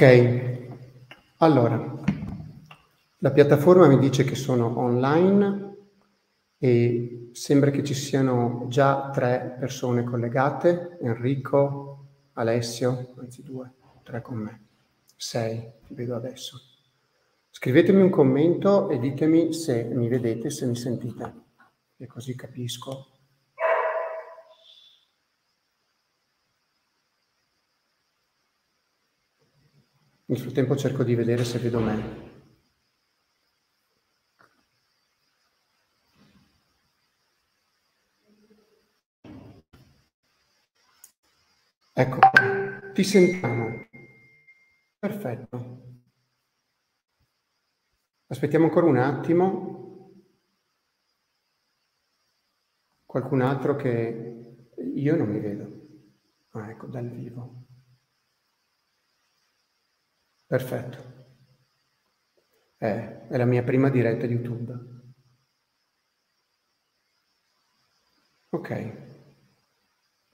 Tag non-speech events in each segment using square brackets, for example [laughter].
Ok, allora, la piattaforma mi dice che sono online e sembra che ci siano già tre persone collegate, Enrico, Alessio, anzi due, tre con me, sei, vedo adesso. Scrivetemi un commento e ditemi se mi vedete, se mi sentite, e così capisco Nel frattempo cerco di vedere se vedo me. Ecco, ti sentiamo. Perfetto. Aspettiamo ancora un attimo. Qualcun altro che io non mi vedo. Ah, ecco, dal vivo. Perfetto. Eh, è la mia prima diretta di YouTube. Ok.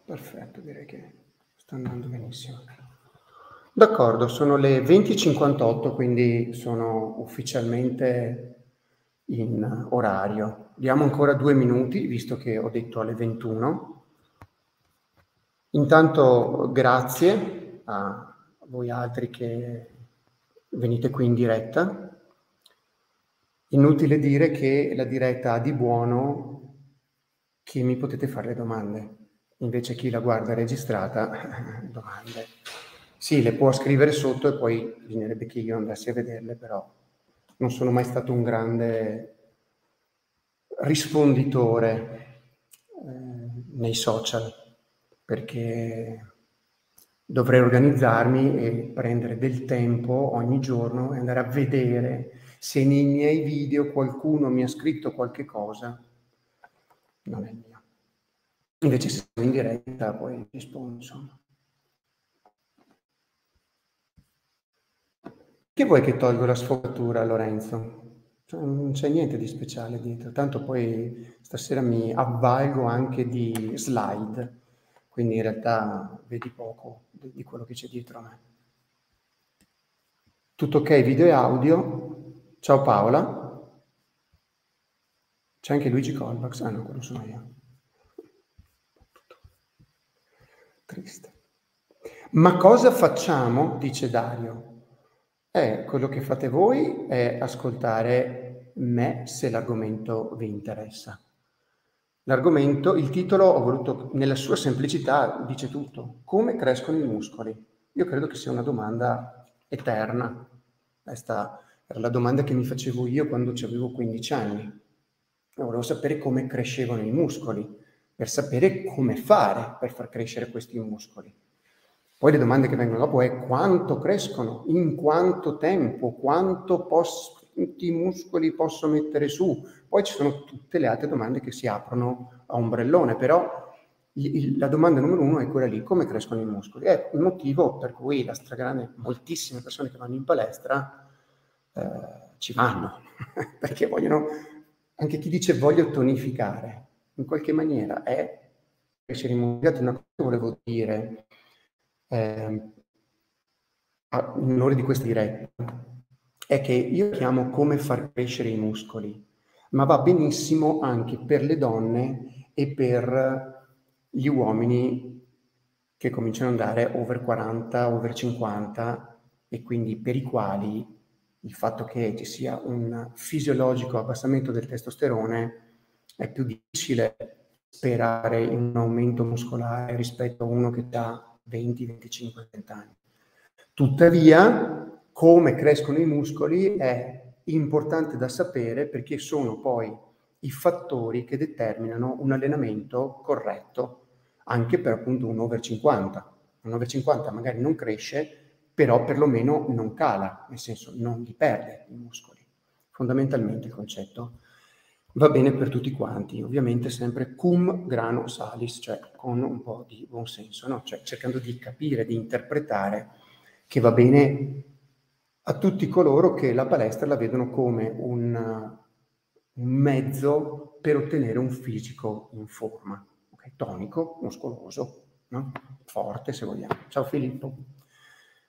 Perfetto, direi che sta andando benissimo. D'accordo, sono le 20.58, quindi sono ufficialmente in orario. Diamo ancora due minuti, visto che ho detto alle 21. Intanto grazie a voi altri che venite qui in diretta. Inutile dire che la diretta ha di buono che mi potete fare le domande. Invece chi la guarda registrata, [laughs] domande. Sì, le può scrivere sotto e poi bisognerebbe che io andassi a vederle, però non sono mai stato un grande risponditore eh, nei social, perché dovrei organizzarmi e prendere del tempo ogni giorno e andare a vedere se nei miei video qualcuno mi ha scritto qualche cosa. Non è mio. Invece se sono in diretta poi rispondo, insomma. Che vuoi che tolgo la sfogatura, Lorenzo? Cioè, non c'è niente di speciale dietro, tanto poi stasera mi avvalgo anche di slide quindi in realtà vedi poco di quello che c'è dietro a me. Tutto ok, video e audio. Ciao Paola. C'è anche Luigi Colvax. Ah no, quello sono io. Triste. Ma cosa facciamo? Dice Dario. Eh, quello che fate voi è ascoltare me se l'argomento vi interessa. L'argomento, il titolo, ho voluto, nella sua semplicità, dice tutto. Come crescono i muscoli? Io credo che sia una domanda eterna. Questa era la domanda che mi facevo io quando avevo 15 anni. Io volevo sapere come crescevano i muscoli, per sapere come fare per far crescere questi muscoli. Poi le domande che vengono dopo è quanto crescono, in quanto tempo, quanto posso, quanti muscoli posso mettere su. Poi ci sono tutte le altre domande che si aprono a ombrellone, però la domanda numero uno è quella lì, come crescono i muscoli? È il motivo per cui la stragrande, moltissime persone che vanno in palestra eh, ci vanno, [laughs] perché vogliono, anche chi dice voglio tonificare, in qualche maniera è crescere i muscoli. Una cosa che volevo dire eh, in onore di questa diretta è che io chiamo come far crescere i muscoli, ma va benissimo anche per le donne e per gli uomini che cominciano ad andare over 40, over 50 e quindi per i quali il fatto che ci sia un fisiologico abbassamento del testosterone è più difficile sperare in un aumento muscolare rispetto a uno che ha 20, 25, 30 anni. Tuttavia, come crescono i muscoli è importante da sapere perché sono poi i fattori che determinano un allenamento corretto anche per appunto un over 50. Un over 50 magari non cresce, però perlomeno non cala, nel senso non li perde i muscoli. Fondamentalmente il concetto va bene per tutti quanti, ovviamente sempre cum grano salis, cioè con un po' di buonsenso, no? cioè cercando di capire, di interpretare che va bene a tutti coloro che la palestra la vedono come un, un mezzo per ottenere un fisico in forma, okay? tonico, muscoloso, no? forte se vogliamo. Ciao Filippo.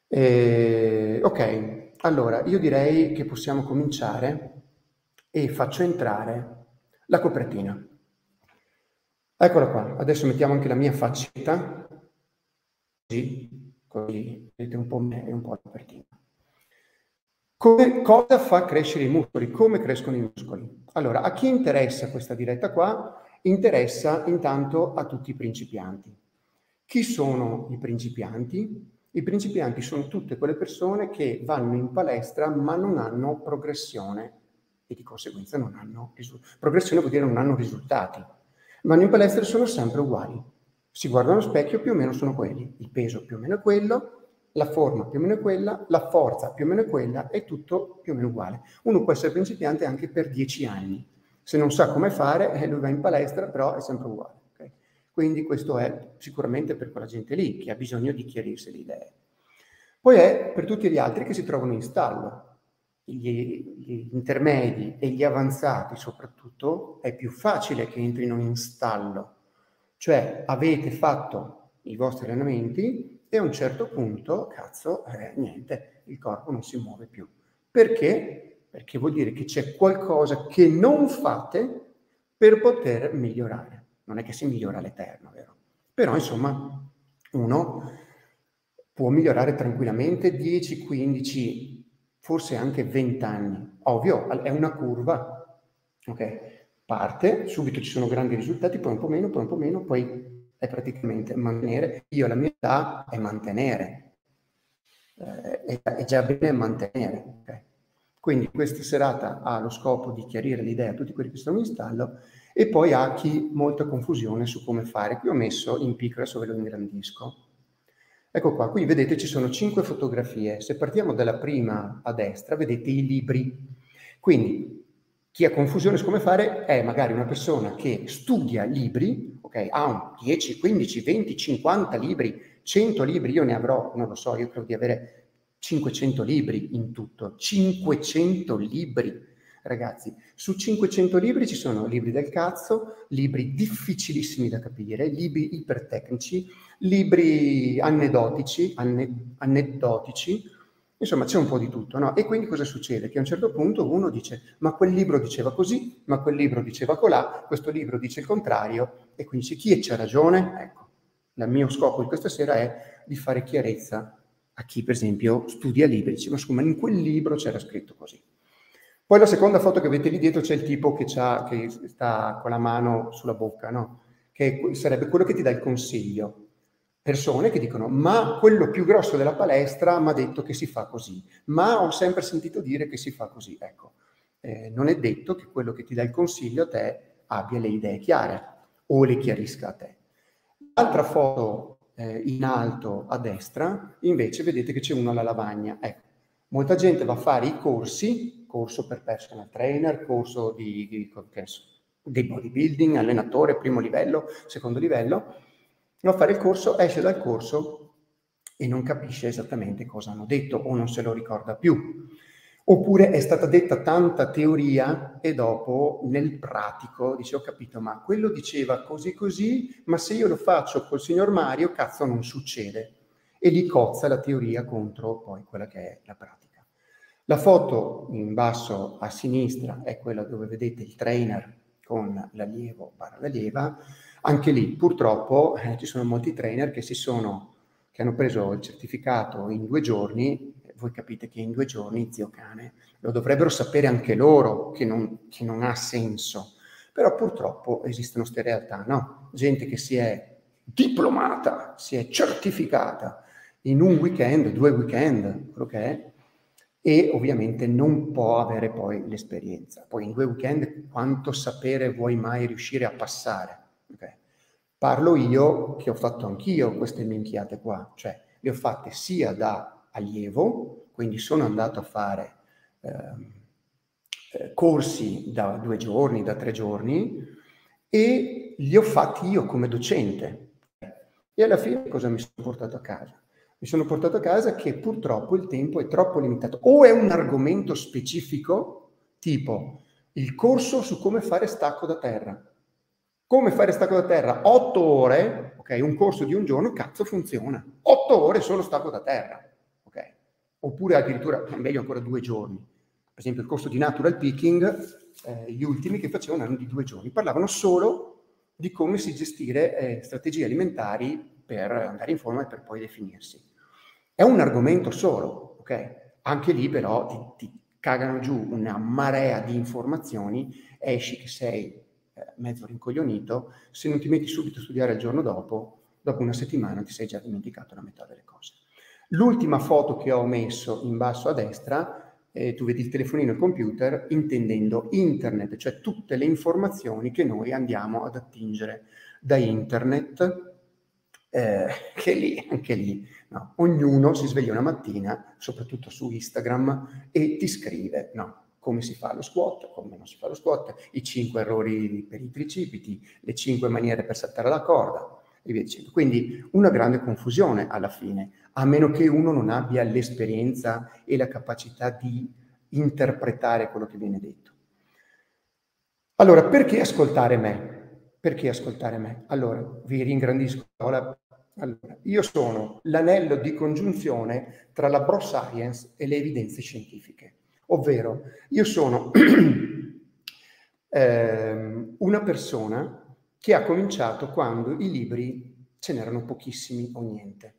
Eh, ok, allora io direi che possiamo cominciare e faccio entrare la copertina. Eccola qua, adesso mettiamo anche la mia faccetta, così, così vedete un po' me e un po' la copertina. Come, cosa fa crescere i muscoli? Come crescono i muscoli? Allora, a chi interessa questa diretta qua? Interessa intanto a tutti i principianti. Chi sono i principianti? I principianti sono tutte quelle persone che vanno in palestra ma non hanno progressione e di conseguenza non hanno risultati. Progressione vuol dire non hanno risultati. Vanno in palestra e sono sempre uguali. Si guardano allo specchio, più o meno sono quelli. Il peso più o meno è quello, la forma più o meno è quella, la forza più o meno è quella, è tutto più o meno uguale. Uno può essere principiante anche per dieci anni. Se non sa come fare, eh, lui va in palestra, però è sempre uguale. Quindi questo è sicuramente per quella gente lì che ha bisogno di chiarirsi le idee. Poi è per tutti gli altri che si trovano in stallo, gli, gli intermedi e gli avanzati soprattutto, è più facile che entrino in stallo. Cioè avete fatto i vostri allenamenti e a un certo punto, cazzo, eh, niente, il corpo non si muove più. Perché? Perché vuol dire che c'è qualcosa che non fate per poter migliorare non è che si migliora all'eterno, vero? Però insomma uno può migliorare tranquillamente 10, 15, forse anche 20 anni. Ovvio, è una curva, ok? Parte, subito ci sono grandi risultati, poi un po' meno, poi un po' meno, poi è praticamente mantenere. Io la mia età è mantenere, eh, è, già bene mantenere, ok? Quindi questa serata ha lo scopo di chiarire l'idea a tutti quelli che sono in stallo e poi ha chi molta confusione su come fare. Qui ho messo in piccolo, adesso ve lo ingrandisco. Ecco qua, qui vedete ci sono cinque fotografie. Se partiamo dalla prima a destra, vedete i libri. Quindi chi ha confusione su come fare è magari una persona che studia libri, ok, ha un 10, 15, 20, 50 libri, 100 libri, io ne avrò, non lo so, io credo di avere 500 libri in tutto, 500 libri ragazzi, su 500 libri ci sono libri del cazzo, libri difficilissimi da capire, libri ipertecnici, libri aneddotici, anne, aneddotici, insomma c'è un po' di tutto, no? E quindi cosa succede? Che a un certo punto uno dice, ma quel libro diceva così, ma quel libro diceva colà, questo libro dice il contrario, e quindi dice, chi c'ha ragione? Ecco, il mio scopo di questa sera è di fare chiarezza a chi, per esempio, studia libri, dice, ma scusa, in quel libro c'era scritto così. Poi la seconda foto che avete lì dietro c'è il tipo che, che sta con la mano sulla bocca, no? che sarebbe quello che ti dà il consiglio. Persone che dicono, ma quello più grosso della palestra mi ha detto che si fa così, ma ho sempre sentito dire che si fa così. Ecco, eh, non è detto che quello che ti dà il consiglio a te abbia le idee chiare o le chiarisca a te. L'altra foto eh, in alto a destra, invece, vedete che c'è uno alla lavagna. Ecco, molta gente va a fare i corsi corso per personal trainer, corso di, di, di bodybuilding, allenatore, primo livello, secondo livello, va a fare il corso, esce dal corso e non capisce esattamente cosa hanno detto o non se lo ricorda più. Oppure è stata detta tanta teoria e dopo nel pratico dice ho capito ma quello diceva così così ma se io lo faccio col signor Mario cazzo non succede e lì cozza la teoria contro poi quella che è la pratica. La foto in basso a sinistra è quella dove vedete il trainer con l'allievo barra l'allieva. Anche lì purtroppo eh, ci sono molti trainer che, sono, che hanno preso il certificato in due giorni. Voi capite che in due giorni, zio cane, lo dovrebbero sapere anche loro che non, che non ha senso. Però purtroppo esistono queste realtà, no? Gente che si è diplomata, si è certificata in un weekend, due weekend, quello che è, e ovviamente non può avere poi l'esperienza. Poi in due weekend quanto sapere vuoi mai riuscire a passare? Okay. Parlo io che ho fatto anch'io queste minchiate qua, cioè le ho fatte sia da allievo, quindi sono andato a fare ehm, eh, corsi da due giorni, da tre giorni, e li ho fatti io come docente. E alla fine cosa mi sono portato a casa? mi sono portato a casa che purtroppo il tempo è troppo limitato. O è un argomento specifico, tipo il corso su come fare stacco da terra. Come fare stacco da terra? Otto ore, ok, un corso di un giorno, cazzo funziona. Otto ore solo stacco da terra, ok? oppure addirittura, meglio ancora due giorni. Per esempio il corso di Natural Picking, eh, gli ultimi che facevano erano di due giorni, parlavano solo di come si gestire eh, strategie alimentari per andare in forma e per poi definirsi. È un argomento solo, ok? Anche lì però ti, ti cagano giù una marea di informazioni, esci che sei mezzo rincoglionito, se non ti metti subito a studiare il giorno dopo, dopo una settimana ti sei già dimenticato la metà delle cose. L'ultima foto che ho messo in basso a destra, eh, tu vedi il telefonino e il computer, intendendo internet, cioè tutte le informazioni che noi andiamo ad attingere da internet, eh, che lì, anche lì, no, ognuno si sveglia una mattina, soprattutto su Instagram, e ti scrive, no, come si fa lo squat, come non si fa lo squat, i cinque errori per i tricipiti, le cinque maniere per saltare la corda e via dicendo. Quindi una grande confusione alla fine, a meno che uno non abbia l'esperienza e la capacità di interpretare quello che viene detto. Allora, perché ascoltare me? Perché ascoltare me? Allora, vi ringrandisco. Allora, io sono l'anello di congiunzione tra la bro science e le evidenze scientifiche. Ovvero, io sono [clears throat] eh, una persona che ha cominciato quando i libri ce n'erano pochissimi o niente.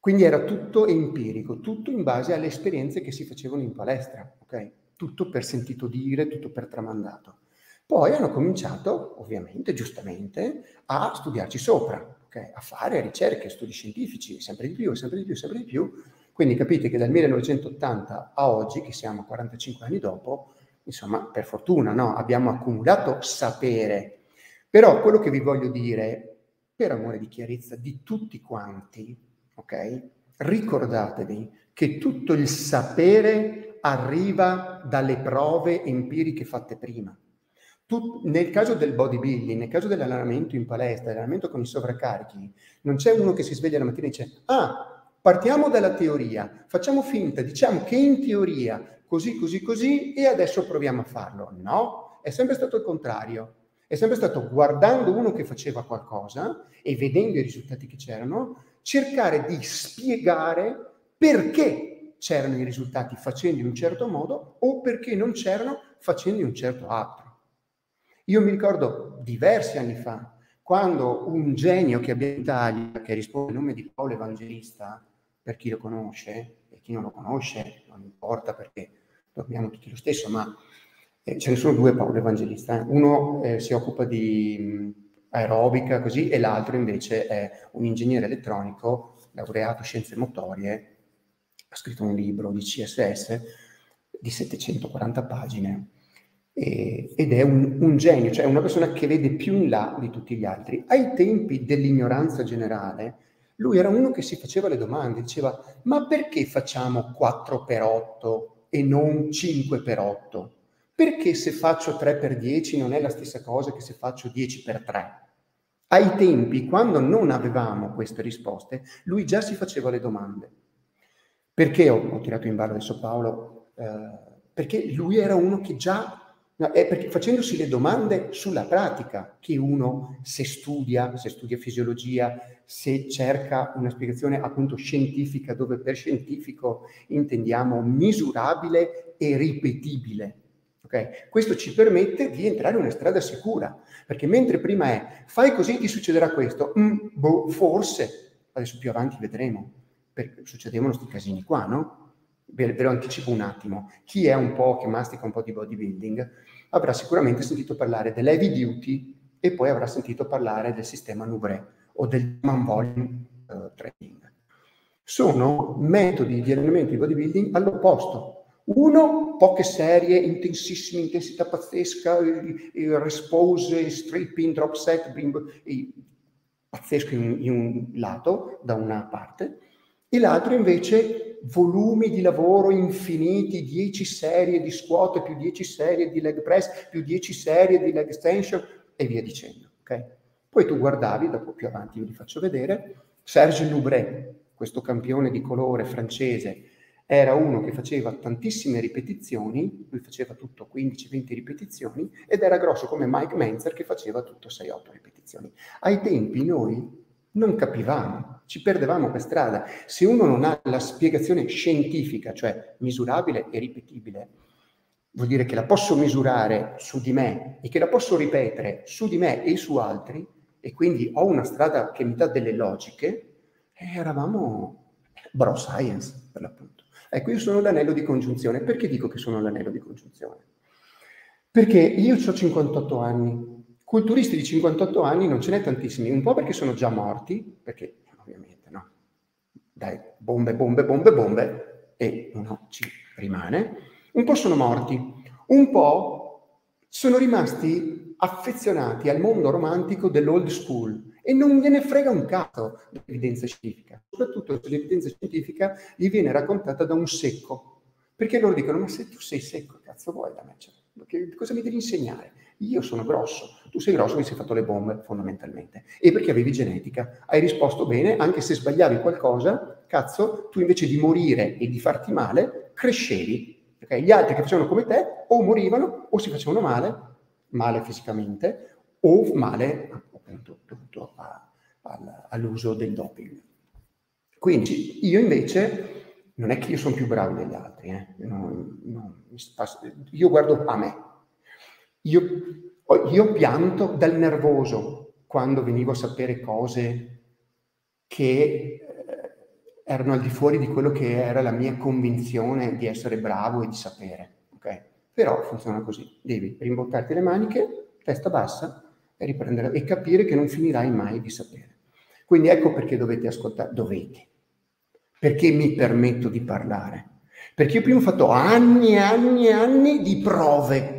Quindi era tutto empirico, tutto in base alle esperienze che si facevano in palestra, ok? Tutto per sentito dire, tutto per tramandato. Poi hanno cominciato, ovviamente, giustamente, a studiarci sopra, okay? a fare ricerche, studi scientifici, sempre di più, sempre di più, sempre di più, quindi capite che dal 1980 a oggi, che siamo 45 anni dopo, insomma, per fortuna, no? abbiamo accumulato sapere. Però quello che vi voglio dire, per amore di chiarezza di tutti quanti, ok? Ricordatevi che tutto il sapere arriva dalle prove empiriche fatte prima. Tu, nel caso del bodybuilding, nel caso dell'allenamento in palestra, dell'allenamento con i sovraccarichi, non c'è uno che si sveglia la mattina e dice ah, Partiamo dalla teoria, facciamo finta, diciamo che in teoria così, così, così e adesso proviamo a farlo. No, è sempre stato il contrario. È sempre stato guardando uno che faceva qualcosa e vedendo i risultati che c'erano, cercare di spiegare perché c'erano i risultati facendo in un certo modo o perché non c'erano facendo in un certo altro. Io mi ricordo diversi anni fa, quando un genio che abbiamo in Italia, che risponde al nome di Paolo Evangelista, per chi lo conosce e chi non lo conosce, non importa perché dormiamo tutti lo stesso, ma eh, ce ne sono due Paolo Evangelista. Eh. Uno eh, si occupa di aerobica così e l'altro invece è un ingegnere elettronico, laureato scienze motorie, ha scritto un libro di CSS di 740 pagine e, ed è un, un genio, cioè una persona che vede più in là di tutti gli altri. Ai tempi dell'ignoranza generale, lui era uno che si faceva le domande, diceva ma perché facciamo 4 per 8 e non 5 per 8? Perché se faccio 3 per 10 non è la stessa cosa che se faccio 10 per 3? Ai tempi, quando non avevamo queste risposte, lui già si faceva le domande. Perché ho, ho tirato in barra adesso Paolo? Eh, perché lui era uno che già No, è perché facendosi le domande sulla pratica che uno, se studia, se studia fisiologia, se cerca una spiegazione appunto scientifica, dove per scientifico intendiamo misurabile e ripetibile. Okay? Questo ci permette di entrare in una strada sicura, perché mentre prima è fai così ti succederà questo, mm, boh, forse, adesso più avanti vedremo, perché succedevano questi casini qua, no? ve, lo anticipo un attimo, chi è un po' che mastica un po' di bodybuilding avrà sicuramente sentito parlare dell'heavy duty e poi avrà sentito parlare del sistema Nubre o del man volume uh, training. Sono metodi di allenamento di bodybuilding all'opposto. Uno, poche serie, intensissime, intensità pazzesca, il respose, stripping, drop set, bimbo, pazzesco in, in un lato, da una parte, e l'altro invece volumi di lavoro infiniti, 10 serie di squat più 10 serie di leg press più 10 serie di leg extension e via dicendo. Okay? Poi tu guardavi, dopo più avanti vi faccio vedere, Serge Loubret, questo campione di colore francese, era uno che faceva tantissime ripetizioni, lui faceva tutto 15-20 ripetizioni, ed era grosso come Mike Menzer che faceva tutto 6-8 ripetizioni. Ai tempi noi non capivamo, ci perdevamo per strada. Se uno non ha la spiegazione scientifica, cioè misurabile e ripetibile, vuol dire che la posso misurare su di me e che la posso ripetere su di me e su altri, e quindi ho una strada che mi dà delle logiche, e eravamo bro science, per l'appunto. Ecco, io sono l'anello di congiunzione. Perché dico che sono l'anello di congiunzione? Perché io ho 58 anni, culturisti di 58 anni non ce n'è tantissimi, un po' perché sono già morti, perché ovviamente no, dai, bombe, bombe, bombe, bombe, e uno ci rimane, un po' sono morti, un po' sono rimasti affezionati al mondo romantico dell'old school e non gliene frega un cazzo dell'evidenza scientifica, soprattutto se l'evidenza scientifica gli viene raccontata da un secco, perché loro dicono, ma se tu sei secco, cazzo vuoi da me? Cioè, cosa mi devi insegnare? Io sono grosso, tu sei grosso, mi sei fatto le bombe fondamentalmente. E perché avevi genetica, hai risposto bene, anche se sbagliavi qualcosa, cazzo, tu invece di morire e di farti male, crescevi. Okay? Gli altri che facevano come te o morivano o si facevano male, male fisicamente, o male appunto dovuto a, a, all'uso del doping. Quindi io invece non è che io sono più bravo degli altri, eh? non, non, io guardo a me, io, io pianto dal nervoso quando venivo a sapere cose che eh, erano al di fuori di quello che era la mia convinzione di essere bravo e di sapere. Okay? Però funziona così, devi rimboccarti le maniche, testa bassa, e riprendere e capire che non finirai mai di sapere. Quindi ecco perché dovete ascoltare, dovete, perché mi permetto di parlare. Perché io prima ho fatto anni e anni e anni di prove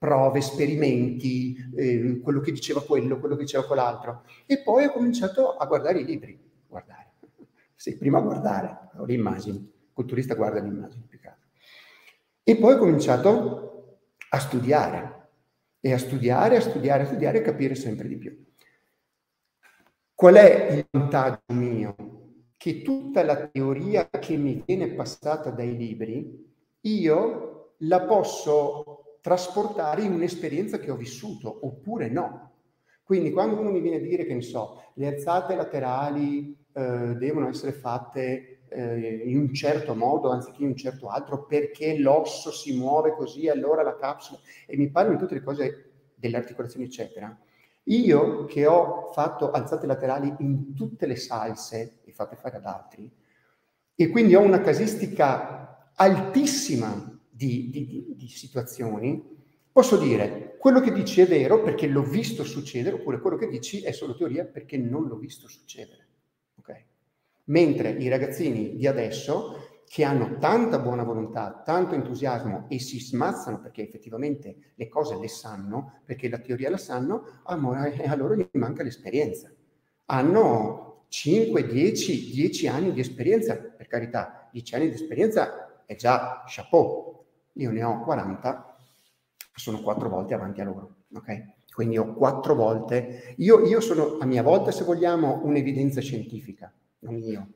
prove, esperimenti, eh, quello che diceva quello, quello che diceva quell'altro. E poi ho cominciato a guardare i libri. Guardare. Sì, prima a guardare, le immagini. Il culturista guarda le immagini. E poi ho cominciato a studiare. E a studiare, a studiare, a studiare e capire sempre di più. Qual è il vantaggio mio? Che tutta la teoria che mi viene passata dai libri, io la posso trasportare in un'esperienza che ho vissuto, oppure no. Quindi quando uno mi viene a dire che, ne so, le alzate laterali eh, devono essere fatte eh, in un certo modo anziché in un certo altro perché l'osso si muove così, allora la capsula, e mi parlano di tutte le cose delle articolazioni, eccetera. Io che ho fatto alzate laterali in tutte le salse e fatte fare ad altri, e quindi ho una casistica altissima di, di, di, situazioni, posso dire quello che dici è vero perché l'ho visto succedere, oppure quello che dici è solo teoria perché non l'ho visto succedere. Okay? Mentre i ragazzini di adesso, che hanno tanta buona volontà, tanto entusiasmo e si smazzano perché effettivamente le cose le sanno, perché la teoria la sanno, a, a loro gli manca l'esperienza. Hanno 5, 10, 10 anni di esperienza, per carità, 10 anni di esperienza è già chapeau, io ne ho 40, sono quattro volte avanti a loro, ok? Quindi ho quattro volte, io, io sono a mia volta, se vogliamo, un'evidenza scientifica, non io.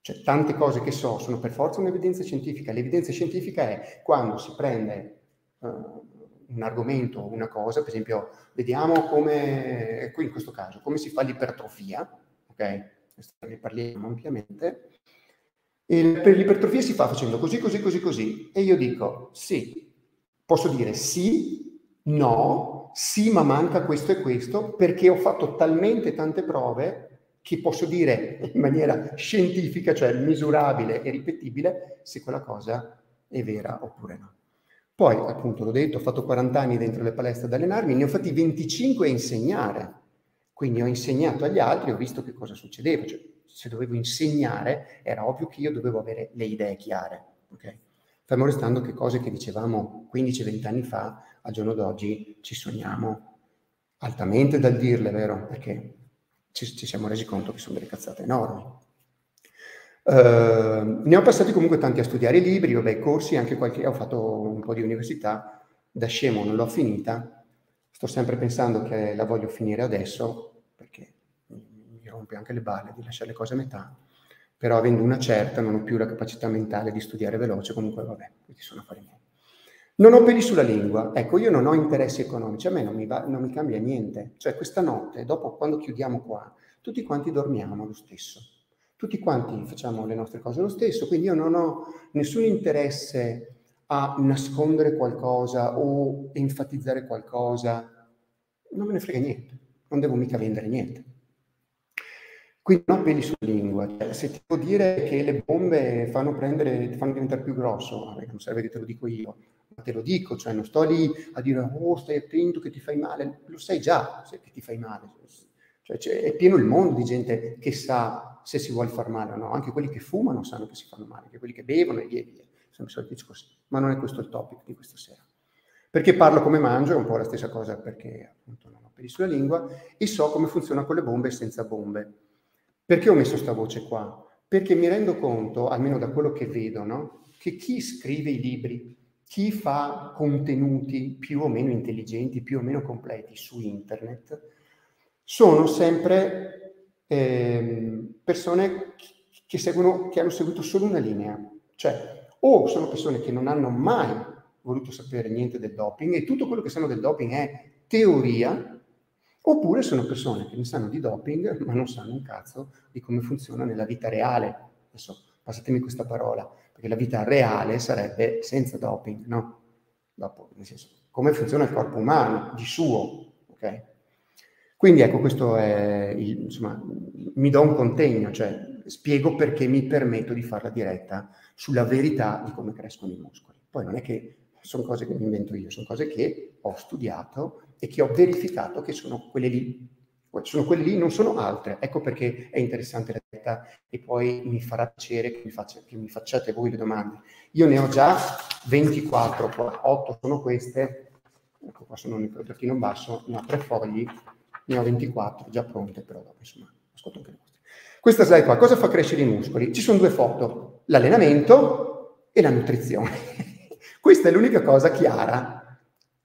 Cioè, tante cose che so sono per forza un'evidenza scientifica. L'evidenza scientifica è quando si prende uh, un argomento o una cosa, per esempio, vediamo come, qui in questo caso, come si fa l'ipertrofia, ok? Ne parliamo ampiamente, e per l'ipertrofia si fa facendo così, così, così, così. E io dico sì, posso dire sì, no, sì, ma manca questo e questo, perché ho fatto talmente tante prove che posso dire in maniera scientifica, cioè misurabile e ripetibile, se quella cosa è vera oppure no. Poi, appunto, l'ho detto, ho fatto 40 anni dentro le palestre ad allenarmi, ne ho fatti 25 a insegnare. Quindi ho insegnato agli altri, ho visto che cosa succedeva. Cioè, se dovevo insegnare, era ovvio che io dovevo avere le idee chiare. Okay? Fermo restando che cose che dicevamo 15-20 anni fa, al giorno d'oggi ci sogniamo altamente dal dirle, vero? Perché ci, ci siamo resi conto che sono delle cazzate enormi. Uh, ne ho passati comunque tanti a studiare libri, vabbè, corsi, anche qualche, ho fatto un po' di università, da scemo non l'ho finita, sto sempre pensando che la voglio finire adesso, rompe anche le balle di lasciare le cose a metà, però avendo una certa non ho più la capacità mentale di studiare veloce, comunque vabbè, questi sono affari miei. Non ho peli sulla lingua, ecco, io non ho interessi economici, a me non mi, va, non mi cambia niente, cioè questa notte, dopo quando chiudiamo qua, tutti quanti dormiamo lo stesso, tutti quanti facciamo le nostre cose lo stesso, quindi io non ho nessun interesse a nascondere qualcosa o enfatizzare qualcosa, non me ne frega niente, non devo mica vendere niente. Quindi non peli sulla lingua. Cioè, se ti devo dire che le bombe fanno prendere, ti fanno diventare più grosso, non serve che te lo dico io, ma te lo dico, cioè non sto lì a dire oh stai attento che ti fai male, lo sai già se che ti fai male. Cioè, è pieno il mondo di gente che sa se si vuole far male o no, anche quelli che fumano sanno che si fanno male, anche quelli che bevono e via via, i soliti discorsi, ma non è questo il topic di questa sera. Perché parlo come mangio, è un po' la stessa cosa perché appunto non ho peli sulla lingua, e so come funziona con le bombe e senza bombe. Perché ho messo questa voce qua? Perché mi rendo conto, almeno da quello che vedo, no? che chi scrive i libri, chi fa contenuti più o meno intelligenti, più o meno completi su internet, sono sempre eh, persone che, seguono, che hanno seguito solo una linea. Cioè, o sono persone che non hanno mai voluto sapere niente del doping e tutto quello che sanno del doping è teoria, Oppure sono persone che ne sanno di doping, ma non sanno un cazzo di come funziona nella vita reale. Adesso passatemi questa parola, perché la vita reale sarebbe senza doping, no? Dopo, nel senso, come funziona il corpo umano, di suo, ok? Quindi ecco, questo è, il, insomma, mi do un contegno, cioè spiego perché mi permetto di fare la diretta sulla verità di come crescono i muscoli. Poi non è che sono cose che mi invento io, sono cose che ho studiato e che ho verificato che sono quelle lì. Sono quelle lì, non sono altre. Ecco perché è interessante la diretta e poi mi farà piacere che mi, faccia, che mi facciate voi le domande. Io ne ho già 24, 8 sono queste, ecco qua sono un quadratino basso, ne ho tre fogli, ne ho 24 già pronte, però insomma, ascolto anche le vostre. Questa slide qua, cosa fa crescere i muscoli? Ci sono due foto, l'allenamento e la nutrizione. [laughs] Questa è l'unica cosa chiara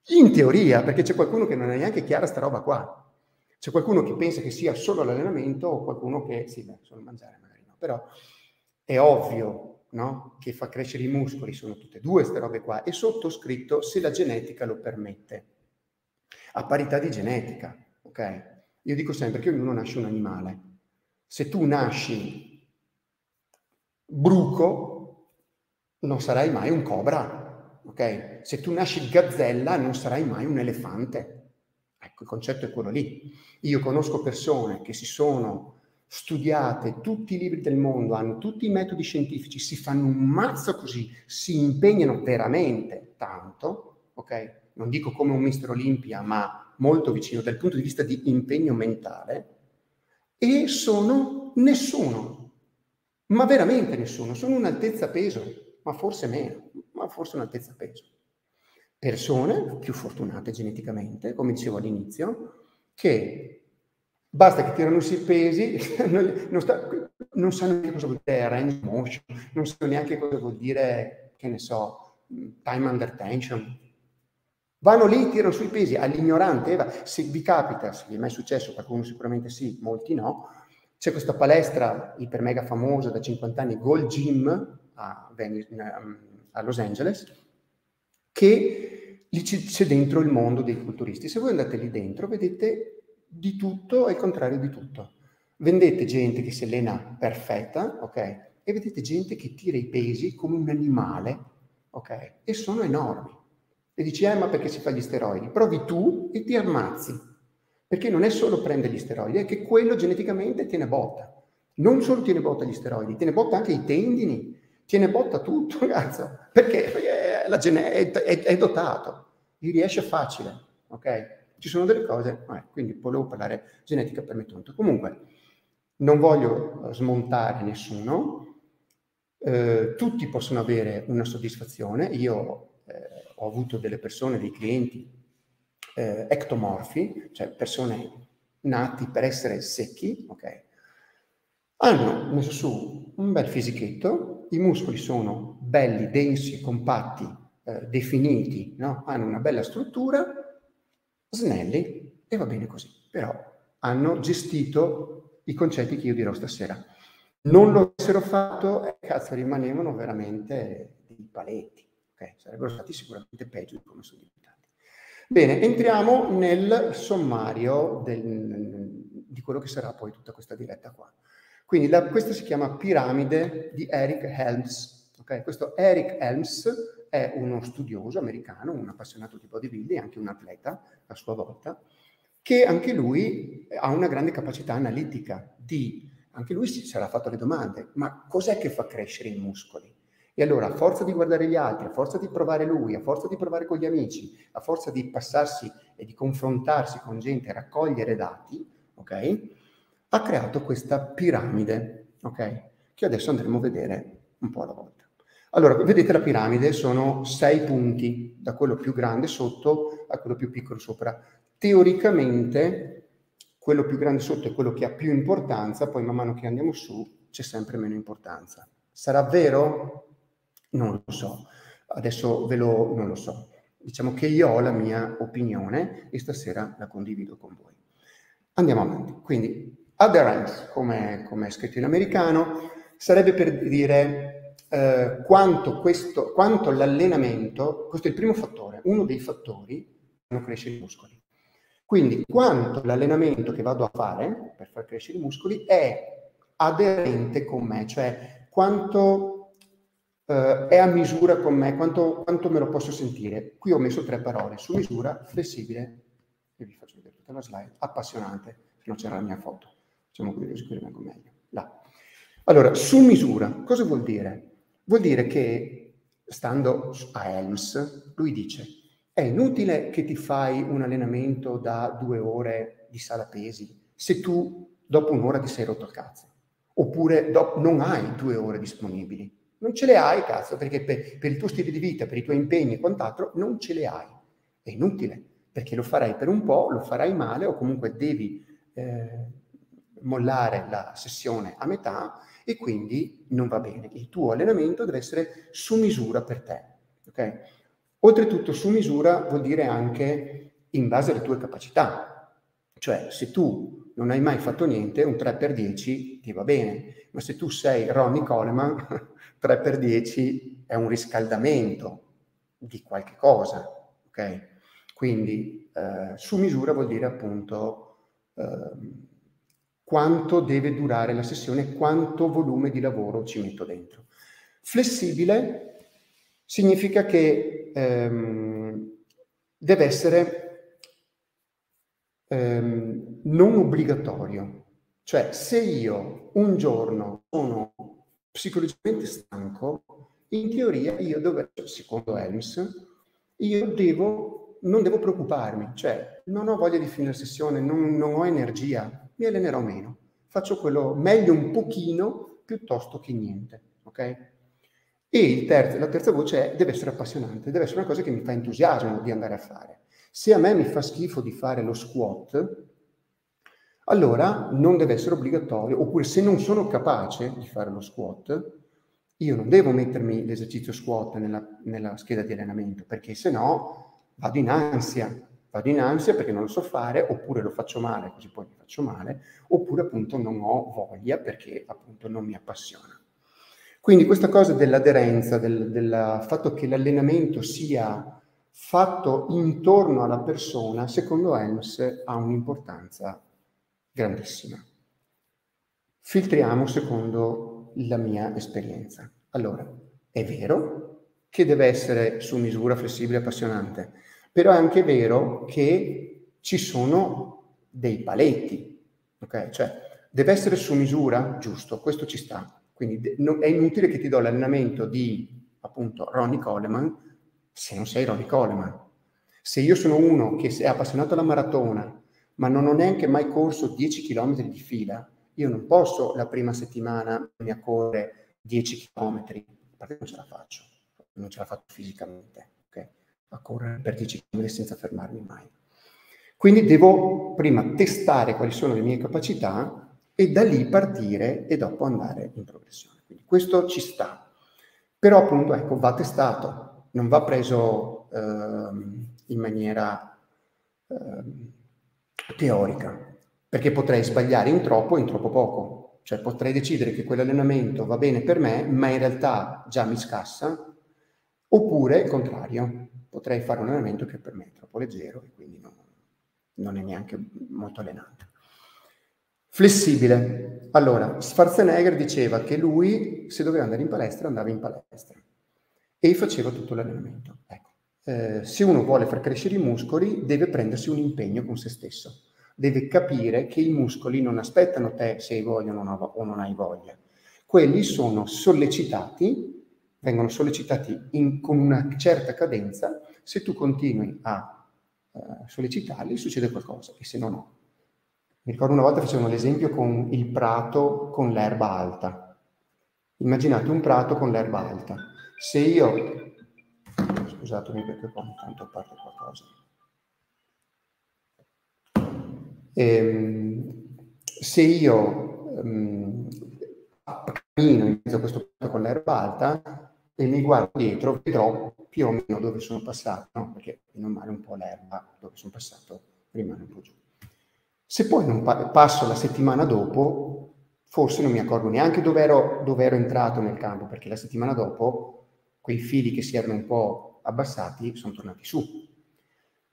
in teoria, perché c'è qualcuno che non è neanche chiara sta roba qua. C'è qualcuno che pensa che sia solo l'allenamento o qualcuno che, sì, beh, solo mangiare magari no, però è ovvio no? che fa crescere i muscoli, sono tutte e due queste robe qua, e sottoscritto se la genetica lo permette, a parità di genetica, ok? Io dico sempre che ognuno nasce un animale. Se tu nasci bruco, non sarai mai un cobra, ok? Se tu nasci gazzella non sarai mai un elefante. Ecco, il concetto è quello lì. Io conosco persone che si sono studiate tutti i libri del mondo, hanno tutti i metodi scientifici, si fanno un mazzo così, si impegnano veramente tanto, ok? Non dico come un Mister Olimpia, ma molto vicino dal punto di vista di impegno mentale, e sono nessuno, ma veramente nessuno, sono un'altezza peso, ma forse meno ma forse un'altezza peso. Persone più fortunate geneticamente, come dicevo all'inizio, che basta che tirano sui pesi, [laughs] non, sta, non, sanno neanche cosa vuol dire range motion, non sanno neanche cosa vuol dire, che ne so, time under tension. Vanno lì, tirano sui pesi, all'ignorante, se vi capita, se vi è mai successo, qualcuno sicuramente sì, molti no, c'è questa palestra iper mega famosa da 50 anni, Gold Gym, a Venice, a Los Angeles, che lì c'è dentro il mondo dei culturisti. Se voi andate lì dentro, vedete di tutto e il contrario di tutto. Vendete gente che si allena perfetta, ok? E vedete gente che tira i pesi come un animale, ok? E sono enormi. E dici, eh, ma perché si fa gli steroidi? Provi tu e ti ammazzi. Perché non è solo prendere gli steroidi, è che quello geneticamente tiene botta. Non solo tiene botta gli steroidi, tiene botta anche i tendini, tiene botta tutto, [laughs] ragazzo, perché, perché gene- è, è, è, dotato, gli riesce facile, ok? Ci sono delle cose, eh, quindi volevo parlare genetica per me tonto. Comunque, non voglio smontare nessuno, eh, tutti possono avere una soddisfazione, io eh, ho avuto delle persone, dei clienti eh, ectomorfi, cioè persone nati per essere secchi, ok? Hanno messo su un bel fisichetto, i muscoli sono belli, densi, compatti, eh, definiti, no? hanno una bella struttura, snelli e va bene così. Però hanno gestito i concetti che io dirò stasera. Non lo avessero fatto, cazzo, rimanevano veramente dei paletti. Okay? Sarebbero stati sicuramente peggio di come sono diventati. Bene, entriamo nel sommario del, di quello che sarà poi tutta questa diretta qua. Quindi la, questa si chiama piramide di Eric Helms. Okay? Questo Eric Helms è uno studioso americano, un appassionato di bodybuilding, anche un atleta a sua volta, che anche lui ha una grande capacità analitica di, anche lui si sarà fatto le domande, ma cos'è che fa crescere i muscoli? E allora, a forza di guardare gli altri, a forza di provare lui, a forza di provare con gli amici, a forza di passarsi e di confrontarsi con gente, raccogliere dati, ok? Ha creato questa piramide, ok? Che adesso andremo a vedere un po' alla volta. Allora, vedete la piramide, sono sei punti, da quello più grande sotto a quello più piccolo sopra. Teoricamente, quello più grande sotto è quello che ha più importanza, poi man mano che andiamo su c'è sempre meno importanza. Sarà vero? Non lo so. Adesso ve lo, non lo so. Diciamo che io ho la mia opinione e stasera la condivido con voi. Andiamo avanti. Quindi, adherence, come, è scritto in americano, sarebbe per dire eh, quanto, questo, quanto l'allenamento, questo è il primo fattore, uno dei fattori che fanno crescere i muscoli. Quindi quanto l'allenamento che vado a fare per far crescere i muscoli è aderente con me, cioè quanto eh, è a misura con me, quanto, quanto, me lo posso sentire. Qui ho messo tre parole, su misura, flessibile, e vi faccio vedere tutta la slide, appassionante, se non c'era la mia foto. Facciamo così che rimango meglio. Là. Allora, su misura, cosa vuol dire? Vuol dire che, stando a Helms, lui dice, è inutile che ti fai un allenamento da due ore di sala pesi se tu dopo un'ora ti sei rotto il cazzo. Oppure dopo, non hai due ore disponibili. Non ce le hai, cazzo, perché per, per, il tuo stile di vita, per i tuoi impegni e quant'altro, non ce le hai. È inutile, perché lo farai per un po', lo farai male o comunque devi eh, mollare la sessione a metà e quindi non va bene. Il tuo allenamento deve essere su misura per te. Okay? Oltretutto su misura vuol dire anche in base alle tue capacità. Cioè se tu non hai mai fatto niente, un 3x10 ti va bene, ma se tu sei Ronnie Coleman, [laughs] 3x10 è un riscaldamento di qualche cosa. Okay? Quindi eh, su misura vuol dire appunto... Eh, quanto deve durare la sessione, quanto volume di lavoro ci metto dentro. Flessibile significa che ehm, deve essere ehm, non obbligatorio. Cioè, se io un giorno sono psicologicamente stanco, in teoria io dovrei, secondo Helms, io devo, non devo preoccuparmi, cioè non ho voglia di finire la sessione, non, non ho energia, mi allenerò meno. Faccio quello meglio un pochino piuttosto che niente, ok? E terzo, la terza voce è deve essere appassionante, deve essere una cosa che mi fa entusiasmo di andare a fare. Se a me mi fa schifo di fare lo squat, allora non deve essere obbligatorio, oppure se non sono capace di fare lo squat, io non devo mettermi l'esercizio squat nella, nella scheda di allenamento, perché se no vado in ansia, vado in ansia perché non lo so fare, oppure lo faccio male, così poi mi faccio male, oppure appunto non ho voglia perché appunto non mi appassiona. Quindi questa cosa dell'aderenza, del, del fatto che l'allenamento sia fatto intorno alla persona, secondo Helms ha un'importanza grandissima. Filtriamo secondo la mia esperienza. Allora, è vero che deve essere su misura, flessibile, appassionante, però è anche vero che ci sono dei paletti, ok? Cioè, deve essere su misura, giusto, questo ci sta. Quindi è inutile che ti do l'allenamento di, appunto, Ronnie Coleman se non sei Ronnie Coleman. Se io sono uno che è appassionato alla maratona, ma non ho neanche mai corso 10 km di fila, io non posso la prima settimana mi correre 10 km, perché non ce la faccio, non ce la faccio fisicamente a correre per 10 km senza fermarmi mai. Quindi devo prima testare quali sono le mie capacità e da lì partire e dopo andare in progressione. Quindi questo ci sta. Però appunto ecco, va testato, non va preso eh, in maniera eh, teorica, perché potrei sbagliare in troppo e in troppo poco. Cioè potrei decidere che quell'allenamento va bene per me, ma in realtà già mi scassa, oppure il contrario, potrei fare un allenamento che per me è troppo leggero e quindi non, non è neanche molto allenante. Flessibile. Allora, Schwarzenegger diceva che lui, se doveva andare in palestra, andava in palestra e faceva tutto l'allenamento. Ecco. Eh, se uno vuole far crescere i muscoli, deve prendersi un impegno con se stesso. Deve capire che i muscoli non aspettano te se hai voglia o non hai voglia. Quelli sono sollecitati, vengono sollecitati in, con una certa cadenza. Se tu continui a eh, sollecitarli, succede qualcosa, e se no, no. Mi ricordo una volta facevano l'esempio con il prato con l'erba alta. Immaginate un prato con l'erba alta. Se io... Scusatemi perché qua intanto parte qualcosa. Ehm, se io ehm, cammino in mezzo a questo prato con l'erba alta e mi guardo dietro, vedrò più o meno dove sono passato, no? perché non male un po' l'erba dove sono passato rimane un po' giù. Se poi non pa- passo la settimana dopo, forse non mi accorgo neanche dove ero, dove ero entrato nel campo, perché la settimana dopo quei fili che si erano un po' abbassati sono tornati su.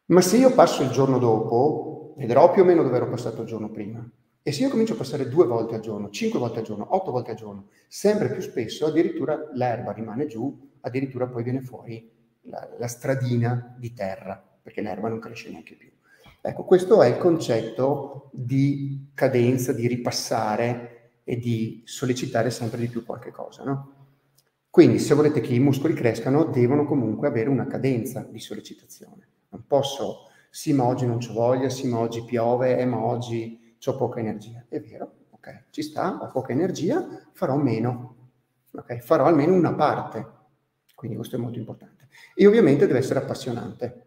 Ma se io passo il giorno dopo, vedrò più o meno dove ero passato il giorno prima. E se io comincio a passare due volte al giorno, cinque volte al giorno, otto volte al giorno, sempre più spesso, addirittura l'erba rimane giù, addirittura poi viene fuori la, la stradina di terra, perché l'erba non cresce neanche più. Ecco, questo è il concetto di cadenza, di ripassare e di sollecitare sempre di più qualche cosa, no? Quindi se volete che i muscoli crescano, devono comunque avere una cadenza di sollecitazione. Non posso, sì ma oggi non c'ho voglia, sì ma oggi piove, eh ma oggi ho poca energia. È vero, ok, ci sta, ho poca energia, farò meno, ok? Farò almeno una parte. Quindi questo è molto importante. E ovviamente deve essere appassionante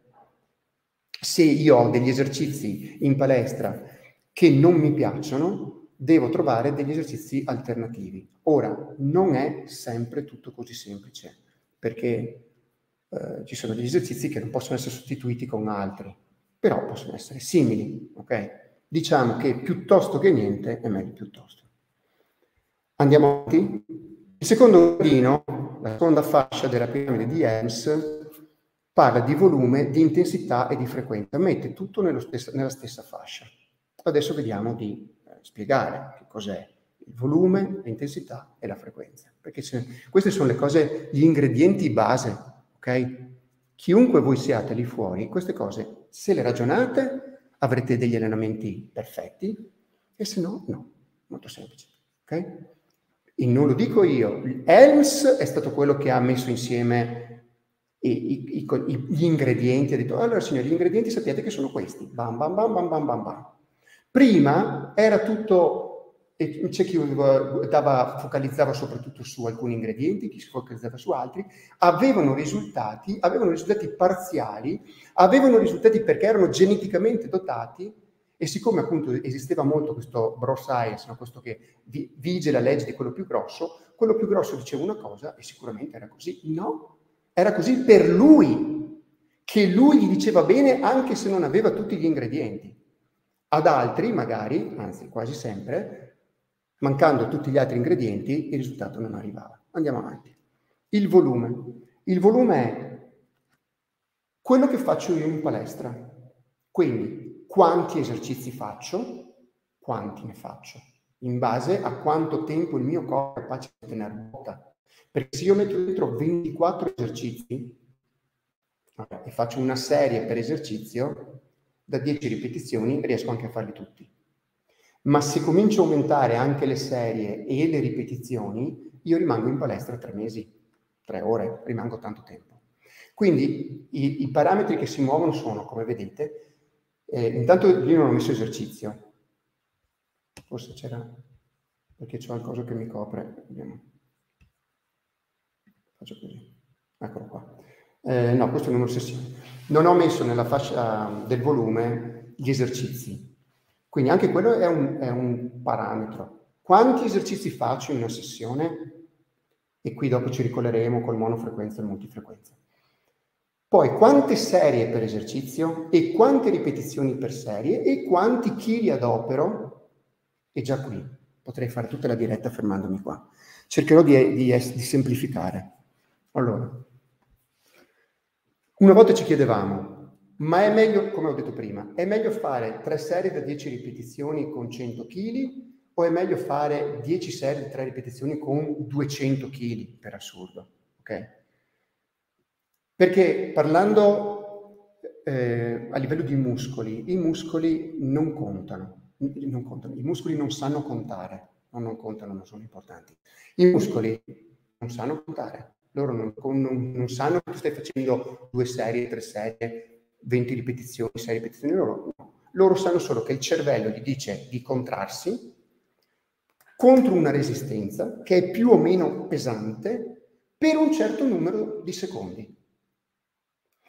se io ho degli esercizi in palestra che non mi piacciono, devo trovare degli esercizi alternativi. Ora, non è sempre tutto così semplice, perché eh, ci sono degli esercizi che non possono essere sostituiti con altri, però possono essere simili, ok? Diciamo che piuttosto che niente è meglio piuttosto. Andiamo avanti? Il secondo gradino, la seconda fascia della piramide di Helms, parla di volume, di intensità e di frequenza, mette tutto stessa, nella stessa fascia. Adesso vediamo di eh, spiegare che cos'è il volume, l'intensità e la frequenza, perché queste sono le cose, gli ingredienti base, ok? Chiunque voi siate lì fuori, queste cose, se le ragionate, avrete degli allenamenti perfetti, e se no, no. Molto semplice, ok? E non lo dico io, Helms è stato quello che ha messo insieme i, i, i, gli ingredienti, ha detto, allora signori, gli ingredienti sappiate che sono questi, bam bam bam bam bam bam. Prima era tutto, e c'è chi dava, focalizzava soprattutto su alcuni ingredienti, chi si focalizzava su altri, avevano risultati, avevano risultati parziali, avevano risultati perché erano geneticamente dotati e siccome appunto esisteva molto questo bro science, no? questo che vige la legge di quello più grosso, quello più grosso diceva una cosa e sicuramente era così. No, era così per lui, che lui gli diceva bene anche se non aveva tutti gli ingredienti. Ad altri, magari, anzi quasi sempre, mancando tutti gli altri ingredienti, il risultato non arrivava. Andiamo avanti. Il volume. Il volume è quello che faccio io in palestra. Quindi, quanti esercizi faccio, quanti ne faccio, in base a quanto tempo il mio corpo è capace di tenere botta perché se io metto dentro 24 esercizi e faccio una serie per esercizio, da 10 ripetizioni riesco anche a farli tutti. Ma se comincio a aumentare anche le serie e le ripetizioni, io rimango in palestra tre mesi, tre ore, rimango tanto tempo. Quindi i, i parametri che si muovono sono, come vedete, eh, intanto io non ho messo esercizio, forse c'era, perché c'è qualcosa che mi copre. Vediamo. Faccio così. Eccolo qua. Eh, no, questo è il numero sessione. Non ho messo nella fascia del volume gli esercizi. Quindi anche quello è un, è un parametro. Quanti esercizi faccio in una sessione? E qui dopo ci ricolleremo col monofrequenza e multifrequenza. Poi quante serie per esercizio e quante ripetizioni per serie e quanti chili adopero. E già qui potrei fare tutta la diretta fermandomi qua. Cercherò di, di, di semplificare. Allora, una volta ci chiedevamo, ma è meglio, come ho detto prima, è meglio fare tre serie da 10 ripetizioni con 100 kg o è meglio fare 10 serie di 3 ripetizioni con 200 kg per assurdo? Ok? Perché parlando eh, a livello di muscoli, i muscoli non contano, non contano, i muscoli non sanno contare, no, non contano, non sono importanti. I muscoli non sanno contare, loro non, non, non sanno che tu stai facendo due serie, tre serie, 20 ripetizioni, 6 ripetizioni, loro no. Loro sanno solo che il cervello gli dice di contrarsi contro una resistenza che è più o meno pesante per un certo numero di secondi.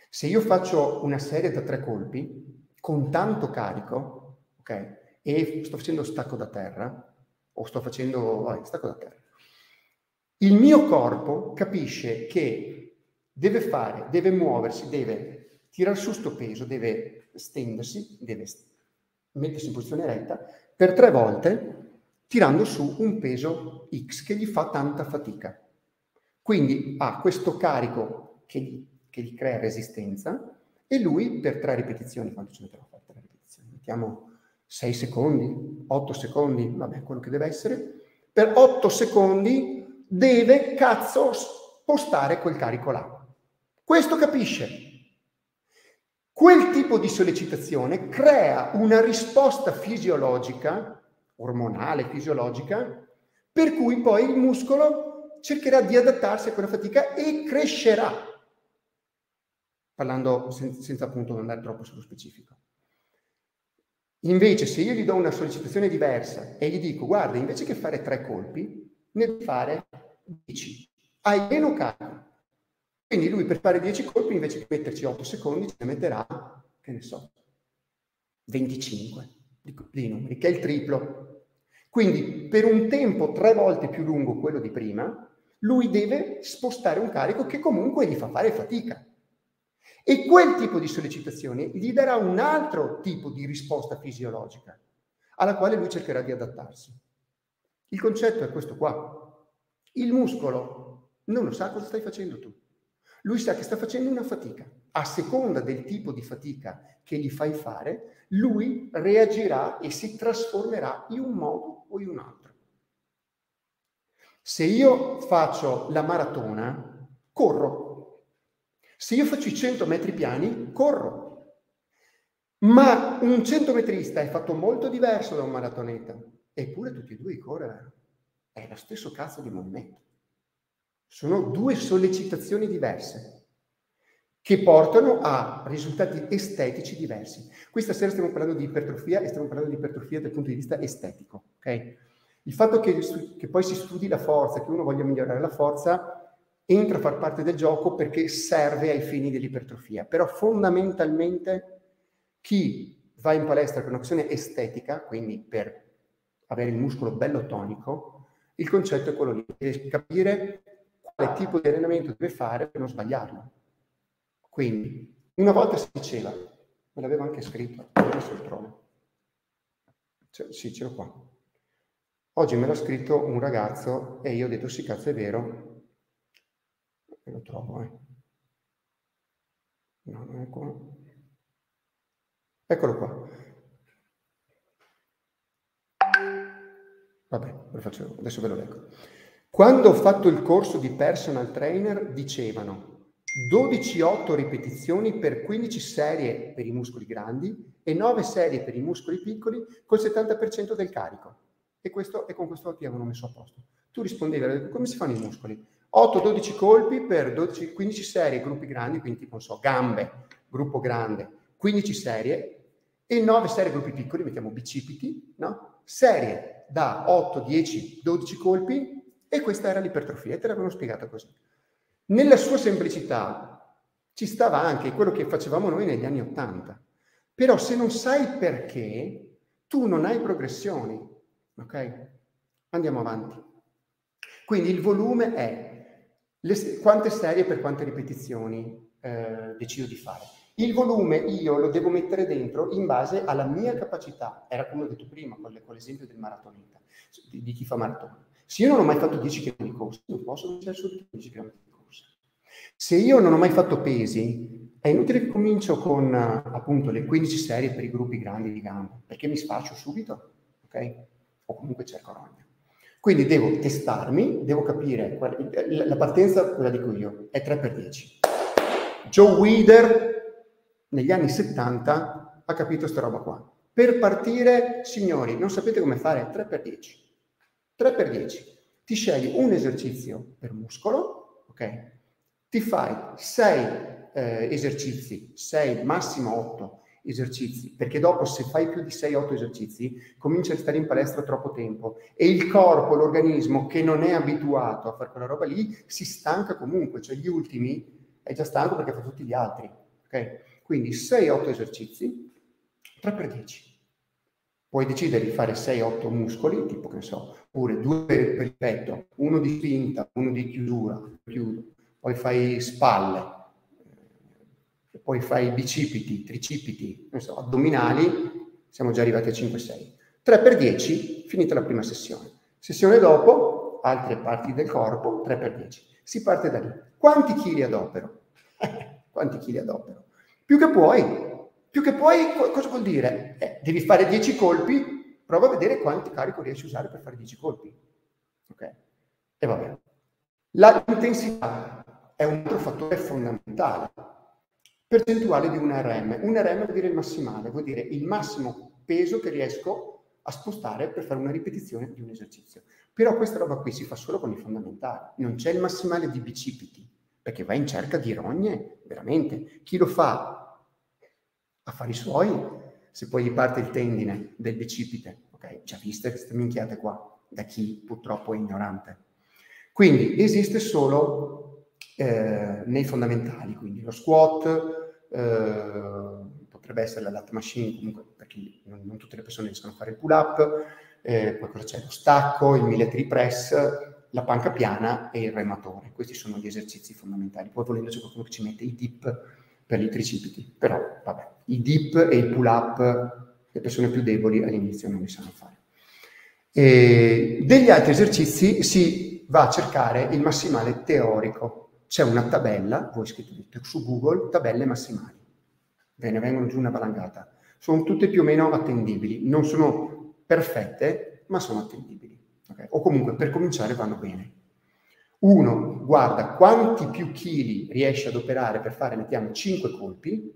Se io faccio una serie da tre colpi con tanto carico, ok, e sto facendo stacco da terra, o sto facendo vai, stacco da terra, il mio corpo capisce che deve fare, deve muoversi, deve tirare su sto peso, deve stendersi, deve mettersi in posizione retta per tre volte tirando su un peso X che gli fa tanta fatica. Quindi ha questo carico che gli, che gli crea resistenza e lui per tre ripetizioni, quanto ce ne metterò a fare tre ripetizioni? Mettiamo 6 secondi, 8 secondi, vabbè, quello che deve essere, per 8 secondi deve, cazzo, spostare quel carico là. Questo capisce. Quel tipo di sollecitazione crea una risposta fisiologica ormonale, fisiologica, per cui poi il muscolo cercherà di adattarsi a quella fatica e crescerà, parlando sen- senza appunto andare troppo sullo specifico. Invece, se io gli do una sollecitazione diversa e gli dico, guarda, invece che fare tre colpi, ne fare dieci, hai meno carico. Quindi lui per fare 10 colpi, invece di metterci 8 secondi, ce ne metterà, che ne so, 25 di, di numeri, che è il triplo quindi per un tempo tre volte più lungo quello di prima, lui deve spostare un carico che comunque gli fa fare fatica. E quel tipo di sollecitazione gli darà un altro tipo di risposta fisiologica, alla quale lui cercherà di adattarsi. Il concetto è questo qua. Il muscolo non lo sa cosa stai facendo tu. Lui sa che sta facendo una fatica. A seconda del tipo di fatica che gli fai fare, lui reagirà e si trasformerà in un modo o in un altro. Se io faccio la maratona, corro. Se io faccio i 100 metri piani, corro. Ma un centometrista è fatto molto diverso da un maratoneta. Eppure tutti e due corrono. È lo stesso cazzo di movimento. Sono due sollecitazioni diverse che portano a risultati estetici diversi. Questa sera stiamo parlando di ipertrofia e stiamo parlando di ipertrofia dal punto di vista estetico. Okay? Il fatto che, che poi si studi la forza, che uno voglia migliorare la forza, entra a far parte del gioco perché serve ai fini dell'ipertrofia. Però fondamentalmente chi va in palestra per un'azione estetica, quindi per avere il muscolo bello tonico, il concetto è quello deve capire tipo di allenamento deve fare per non sbagliarlo. Quindi, una volta si diceva, me l'avevo anche scritto, adesso lo trovo. Cioè, sì, ce l'ho qua. Oggi me l'ha scritto un ragazzo e io ho detto sì, cazzo è vero. E lo trovo, eh. No, non è qua. Eccolo qua. Vabbè, lo faccio, adesso ve lo leggo. Quando ho fatto il corso di personal trainer dicevano 12-8 ripetizioni per 15 serie per i muscoli grandi e 9 serie per i muscoli piccoli col 70% del carico. E, questo, e con questo ti avevano messo a posto. Tu rispondevi, come si fanno i muscoli? 8-12 colpi per 12, 15 serie gruppi grandi, quindi tipo, non so, gambe, gruppo grande, 15 serie e 9 serie gruppi piccoli, mettiamo bicipiti, no? Serie da 8, 10, 12 colpi e questa era l'ipertrofia, te l'avevano spiegata così. Nella sua semplicità ci stava anche quello che facevamo noi negli anni Ottanta. Però se non sai perché, tu non hai progressioni. Ok? Andiamo avanti. Quindi il volume è le, quante serie per quante ripetizioni eh, decido di fare. Il volume io lo devo mettere dentro in base alla mia capacità. Era come ho detto prima, con l'esempio del maratoneta, di, di chi fa maratona. Se io non ho mai fatto 10 km di corsa, non posso cominciare subito 10 km di corsa. Se io non ho mai fatto pesi, è inutile che comincio con appunto le 15 serie per i gruppi grandi di gambe, perché mi sfaccio subito, ok? o comunque cerco rogna. Quindi devo testarmi, devo capire, la partenza, ve la dico io, è 3x10. Joe Weider negli anni 70 ha capito questa roba qua. Per partire, signori, non sapete come fare 3x10. 3x10. Ti scegli un esercizio per muscolo, ok? Ti fai 6 eh, esercizi, 6, massimo 8 esercizi, perché dopo se fai più di 6-8 esercizi cominci a stare in palestra troppo tempo e il corpo, l'organismo che non è abituato a fare quella roba lì si stanca comunque, cioè gli ultimi è già stanco perché fa tutti gli altri, ok? Quindi 6-8 esercizi, 3 per 10. Puoi decidere di fare 6-8 muscoli, tipo che ne so, oppure due per il petto, uno di spinta, uno di chiusura, chiudo. poi fai spalle, poi fai bicipiti, tricipiti, non so, addominali, siamo già arrivati a 5-6. 3 per 10, finita la prima sessione. Sessione dopo, altre parti del corpo, 3 per 10. Si parte da lì. Quanti chili adopero? [laughs] Quanti chili adopero? Più che puoi. Più che puoi, cosa vuol dire? Eh, devi fare 10 colpi, prova a vedere quanti carico riesci a usare per fare 10 colpi. Ok? E va bene. L'intensità è un altro fattore fondamentale percentuale di un RM. Un RM vuol dire il massimale, vuol dire il massimo peso che riesco a spostare per fare una ripetizione di un esercizio. Però questa roba qui si fa solo con i fondamentali, non c'è il massimale di bicipiti, perché va in cerca di rogne, veramente. Chi lo fa a fare i suoi, se poi gli parte il tendine del bicipite, ok? Già viste queste minchiate qua, da chi purtroppo è ignorante. Quindi esiste solo eh, nei fondamentali, quindi lo squat, eh, potrebbe essere la lat machine, comunque perché non, non, tutte le persone riescono a fare il pull up, eh, poi cosa c'è? Lo stacco, il military press, la panca piana e il rematore. Questi sono gli esercizi fondamentali. Poi volendo c'è qualcuno che ci mette i dip per i tricipiti, però vabbè, i dip e i pull up le persone più deboli all'inizio non li sanno fare. E degli altri esercizi si va a cercare il massimale teorico, c'è una tabella, voi scrivete su Google, tabelle massimali. Ve ne vengono giù una valangata. Sono tutte più o meno attendibili. Non sono perfette, ma sono attendibili. Okay? O comunque per cominciare vanno bene. Uno guarda quanti più chili riesce ad operare per fare, mettiamo, 5 colpi,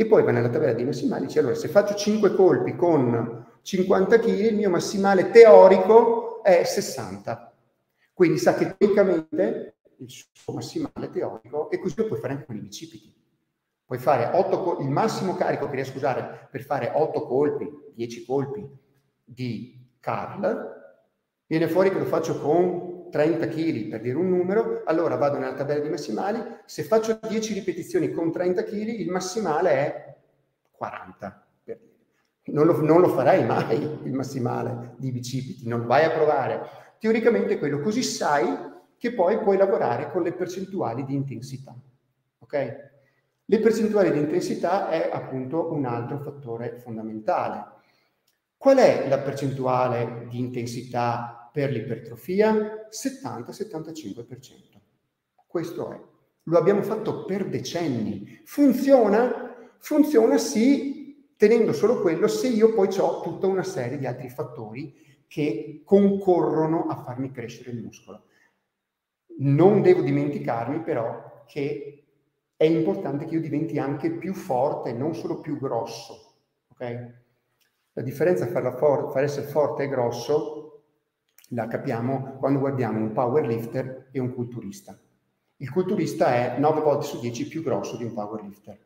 e poi va nella tabella dei massimali dice, allora, se faccio 5 colpi con 50 kg, il mio massimale teorico è 60. Quindi sa che teoricamente il suo massimale teorico e così lo puoi fare anche con i bicipiti. Puoi fare 8, il massimo carico che riesco a usare per fare 8 colpi, 10 colpi di Carl, viene fuori che lo faccio con 30 kg per dire un numero, allora vado nella tabella di massimali, se faccio 10 ripetizioni con 30 kg, il massimale è 40. Non lo, non lo farai mai il massimale di bicipiti, non vai a provare. Teoricamente quello, così sai che poi puoi lavorare con le percentuali di intensità. Ok? Le percentuali di intensità è appunto un altro fattore fondamentale. Qual è la percentuale di intensità per l'ipertrofia? 70-75%. Questo è. Lo abbiamo fatto per decenni. Funziona? Funziona sì, tenendo solo quello, se io poi ho tutta una serie di altri fattori che concorrono a farmi crescere il muscolo. Non devo dimenticarmi però che è importante che io diventi anche più forte, non solo più grosso. Okay? La differenza fra, for- fra essere forte e grosso la capiamo quando guardiamo un powerlifter e un culturista. Il culturista è 9 volte su 10 più grosso di un powerlifter,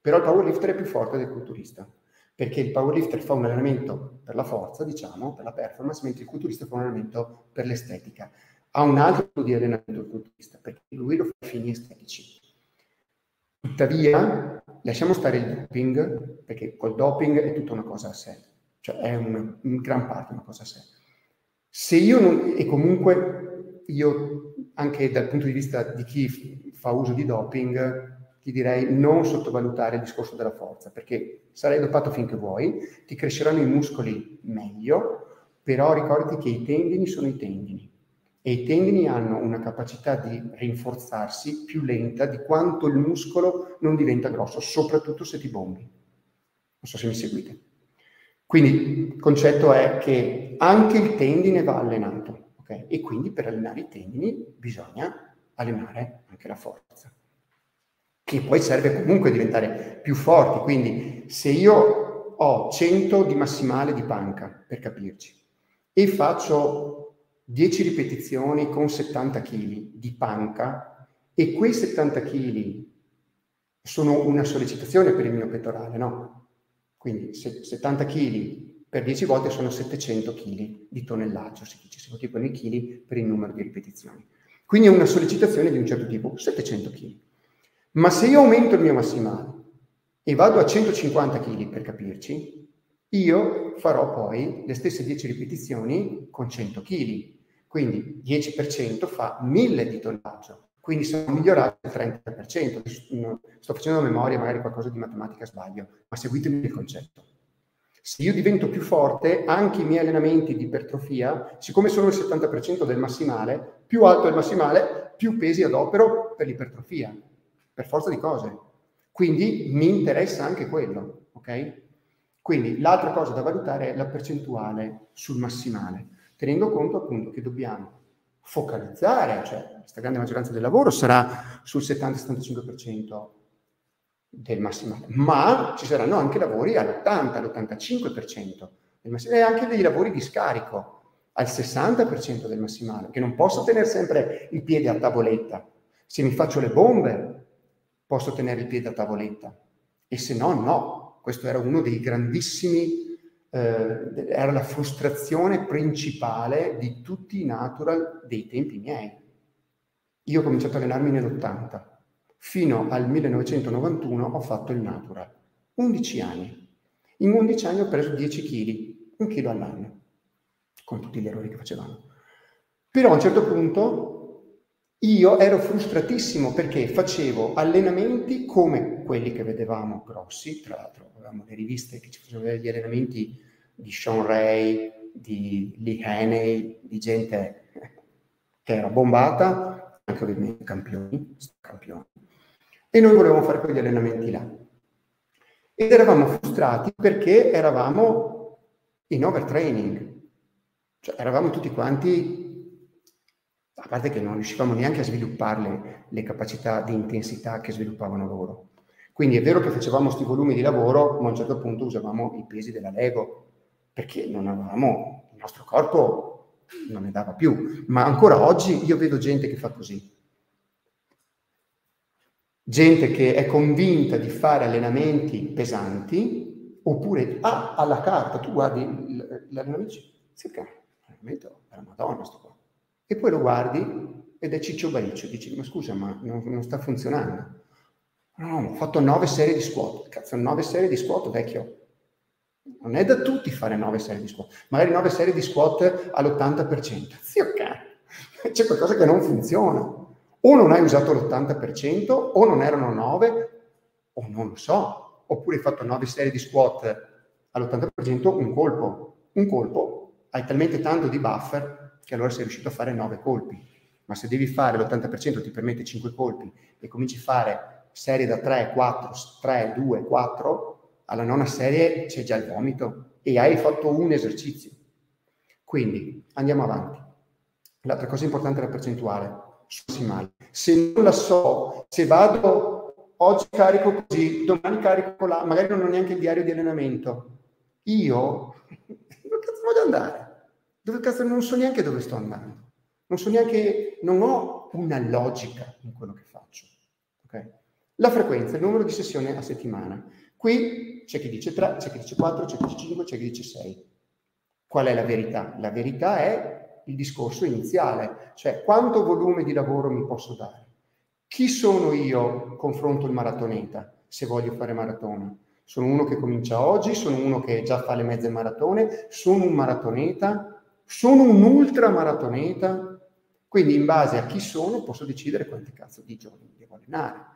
però il powerlifter è più forte del culturista, perché il powerlifter fa un allenamento per la forza, diciamo, per la performance, mentre il culturista fa un allenamento per l'estetica ha un altro tipo di allenamento culturista, perché lui lo fa a fini estetici. Tuttavia, lasciamo stare il doping, perché col doping è tutta una cosa a sé, cioè è una, in gran parte una cosa a sé. Se io non, e comunque io, anche dal punto di vista di chi fa uso di doping, ti direi non sottovalutare il discorso della forza, perché sarai dopato finché vuoi, ti cresceranno i muscoli meglio, però ricordati che i tendini sono i tendini e i tendini hanno una capacità di rinforzarsi più lenta di quanto il muscolo non diventa grosso, soprattutto se ti bombi. Non so se mi seguite. Quindi il concetto è che anche il tendine va allenato, ok? E quindi per allenare i tendini bisogna allenare anche la forza, che poi serve comunque a diventare più forti. Quindi se io ho 100 di massimale di panca, per capirci, e faccio 10 ripetizioni con 70 kg di panca e quei 70 kg sono una sollecitazione per il mio pettorale, no? Quindi 70 kg per 10 volte sono 700 kg di tonnellaggio, si dice, si moltiplicano i kg per il numero di ripetizioni. Quindi è una sollecitazione di un certo tipo, 700 kg. Ma se io aumento il mio massimale e vado a 150 kg per capirci, io farò poi le stesse 10 ripetizioni con 100 kg. Quindi 10% fa 1000 di tonnellaggio. Quindi sono migliorato del 30%. Sto facendo a memoria, magari qualcosa di matematica sbaglio, ma seguitemi il concetto. Se io divento più forte, anche i miei allenamenti di ipertrofia, siccome sono il 70% del massimale, più alto è il massimale, più pesi adopero per l'ipertrofia, per forza di cose. Quindi mi interessa anche quello, ok? Quindi l'altra cosa da valutare è la percentuale sul massimale, tenendo conto appunto che dobbiamo focalizzare, cioè questa grande maggioranza del lavoro sarà sul 70-75% del massimale, ma ci saranno anche lavori all'80, all'85% del massimale e anche dei lavori di scarico al 60% del massimale, che non posso tenere sempre il piede a tavoletta. Se mi faccio le bombe, posso tenere il piede a tavoletta, e se no, no. Questo era uno dei grandissimi, eh, era la frustrazione principale di tutti i natural dei tempi miei. Io ho cominciato a allenarmi nell'80 fino al 1991 ho fatto il natural, 11 anni. In 11 anni ho preso 10 kg, un chilo all'anno, con tutti gli errori che facevamo. Però a un certo punto io ero frustratissimo perché facevo allenamenti come quelli che vedevamo grossi, tra l'altro avevamo le riviste che ci facevano vedere gli allenamenti di Sean Ray, di Lee Haney, di gente che era bombata, anche ovviamente campioni, campioni e noi volevamo fare quegli allenamenti là. Ed eravamo frustrati perché eravamo in overtraining, cioè eravamo tutti quanti, a parte che non riuscivamo neanche a sviluppare le capacità di intensità che sviluppavano loro. Quindi è vero che facevamo questi volumi di lavoro, ma a un certo punto usavamo i pesi della Lego, perché non avevamo, il nostro corpo non ne dava più. Ma ancora oggi io vedo gente che fa così gente che è convinta di fare allenamenti pesanti, oppure ah, alla carta, tu guardi l'allenamento e ok, l'allenamento è la madonna sto qua. E poi lo guardi ed è ciccio baiccio, dici, ma scusa, ma non, non sta funzionando. No, ho fatto nove serie di squat. Cazzo, nove serie di squat, vecchio. Non è da tutti fare nove serie di squat. Magari nove serie di squat all'80%. Sì, ok. [laughs] C'è qualcosa che non funziona o non hai usato l'80% o non erano 9 o non lo so, oppure hai fatto 9 serie di squat all'80% un colpo, un colpo, hai talmente tanto di buffer che allora sei riuscito a fare 9 colpi, ma se devi fare l'80% ti permette 5 colpi e cominci a fare serie da 3, 4, 3, 2, 4, alla nona serie c'è già il vomito e hai fatto un esercizio. Quindi andiamo avanti. L'altra cosa importante è la percentuale. Se non la so, se vado oggi carico così, domani carico là, magari non ho neanche il diario di allenamento, io [laughs] dove cazzo voglio andare? Dove cazzo non so neanche dove sto andando. Non so neanche, non ho una logica in quello che faccio. Okay? La frequenza, il numero di sessioni a settimana. Qui c'è chi dice 3, c'è chi dice 4, c'è chi dice 5, c'è chi dice 6. Qual è la verità? La verità è il discorso iniziale, cioè quanto volume di lavoro mi posso dare? Chi sono io confronto il maratoneta se voglio fare maratona? Sono uno che comincia oggi, sono uno che già fa le mezze maratone, sono un maratoneta, sono un ultramaratoneta, quindi in base a chi sono posso decidere quante cazzo di giorni devo allenare.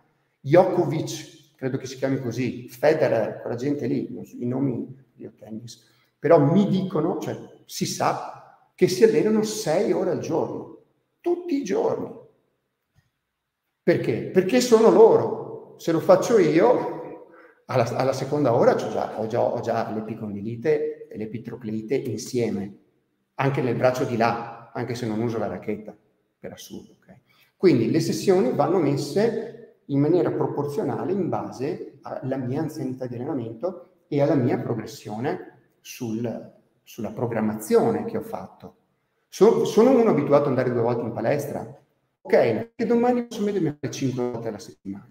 Djokovic, credo che si chiami così, Federer, quella gente lì, i nomi di tennis, però mi dicono, cioè si sa che si allenano sei ore al giorno, tutti i giorni. Perché? Perché sono loro. Se lo faccio io, alla, alla seconda ora ho già, ho già, ho già l'epicondilite e l'epitrocleite insieme. anche nel braccio di là, anche se non uso la racchetta, per assurdo. Okay? Quindi le sessioni vanno messe in maniera proporzionale in base alla mia anzianità di allenamento e alla mia progressione sul, sulla programmazione che ho fatto. So, sono uno abituato ad andare due volte in palestra? Ok, anche domani posso mettermi a fare cinque volte alla settimana.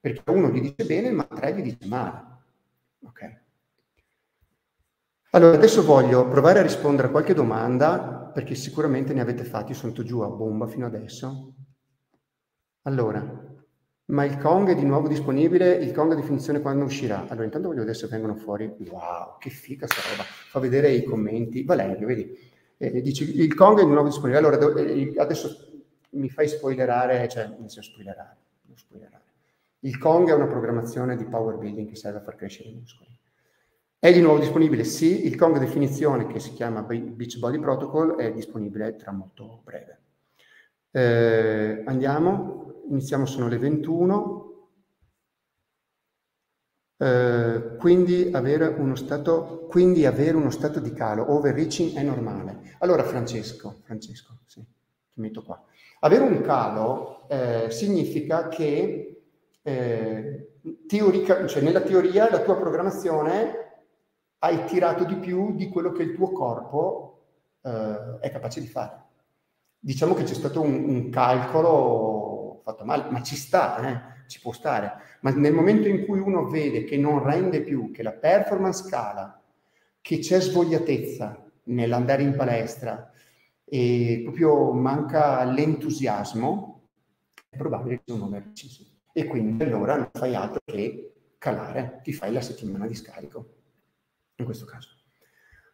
Perché uno gli dice bene, ma tre gli dice male. Ok? Allora, adesso voglio provare a rispondere a qualche domanda, perché sicuramente ne avete fatti, sono giù a bomba fino adesso. Allora, ma il Kong è di nuovo disponibile? Il Kong a definizione quando uscirà? Allora, intanto voglio vedere se vengono fuori. Wow, che figa sta roba. Fa vedere i commenti. Valerio, vedi? Eh, dice, il Kong è di nuovo disponibile. Allora, eh, adesso mi fai spoilerare, cioè, mi senso spoilerare, spoilerare. Il Kong è una programmazione di power building che serve a far crescere i muscoli. È di nuovo disponibile? Sì, il Kong definizione che si chiama Beach Body Protocol è disponibile tra molto breve. Eh, andiamo, iniziamo, sono le 21. Eh, quindi, avere uno stato, quindi avere uno stato di calo, overreaching è normale. Allora Francesco, Francesco, sì, ti metto qua. Avere un calo eh, significa che eh, teorica, cioè nella teoria la tua programmazione hai tirato di più di quello che il tuo corpo eh, è capace di fare. Diciamo che c'è stato un, un calcolo fatto male, ma ci sta, eh? ci può stare. Ma nel momento in cui uno vede che non rende più, che la performance cala, che c'è svogliatezza nell'andare in palestra e proprio manca l'entusiasmo, è probabile che è preciso. E quindi allora non fai altro che calare, ti fai la settimana di scarico in questo caso.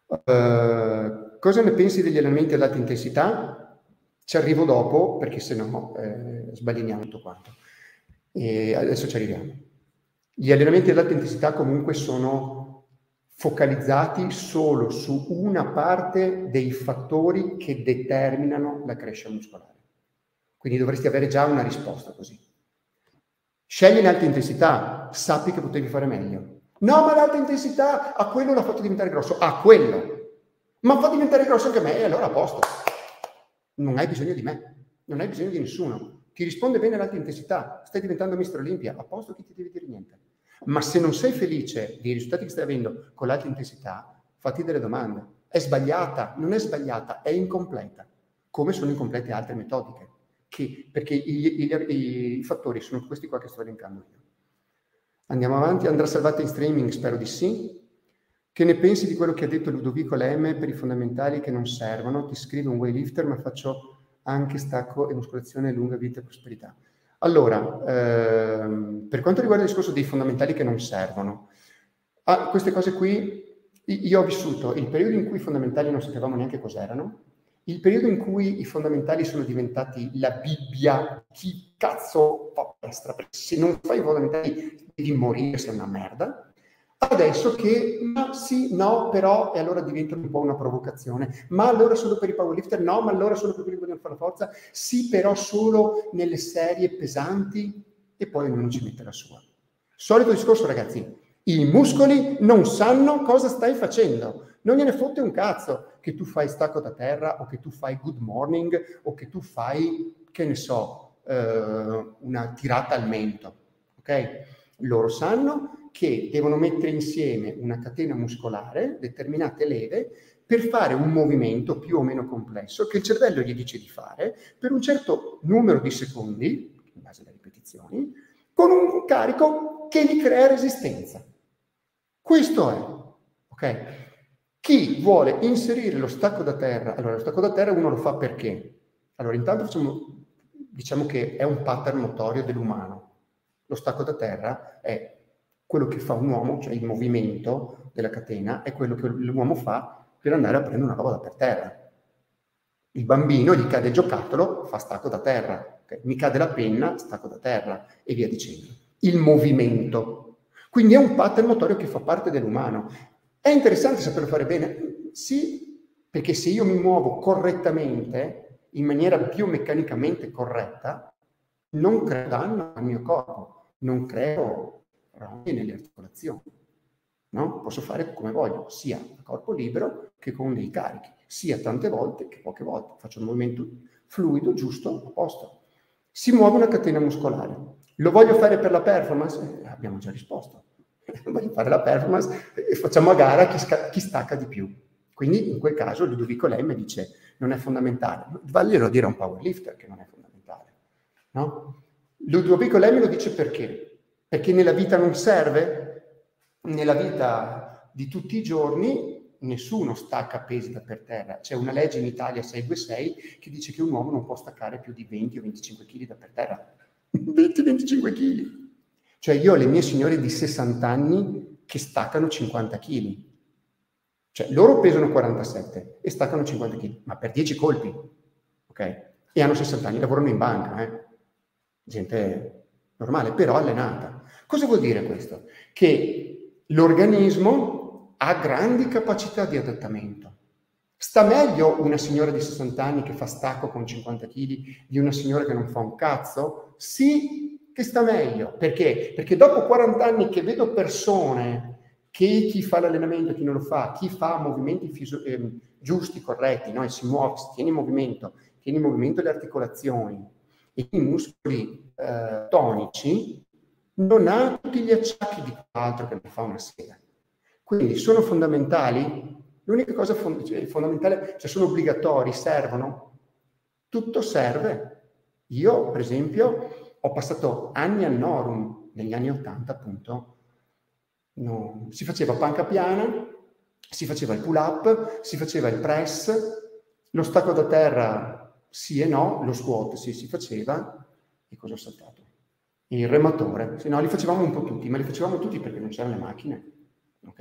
Uh, cosa ne pensi degli allenamenti ad alta intensità? Ci arrivo dopo, perché se no eh, sbaliniamo tutto quanto. E adesso ci arriviamo. Gli allenamenti ad alta intensità comunque sono focalizzati solo su una parte dei fattori che determinano la crescita muscolare. Quindi dovresti avere già una risposta così. Scegli in alta intensità, sappi che potevi fare meglio. No, ma l'alta intensità a quello l'ha fatto diventare grosso. A quello. Ma fa diventare grosso anche me e allora a posto. Non hai bisogno di me, non hai bisogno di nessuno. Ti risponde bene l'alta intensità, stai diventando Mister Olimpia, a posto chi ti deve dire niente. Ma se non sei felice dei risultati che stai avendo con l'alta intensità, fatti delle domande. È sbagliata? Non è sbagliata, è incompleta. Come sono incomplete altre metodiche? Che, perché i, i, i fattori sono questi qua che sto elencando io. Andiamo avanti, andrà salvata in streaming? Spero di sì. Che ne pensi di quello che ha detto Ludovico Lemme per i fondamentali che non servono? Ti scrivo un weightlifter, ma faccio anche stacco e muscolazione lunga vita e prosperità. Allora, ehm, per quanto riguarda il discorso dei fondamentali che non servono, ah, queste cose qui, io ho vissuto il periodo in cui i fondamentali non sapevamo neanche cos'erano, il periodo in cui i fondamentali sono diventati la Bibbia, chi cazzo fa palestra? Se non fai i fondamentali devi morire, sei una merda. Adesso che, ma sì, no, però, e allora diventa un po' una provocazione. Ma allora solo per i powerlifter? No, ma allora solo per quelli che vogliono fare la forza? Sì, però solo nelle serie pesanti? E poi ognuno ci mette la sua. Solito discorso, ragazzi. I muscoli non sanno cosa stai facendo. Non gliene fotte un cazzo che tu fai stacco da terra o che tu fai good morning o che tu fai, che ne so, eh, una tirata al mento. Ok? Loro sanno che devono mettere insieme una catena muscolare, determinate leve, per fare un movimento più o meno complesso che il cervello gli dice di fare per un certo numero di secondi, in base alle ripetizioni, con un carico che gli crea resistenza. Questo è. Ok? Chi vuole inserire lo stacco da terra, allora lo stacco da terra uno lo fa perché? Allora intanto facciamo, diciamo che è un pattern motorio dell'umano. Lo stacco da terra è quello che fa un uomo, cioè il movimento della catena, è quello che l'uomo fa per andare a prendere una roba da per terra. Il bambino gli cade il giocattolo, fa stacco da terra. Okay? Mi cade la penna, stacco da terra e via dicendo. Il movimento. Quindi è un pattern motorio che fa parte dell'umano. È interessante saperlo fare bene? Sì, perché se io mi muovo correttamente, in maniera biomeccanicamente corretta, non creo danno al mio corpo non creo rogni nelle articolazioni. No? Posso fare come voglio, sia a corpo libero che con dei carichi. sia tante volte che poche volte. Faccio un movimento fluido, giusto, a posto. Si muove una catena muscolare. Lo voglio fare per la performance? Eh, abbiamo già risposto. [laughs] voglio fare la performance e facciamo a gara chi, sca- chi stacca di più. Quindi in quel caso Ludovico Lemme dice non è fondamentale. Vaglielo dire a un powerlifter che non è fondamentale. No? Ludovico Lemme lo dice perché? Perché nella vita non serve? Nella vita di tutti i giorni nessuno stacca pesi da per terra. C'è una legge in Italia 626 che dice che un uomo non può staccare più di 20 o 25 kg da per terra. [laughs] 20-25 kg. Cioè io ho le mie signore di 60 anni che staccano 50 kg. Cioè loro pesano 47 e staccano 50 kg, ma per 10 colpi. Ok? E hanno 60 anni, lavorano in banca, eh? Gente normale, però allenata. Cosa vuol dire questo? Che l'organismo ha grandi capacità di adattamento. Sta meglio una signora di 60 anni che fa stacco con 50 kg di una signora che non fa un cazzo? Sì, che sta meglio. Perché? Perché dopo 40 anni che vedo persone che chi fa l'allenamento, chi non lo fa, chi fa movimenti fisio- eh, giusti, corretti, no? e si muove, si tiene in movimento, tiene in movimento le articolazioni e i muscoli eh, tonici, non ha tutti gli acciacchi di quell'altro che ne fa una sera. Quindi sono fondamentali? L'unica cosa fond- cioè, fondamentale, cioè sono obbligatori, servono? Tutto serve. Io, per esempio, ho passato anni a Norum, negli anni 80 appunto, no, si faceva panca piana, si faceva il pull-up, si faceva il press, lo stacco da terra sì e no, lo squat sì si faceva, e cosa ho saltato? Il rematore, se no li facevamo un po' tutti, ma li facevamo tutti perché non c'erano le macchine. Ok?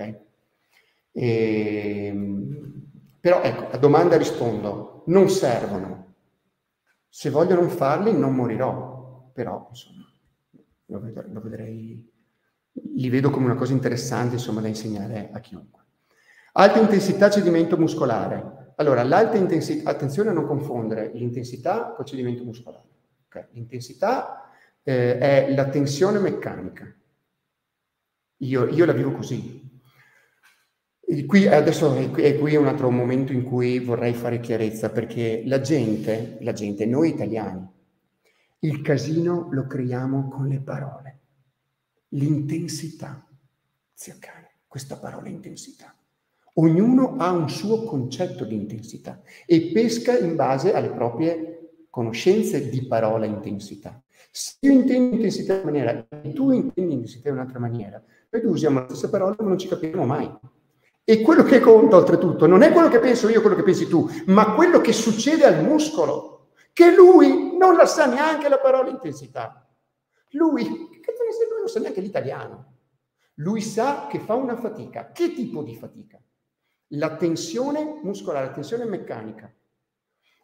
E, ehm, però ecco, a domanda rispondo, non servono. Se voglio non farli non morirò, però insomma, lo vedrei, lo vedrei, li vedo come una cosa interessante insomma da insegnare a chiunque. Alta intensità, cedimento muscolare. Allora, l'alta intensità, attenzione a non confondere l'intensità col cedimento muscolare. Okay. L'intensità eh, è la tensione meccanica. Io, io la vivo così, Qui, adesso è qui, un altro momento in cui vorrei fare chiarezza perché la gente, la gente, noi italiani, il casino lo creiamo con le parole. L'intensità. Zia cane, questa parola intensità. Ognuno ha un suo concetto di intensità e pesca in base alle proprie conoscenze di parola intensità. Se io intendo intensità in una maniera e tu intendi intensità in un'altra maniera, noi usiamo la stessa parola ma non ci capiremo mai. E quello che conta oltretutto non è quello che penso io, quello che pensi tu, ma quello che succede al muscolo, che lui non la sa neanche la parola intensità. Lui, che ne sa, lui non sa neanche l'italiano. Lui sa che fa una fatica. Che tipo di fatica? La tensione muscolare, la tensione meccanica.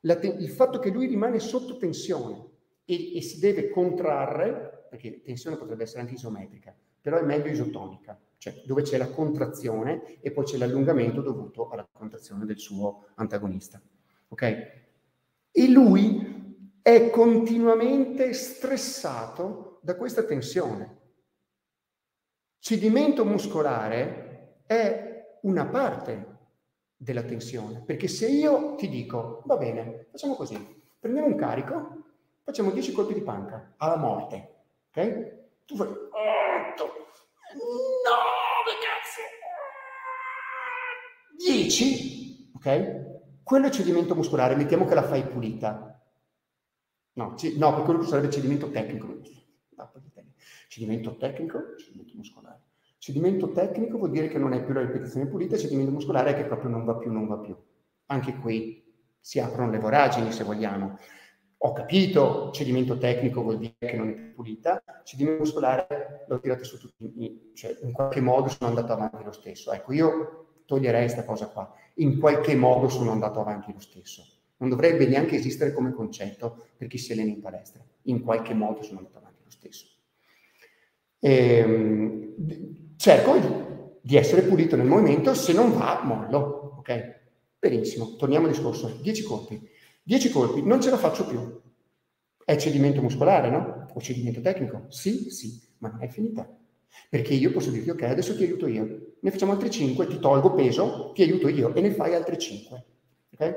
Te- il fatto che lui rimane sotto tensione e, e si deve contrarre, perché tensione potrebbe essere anche isometrica, però è meglio isotonica cioè dove c'è la contrazione e poi c'è l'allungamento dovuto alla contrazione del suo antagonista. Ok? E lui è continuamente stressato da questa tensione. Cedimento muscolare è una parte della tensione, perché se io ti dico, va bene, facciamo così, prendiamo un carico, facciamo 10 colpi di panca alla morte, ok? Tu fai 8, 10, ok? Quello è cedimento muscolare, mettiamo che la fai pulita. No, c- no per quello che sarebbe cedimento tecnico. Cedimento tecnico, cedimento muscolare. Cedimento tecnico vuol dire che non è più la ripetizione pulita, cedimento muscolare è che proprio non va più, non va più. Anche qui si aprono le voragini, se vogliamo. Ho capito, cedimento tecnico vuol dire che non è più pulita, cedimento muscolare l'ho tirato su tutti, cioè in qualche modo sono andato avanti lo stesso. Ecco, io toglierei questa cosa qua. In qualche modo sono andato avanti lo stesso. Non dovrebbe neanche esistere come concetto per chi si allena in palestra. In qualche modo sono andato avanti lo stesso. Ehm, cerco di essere pulito nel movimento, se non va, mollo. Ok? Benissimo, torniamo al discorso. 10 colpi. 10 colpi, non ce la faccio più. È cedimento muscolare, no? O cedimento tecnico? Sì, sì, ma non è finita. Perché io posso dirti, ok, adesso ti aiuto io. Ne facciamo altri 5, ti tolgo peso, ti aiuto io e ne fai altri 5. Okay?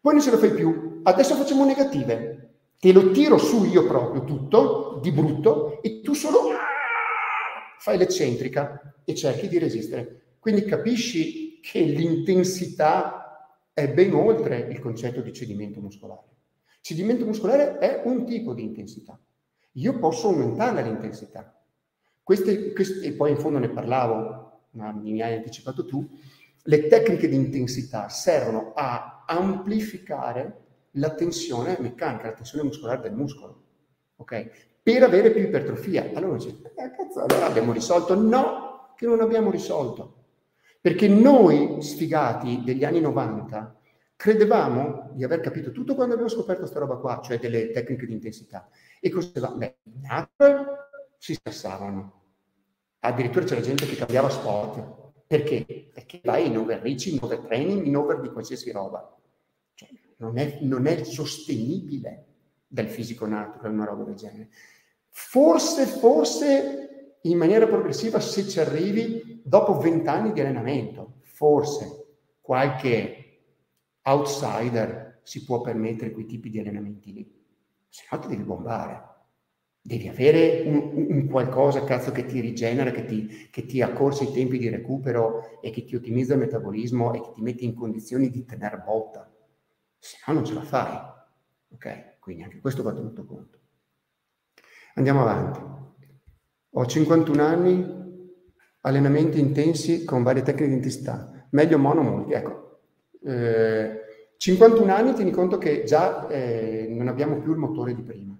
Poi non ce lo fai più. Adesso facciamo negative. Te lo tiro su io proprio tutto, di brutto, e tu solo fai l'eccentrica e cerchi di resistere. Quindi capisci che l'intensità è ben oltre il concetto di cedimento muscolare. Cedimento muscolare è un tipo di intensità. Io posso aumentare l'intensità. Queste, queste, e poi in fondo ne parlavo, ma mi hai anticipato tu, le tecniche di intensità servono a amplificare la tensione meccanica, la tensione muscolare del muscolo, ok? Per avere più ipertrofia. Allora dice, eh, cazzo, allora abbiamo risolto? No, che non abbiamo risolto. Perché noi, sfigati degli anni 90, credevamo di aver capito tutto quando abbiamo scoperto questa roba qua, cioè delle tecniche di intensità. E cosa Beh, natural si stressavano. Addirittura c'era gente che cambiava sport. Perché? Perché vai in overreach, in overtraining, in over di qualsiasi roba. Cioè, non, è, non è sostenibile del fisico natural una roba del genere. Forse, forse in maniera progressiva, se ci arrivi dopo vent'anni di allenamento, forse qualche outsider si può permettere quei tipi di allenamenti lì. Se no ti devi bombare. Devi avere un, un qualcosa, cazzo, che ti rigenera, che ti, che ti accorcia i tempi di recupero e che ti ottimizza il metabolismo e che ti mette in condizioni di tenere botta. Se no non ce la fai. Ok? Quindi anche questo va tenuto conto. Andiamo avanti. Ho 51 anni, allenamenti intensi con varie tecniche di intensità. Meglio mono multi. Ecco, eh, 51 anni, tieni conto che già eh, non abbiamo più il motore di prima.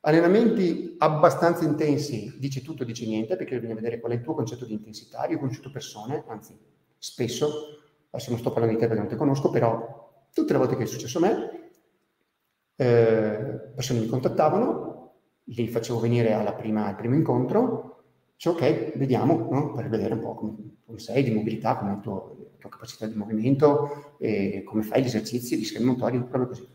Allenamenti abbastanza intensi, dice tutto, dice niente, perché bisogna vedere qual è il tuo concetto di intensità. Io ho conosciuto persone, anzi spesso, adesso non sto parlando di te perché non ti conosco, però tutte le volte che è successo a me, eh, persone mi contattavano, li facevo venire prima, al primo incontro, dicevo ok, vediamo, no? per vedere un po' come, come sei di mobilità, come la tua, tua capacità di movimento, come fai gli esercizi, gli schemi motori, proprio così.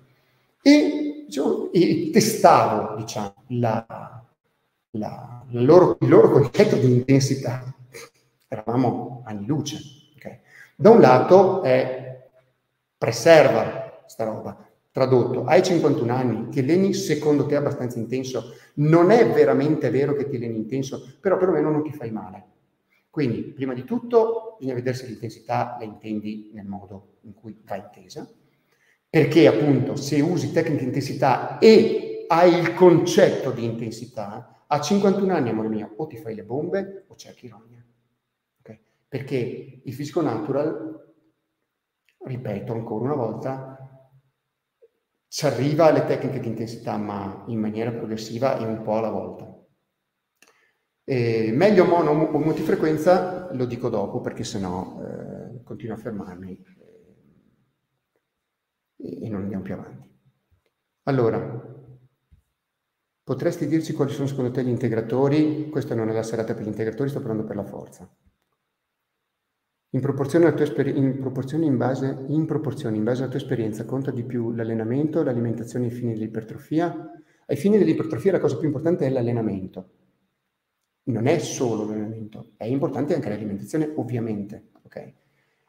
E diciamo, e testavo diciamo, la, la, la loro, il loro concetto di intensità. Eravamo anni luce. Okay? Da un lato è preserva sta roba. Tradotto, hai 51 anni, ti alleni secondo te abbastanza intenso. Non è veramente vero che ti alleni intenso, però perlomeno non ti fai male. Quindi, prima di tutto, bisogna vedere se l'intensità la intendi nel modo in cui va intesa perché appunto se usi tecniche di intensità e hai il concetto di intensità, a 51 anni, amore mio, o ti fai le bombe o cerchi rogna. Okay? Perché il fisico natural, ripeto ancora una volta, ci arriva alle tecniche di intensità, ma in maniera progressiva e un po' alla volta. E meglio mono o multifrequenza lo dico dopo perché sennò eh, continuo a fermarmi e non andiamo più avanti. Allora, potresti dirci quali sono secondo te gli integratori? Questa non è la serata per gli integratori, sto parlando per la forza. In proporzione, alla tua esperi- in, proporzione in, base, in proporzione, in base alla tua esperienza, conta di più l'allenamento, l'alimentazione ai fini dell'ipertrofia? Ai fini dell'ipertrofia la cosa più importante è l'allenamento. Non è solo l'allenamento, è importante anche l'alimentazione, ovviamente. Okay?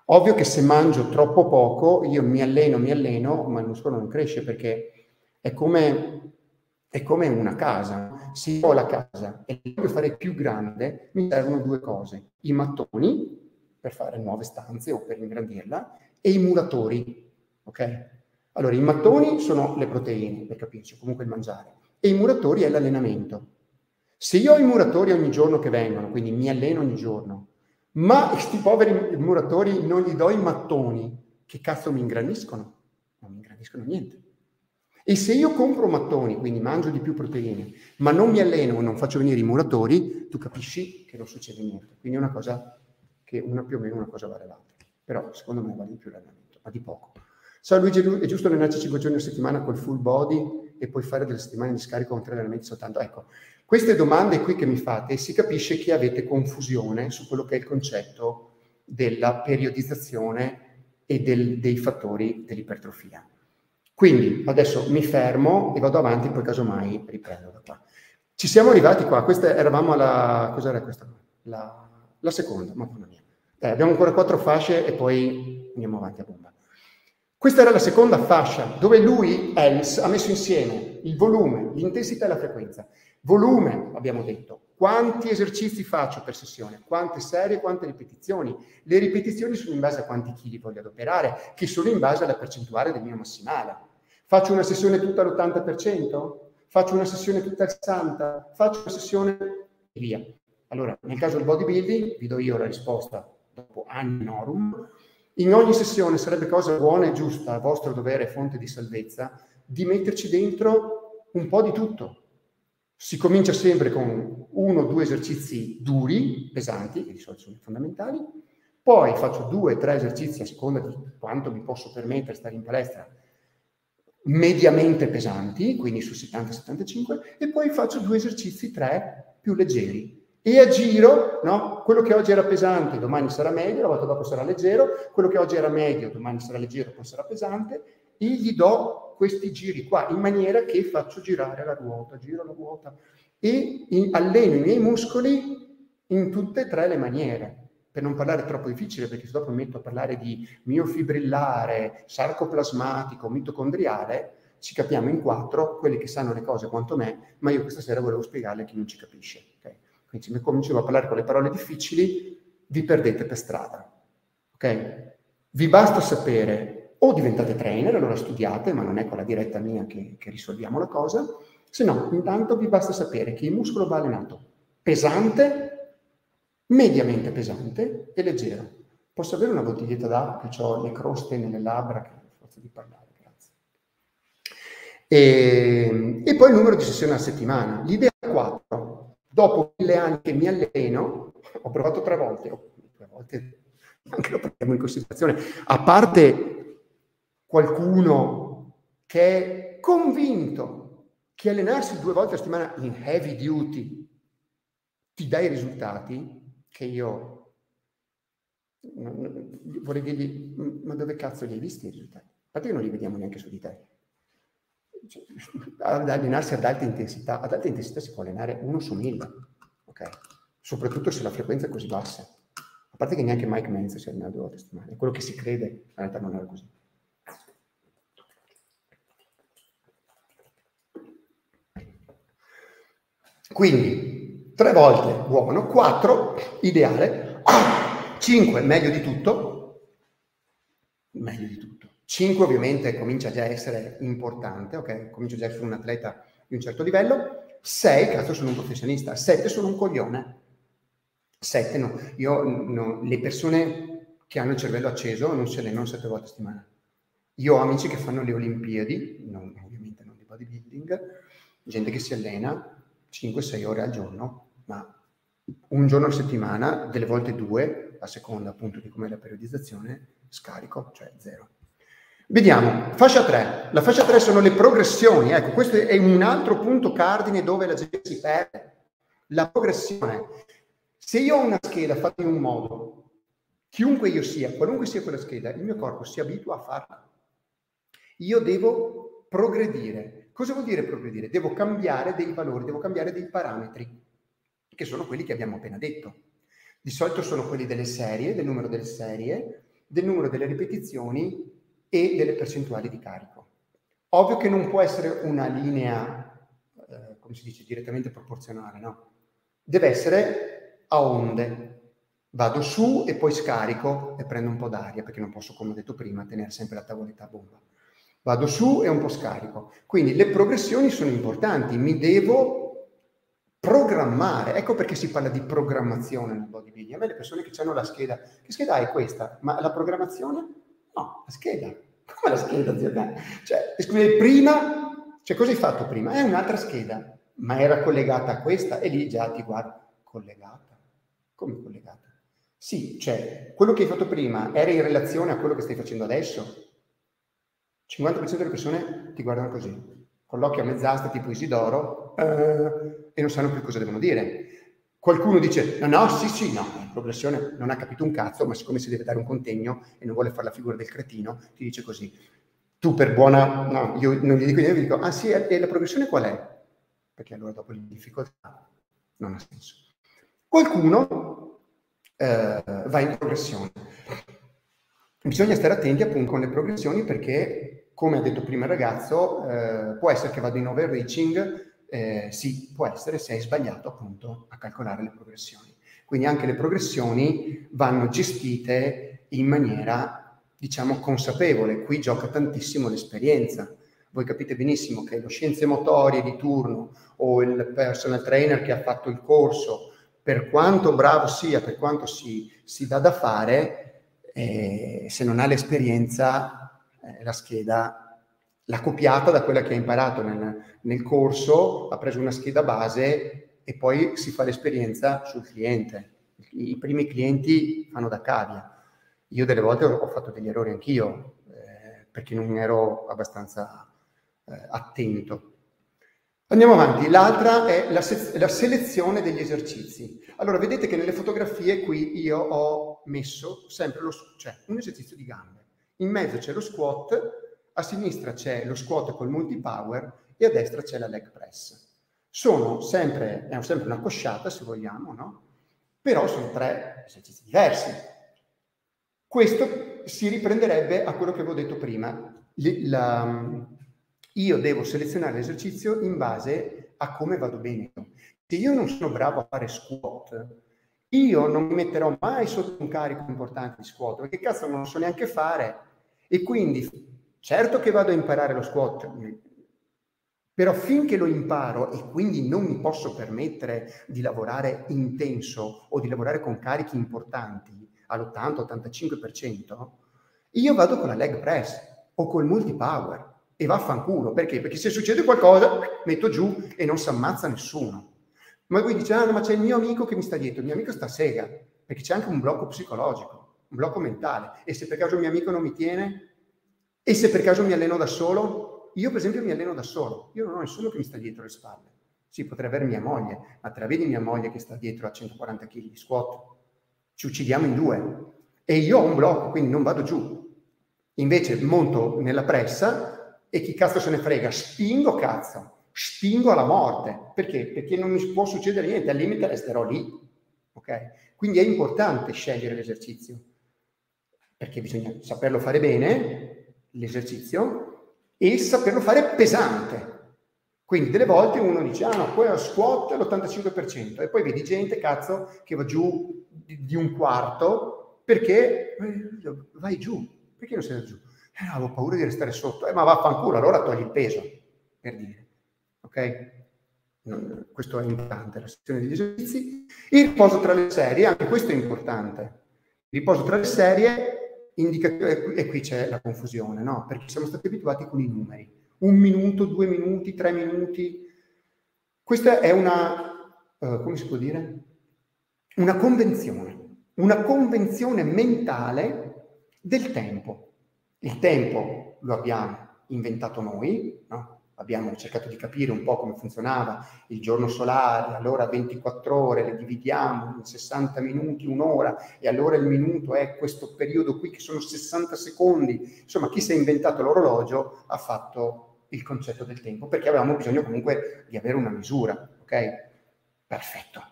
Ovvio che se mangio troppo poco, io mi alleno, mi alleno, ma il muscolo non cresce perché è come, è come una casa. Se ho la casa e voglio fare più grande, mi servono due cose. I mattoni per fare nuove stanze o per ingrandirla e i muratori. Ok? Allora, i mattoni sono le proteine, per capirci, comunque il mangiare. E i muratori è l'allenamento. Se io ho i muratori ogni giorno che vengono, quindi mi alleno ogni giorno, ma questi poveri muratori non gli do i mattoni, che cazzo mi ingrandiscono? Non mi ingrandiscono niente. E se io compro mattoni, quindi mangio di più proteine, ma non mi alleno non faccio venire i muratori, tu capisci che non succede niente. Quindi è una cosa che una più o meno una cosa vale l'altra. Però secondo me vale di più l'allenamento, ma di poco. Ciao Luigi, è giusto allenarci 5 giorni a settimana col full body e poi fare delle settimane di scarico con tre allenamenti soltanto? Ecco, queste domande qui che mi fate si capisce che avete confusione su quello che è il concetto della periodizzazione e del, dei fattori dell'ipertrofia. Quindi adesso mi fermo e vado avanti, poi casomai riprendo da qua. Ci siamo arrivati qua, questa eravamo alla... cos'era questa? La, la seconda, madonna mia. Eh, abbiamo ancora quattro fasce e poi andiamo avanti a bomba. Questa era la seconda fascia, dove lui, Els, ha messo insieme il volume, l'intensità e la frequenza. Volume, abbiamo detto, quanti esercizi faccio per sessione, quante serie, quante ripetizioni. Le ripetizioni sono in base a quanti chili voglio adoperare, che sono in base alla percentuale del mio massimale. Faccio una sessione tutta all'80%? Faccio una sessione tutta al 60%? Faccio una sessione e via. Allora, nel caso del bodybuilding, vi do io la risposta dopo anni norum, in ogni sessione sarebbe cosa buona e giusta, vostro dovere e fonte di salvezza, di metterci dentro un po' di tutto. Si comincia sempre con uno o due esercizi duri, pesanti, che di solito sono fondamentali, poi faccio due o tre esercizi a seconda di quanto mi posso permettere stare in palestra, mediamente pesanti, quindi su 70-75, e poi faccio due esercizi, tre, più leggeri, e a giro, no? quello che oggi era pesante domani sarà medio, la volta dopo sarà leggero, quello che oggi era medio domani sarà leggero, poi sarà pesante, e gli do questi giri qua, in maniera che faccio girare la ruota, giro la ruota, e alleno i miei muscoli in tutte e tre le maniere. Per non parlare troppo difficile, perché se dopo mi metto a parlare di miofibrillare, sarcoplasmatico, mitocondriale, ci capiamo in quattro, quelli che sanno le cose quanto me, ma io questa sera volevo spiegarle a chi non ci capisce. Okay? Quindi se mi comincio a parlare con le parole difficili, vi perdete per strada. Ok? Vi basta sapere, o diventate trainer, allora studiate, ma non è con la diretta mia che, che risolviamo la cosa, se no, intanto vi basta sapere che il muscolo va allenato pesante, mediamente pesante e leggero. Posso avere una bottiglietta d'acqua che ho le croste nelle labbra, che forza di parlare, grazie. E, e poi il numero di sessioni a settimana. L'idea è 4 dopo mille anni che mi alleno, ho provato tre volte, due volte anche lo prendiamo in considerazione, a parte qualcuno che è convinto che allenarsi due volte a settimana in heavy duty ti dà i risultati che io vorrei dirgli, ma dove cazzo li hai visti i risultati? A parte che non li vediamo neanche su di te ad allenarsi ad alta intensità. Ad alta intensità si può allenare uno su mille, ok? Soprattutto se la frequenza è così bassa. A parte che neanche Mike Menz si allena due volte a settimana, è quello che si crede, in realtà non era così. Quindi, tre volte buono, quattro ideale, cinque meglio di tutto, meglio di tutto. 5 ovviamente comincia già a essere importante, ok? Comincia già a essere un atleta di un certo livello. 6, cazzo, sono un professionista. 7, sono un coglione. 7, no. Io, no, le persone che hanno il cervello acceso non si allenano 7 volte a settimana. Io ho amici che fanno le Olimpiadi, non, ovviamente non di bodybuilding, gente che si allena 5-6 ore al giorno, ma un giorno a settimana, delle volte due, a seconda appunto di com'è la periodizzazione, scarico, cioè zero. Vediamo, fascia 3. La fascia 3 sono le progressioni. Ecco, questo è un altro punto cardine dove la gente si perde. La progressione. Se io ho una scheda fatta in un modo, chiunque io sia, qualunque sia quella scheda, il mio corpo si abitua a farla. Io devo progredire. Cosa vuol dire progredire? Devo cambiare dei valori, devo cambiare dei parametri, che sono quelli che abbiamo appena detto. Di solito sono quelli delle serie, del numero delle serie, del numero delle ripetizioni e delle percentuali di carico. Ovvio che non può essere una linea, eh, come si dice, direttamente proporzionale, no? Deve essere a onde. Vado su e poi scarico e prendo un po' d'aria, perché non posso, come ho detto prima, tenere sempre la tavoletta a bomba. Vado su e un po' scarico. Quindi le progressioni sono importanti, mi devo programmare. Ecco perché si parla di programmazione nel bodybuilding. A me le persone che hanno la scheda, che scheda è questa? Ma la programmazione? No, la scheda. Come la scheda, zio Cioè, scusi, prima, cioè cosa hai fatto prima? È un'altra scheda, ma era collegata a questa e lì già ti guarda, collegata. Come collegata? Sì, cioè, quello che hai fatto prima era in relazione a quello che stai facendo adesso. 50% delle persone ti guardano così, con l'occhio a mezz'asta tipo Isidoro, eh, e non sanno più cosa devono dire. Qualcuno dice, no, no, sì, sì, no, progressione non ha capito un cazzo, ma siccome si deve dare un contegno e non vuole fare la figura del cretino, ti dice così. Tu per buona, no, io non gli dico niente, gli dico, ah sì, e la progressione qual è? Perché allora dopo le difficoltà non ha senso. Qualcuno eh, va in progressione. bisogna stare attenti appunto con le progressioni perché, come ha detto prima il ragazzo, eh, può essere che vado in overreaching, eh, sì, può essere se hai sbagliato appunto a calcolare le progressioni. Quindi anche le progressioni vanno gestite in maniera, diciamo, consapevole. Qui gioca tantissimo l'esperienza. Voi capite benissimo che lo scienze motorie di turno o il personal trainer che ha fatto il corso, per quanto bravo sia, per quanto si, si dà da fare, eh, se non ha l'esperienza, eh, la scheda l'ha copiata da quella che ha imparato nel, nel corso, ha preso una scheda base e poi si fa l'esperienza sul cliente. I primi clienti fanno da cavia. Io delle volte ho fatto degli errori anch'io, eh, perché non ero abbastanza eh, attento. Andiamo avanti, l'altra è la, se- la, selezione degli esercizi. Allora, vedete che nelle fotografie qui io ho messo sempre lo, cioè, un esercizio di gambe. In mezzo c'è lo squat, a sinistra c'è lo squat col multipower e a destra c'è la leg press. Sono sempre, è sempre una cosciata se vogliamo, no? Però sono tre esercizi diversi. Questo si riprenderebbe a quello che avevo detto prima. La, io devo selezionare l'esercizio in base a come vado bene. Se io non sono bravo a fare squat, io non mi metterò mai sotto un carico importante di squat, perché cazzo non lo so neanche fare. E quindi, certo che vado a imparare lo squat, però finché lo imparo e quindi non mi posso permettere di lavorare intenso o di lavorare con carichi importanti all'80-85%, io vado con la leg press o col multipower e vaffanculo. Perché? Perché se succede qualcosa metto giù e non si ammazza nessuno. Ma voi dite, ah, ma c'è il mio amico che mi sta dietro, il mio amico sta sega, perché c'è anche un blocco psicologico, un blocco mentale. E se per caso il mio amico non mi tiene? E se per caso mi alleno da solo? Io per esempio mi alleno da solo, io non ho nessuno che mi sta dietro le spalle. Sì, potrei avere mia moglie, ma te la vedi mia moglie che sta dietro a 140 kg di squat? Ci uccidiamo in due. E io ho un blocco, quindi non vado giù. Invece monto nella pressa e chi cazzo se ne frega? Spingo cazzo, spingo alla morte. Perché? Perché non mi può succedere niente, al limite resterò lì. Ok? Quindi è importante scegliere l'esercizio, perché bisogna saperlo fare bene, l'esercizio, e saperlo fare pesante. Quindi delle volte uno dice, ah no, poi squat l'85%, e poi vedi gente, cazzo, che va giù di, di un quarto, perché eh, vai giù, perché non sei giù? Eh, no, avevo paura di restare sotto, eh, ma vaffanculo, allora togli il peso, per dire. Ok? Questo è importante, la sezione degli esercizi. Il riposo tra le serie, anche questo è importante. Il riposo tra le serie indica, e qui c'è la confusione, no? Perché siamo stati abituati con i numeri. Un minuto, due minuti, tre minuti. Questa è una, uh, come si può dire? Una convenzione, una convenzione mentale del tempo. Il tempo lo abbiamo inventato noi, no? Abbiamo cercato di capire un po' come funzionava il giorno solare, allora 24 ore le dividiamo in 60 minuti, un'ora, e allora il minuto è questo periodo qui che sono 60 secondi. Insomma, chi si è inventato l'orologio ha fatto il concetto del tempo, perché avevamo bisogno comunque di avere una misura, ok? Perfetto.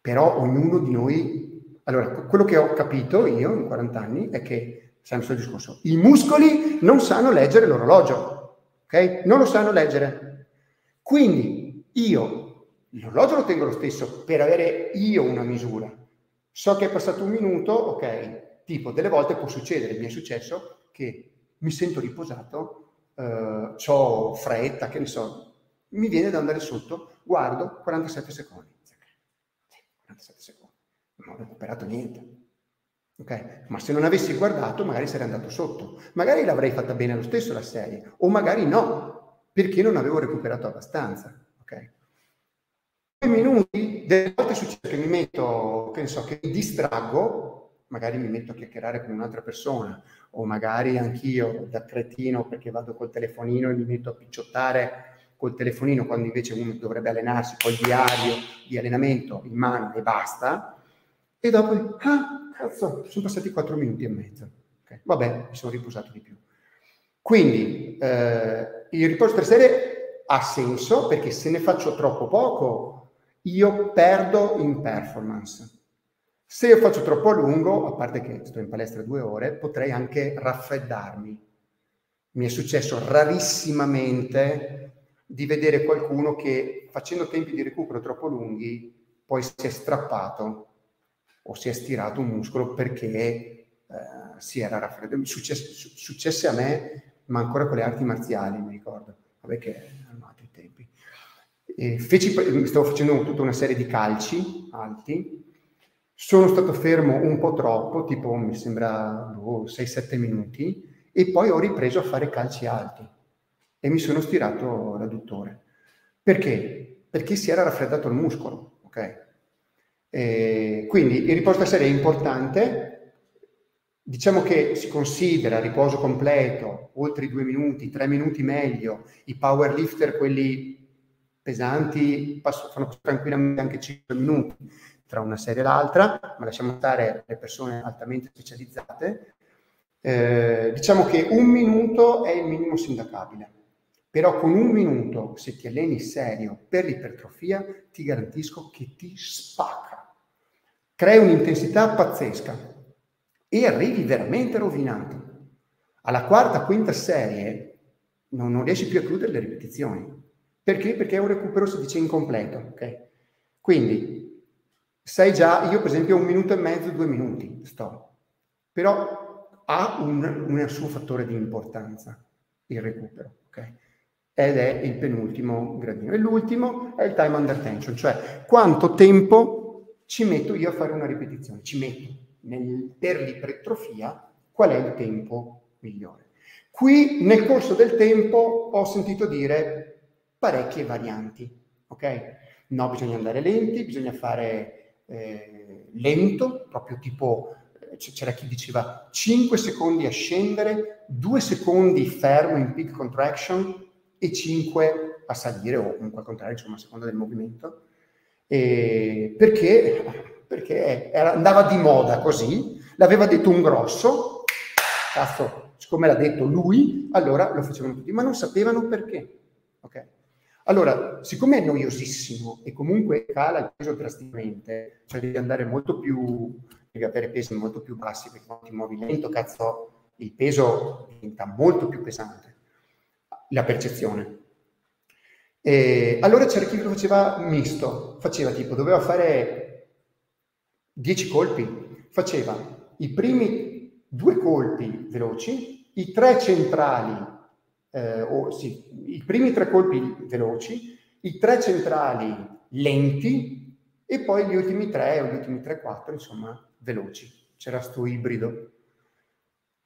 Però ognuno di noi... Allora, quello che ho capito io in 40 anni è che, sempre il discorso, i muscoli non sanno leggere l'orologio ok? Non lo sanno leggere. Quindi io l'orologio lo tengo lo stesso per avere io una misura. So che è passato un minuto, ok, tipo delle volte può succedere, mi è successo che mi sento riposato, eh, ho fretta, che ne so, mi viene da andare sotto, guardo 47 secondi. 47 secondi, non ho recuperato niente. Okay? Ma se non avessi guardato, magari sarei andato sotto. Magari l'avrei fatta bene lo stesso la serie, o magari no, perché non avevo recuperato abbastanza. Okay? Due minuti, delle volte succede che mi metto, che ne so, che mi distraggo, magari mi metto a chiacchierare con un'altra persona, o magari anch'io da cretino perché vado col telefonino e mi metto a picciottare col telefonino quando invece uno dovrebbe allenarsi col diario di allenamento in mano e basta. E dopo, ah, cazzo, sono passati 4 minuti e mezzo. Okay. Vabbè, mi sono riposato di più. Quindi eh, il riposo tre serie ha senso perché se ne faccio troppo poco io perdo in performance. Se io faccio troppo a lungo, a parte che sto in palestra due ore, potrei anche raffreddarmi. Mi è successo rarissimamente di vedere qualcuno che facendo tempi di recupero troppo lunghi poi si è strappato o si è stirato un muscolo perché eh, si era raffreddato. Successe, successe a me, ma ancora con le arti marziali, mi ricordo. Vabbè che erano altri tempi. E feci, stavo facendo tutta una serie di calci alti, sono stato fermo un po' troppo, tipo mi sembra oh, 6-7 minuti, e poi ho ripreso a fare calci alti e mi sono stirato l'adduttore. Perché? Perché si era raffreddato il muscolo, ok? E quindi il riposo da serie è importante, diciamo che si considera riposo completo, oltre i due minuti, tre minuti meglio, i power lifter, quelli pesanti, passo, fanno tranquillamente anche 5 minuti tra una serie e l'altra, ma lasciamo stare le persone altamente specializzate. Eh, diciamo che un minuto è il minimo sindacabile. Però con un minuto, se ti alleni serio per l'ipertrofia, ti garantisco che ti spacca. Crei un'intensità pazzesca e arrivi veramente rovinato. Alla quarta, quinta serie non, non riesci più a chiudere le ripetizioni. Perché? Perché è un recupero, si dice, incompleto. Okay? Quindi, sai già, io per esempio un minuto e mezzo, due minuti sto. Però ha un, un suo fattore di importanza, il recupero. Okay? ed è il penultimo gradino. E l'ultimo è il time under tension, cioè quanto tempo ci metto io a fare una ripetizione, ci metto nel, per l'ipertrofia qual è il tempo migliore. Qui nel corso del tempo ho sentito dire parecchie varianti, ok? No, bisogna andare lenti, bisogna fare eh, lento, proprio tipo eh, c'era chi diceva 5 secondi a scendere, 2 secondi fermo in peak contraction, e 5 a salire o comunque al contrario, insomma, a seconda del movimento. E perché? [laughs] Perché era, andava di moda così, l'aveva detto un grosso, cazzo, siccome l'ha detto lui, allora lo facevano tutti, ma non sapevano perché. Ok? Allora, siccome è noiosissimo e comunque cala il peso drasticamente, cioè devi andare molto più, devi avere pesi molto più bassi perché quando ti muovi lento, cazzo, il peso diventa molto più pesante la percezione. E allora c'era chi lo faceva misto, faceva tipo, doveva fare 10 colpi, faceva i primi due colpi veloci, i tre centrali, eh, o sì, i primi tre colpi veloci, i tre centrali lenti e poi gli ultimi tre o gli ultimi tre, quattro, insomma, veloci. C'era sto ibrido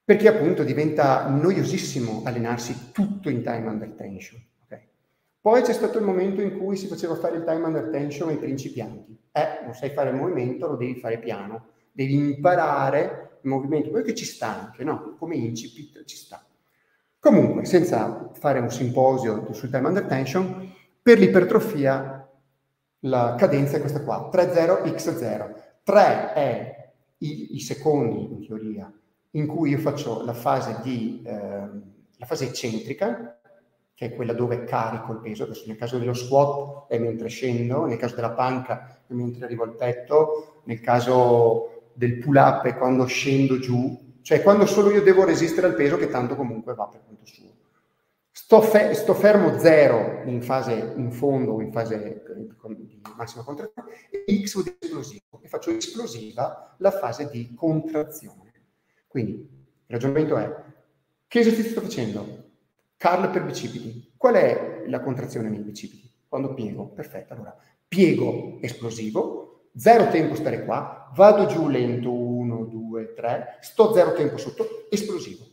perché appunto diventa noiosissimo allenarsi tutto in time under tension. Poi c'è stato il momento in cui si faceva fare il time under tension ai principianti. Eh, non sai fare il movimento, lo devi fare piano, devi imparare il movimento, quello che ci sta anche, no? Come incipit ci sta. Comunque, senza fare un simposio sul time under tension, per l'ipertrofia la cadenza è questa qua, 3-0x0. 3 è i, i secondi, in teoria, in cui io faccio la fase, di, eh, la fase eccentrica, che è quella dove carico il peso, adesso nel caso dello squat è mentre scendo, nel caso della panca è mentre arrivo al petto, nel caso del pull up è quando scendo giù, cioè quando solo io devo resistere al peso che tanto comunque va per conto suo. Sto, fe- sto fermo zero in fase in fondo o in fase di massima contrazione e X di esplosivo e faccio esplosiva la fase di contrazione. Quindi il ragionamento è, che esercizio sto facendo? Carl per bicipiti. Qual è la contrazione nei bicipiti? Quando piego, perfetto, allora piego esplosivo, zero tempo stare qua, vado giù lento, uno, due, tre, sto zero tempo sotto, esplosivo.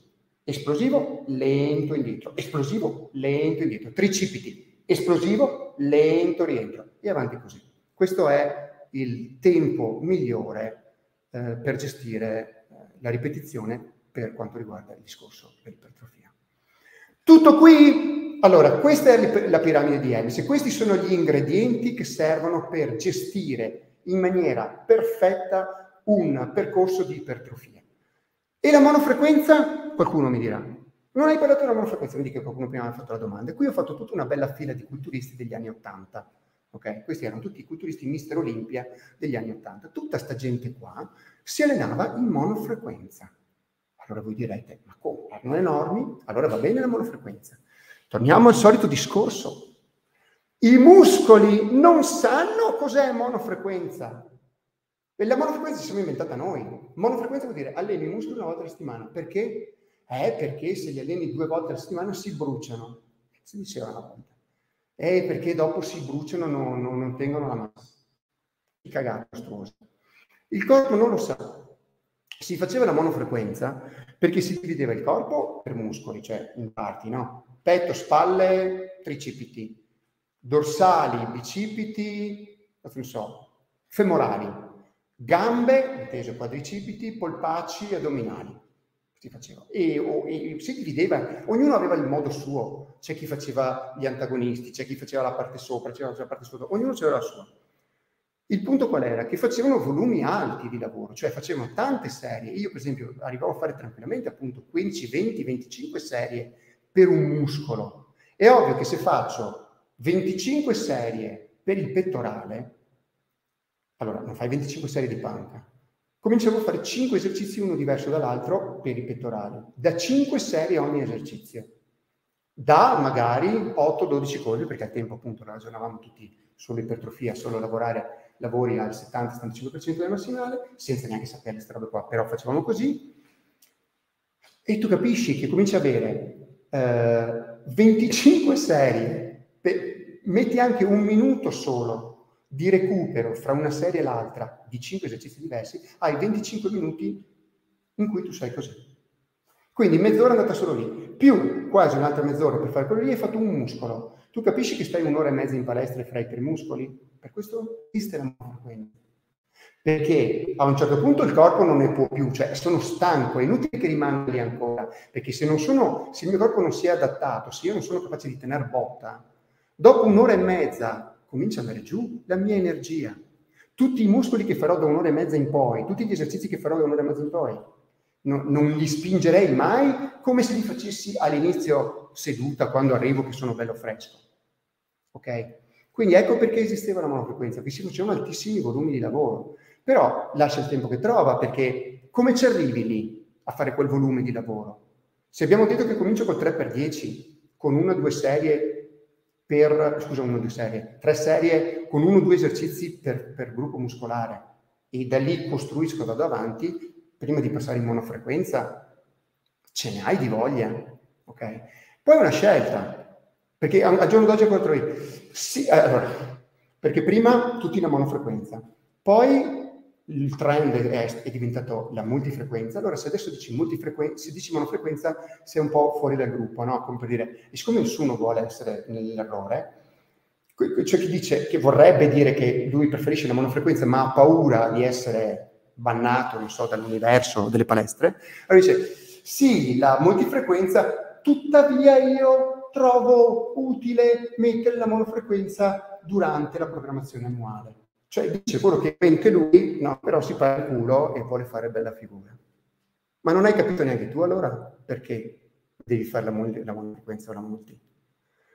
Esplosivo, lento, indietro. Esplosivo, lento, indietro. Tricipiti. Esplosivo, lento, rientro. E avanti così. Questo è il tempo migliore eh, per gestire la ripetizione per quanto riguarda il discorso dell'ipertrofia. Tutto qui? Allora, questa è la piramide di Ellis questi sono gli ingredienti che servono per gestire in maniera perfetta un percorso di ipertrofia. E la monofrequenza? Qualcuno mi dirà. Non hai parlato della monofrequenza, mi dica qualcuno prima ha fatto la domanda. Qui ho fatto tutta una bella fila di culturisti degli anni Ottanta, ok? Questi erano tutti i culturisti Mister Olimpia degli anni 80. Tutta sta gente qua si allenava in monofrequenza. Allora voi direte, ma come? Erano enormi? Allora va bene la monofrequenza. Torniamo al solito discorso. I muscoli non sanno cos'è monofrequenza. E la monofrequenza si siamo inventata noi. Monofrequenza vuol dire alleni i muscoli una volta alla settimana. Perché? Eh, perché se li alleni due volte alla settimana si bruciano. Si diceva una volta. Eh, perché dopo si bruciano, non, non, non tengono la massa. Che cagata mostruosa. Il corpo non lo sa. Si faceva la monofrequenza perché si divideva il corpo per muscoli, cioè in parti, no? Petto, spalle, tricipiti, dorsali, bicipiti, non so, femorali, gambe, inteso quadricipiti, polpacci, addominali si faceva. E, o, e, si divideva, ognuno aveva il modo suo. C'è chi faceva gli antagonisti, c'è chi faceva la parte sopra, c'è la parte sotto, ognuno aveva la sua. Il punto qual era? Che facevano volumi alti di lavoro, cioè facevano tante serie. Io, per esempio, arrivavo a fare tranquillamente appunto 15, 20, 25 serie per un muscolo. È ovvio che se faccio 25 serie per il pettorale, allora non fai 25 serie di panca, cominciamo a fare 5 esercizi, uno diverso dall'altro, per i pettorali, da 5 serie ogni esercizio, da magari 8-12 colli, perché al tempo appunto ragionavamo tutti solo ipertrofia, solo lavorare lavori al 70-75% del massimale, senza neanche sapere queste robe qua, però facevamo così, e tu capisci che cominci a avere eh, 25 serie, per, metti anche un minuto solo di recupero fra una serie e l'altra di 5 esercizi diversi, hai 25 minuti in cui tu sei così. Quindi mezz'ora è andata solo lì, più quasi un'altra mezz'ora per fare quello lì, hai fatto un muscolo. Tu capisci che stai un'ora e mezza in palestra e fai tre muscoli? Per questo esiste la frequenza. Perché a un certo punto il corpo non ne può più, cioè sono stanco, è inutile che rimanga lì ancora, perché se, sono, se il mio corpo non si è adattato, se io non sono capace di tenere botta, dopo un'ora e mezza comincia a andare giù la mia energia. Tutti i muscoli che farò da un'ora e mezza in poi, tutti gli esercizi che farò da un'ora e mezza in poi, no, non li spingerei mai come se li facessi all'inizio seduta quando arrivo che sono bello fresco. Ok? Quindi ecco perché esisteva la monofrequenza, che si facevano altissimi volumi di lavoro. Però lascia il tempo che trova, perché come ci arrivi lì a fare quel volume di lavoro? Se abbiamo detto che comincio col 3x10, con una o due serie per, scusa, una o due serie, tre serie con uno o due esercizi per, per gruppo muscolare e da lì costruisco, vado avanti, prima di passare in monofrequenza, ce ne hai di voglia, ok? Poi una scelta, perché al giorno d'oggi cosa trovi? Sì, allora, perché prima tutti in monofrequenza, poi il trend è, è, diventato la multifrequenza, allora se adesso dici, se dici monofrequenza sei un po' fuori dal gruppo, no? Come per dire, e siccome nessuno vuole essere nell'errore, c'è chi dice che vorrebbe dire che lui preferisce la monofrequenza ma ha paura di essere bannato, non so, dall'universo, delle palestre, allora dice, sì, la multifrequenza, tuttavia io trovo utile mettere la monofrequenza durante la programmazione annuale. Cioè dice quello che mente lui, no, però si fa il culo e vuole fare bella figura. Ma non hai capito neanche tu allora perché devi fare la, la monofrequenza o la multi.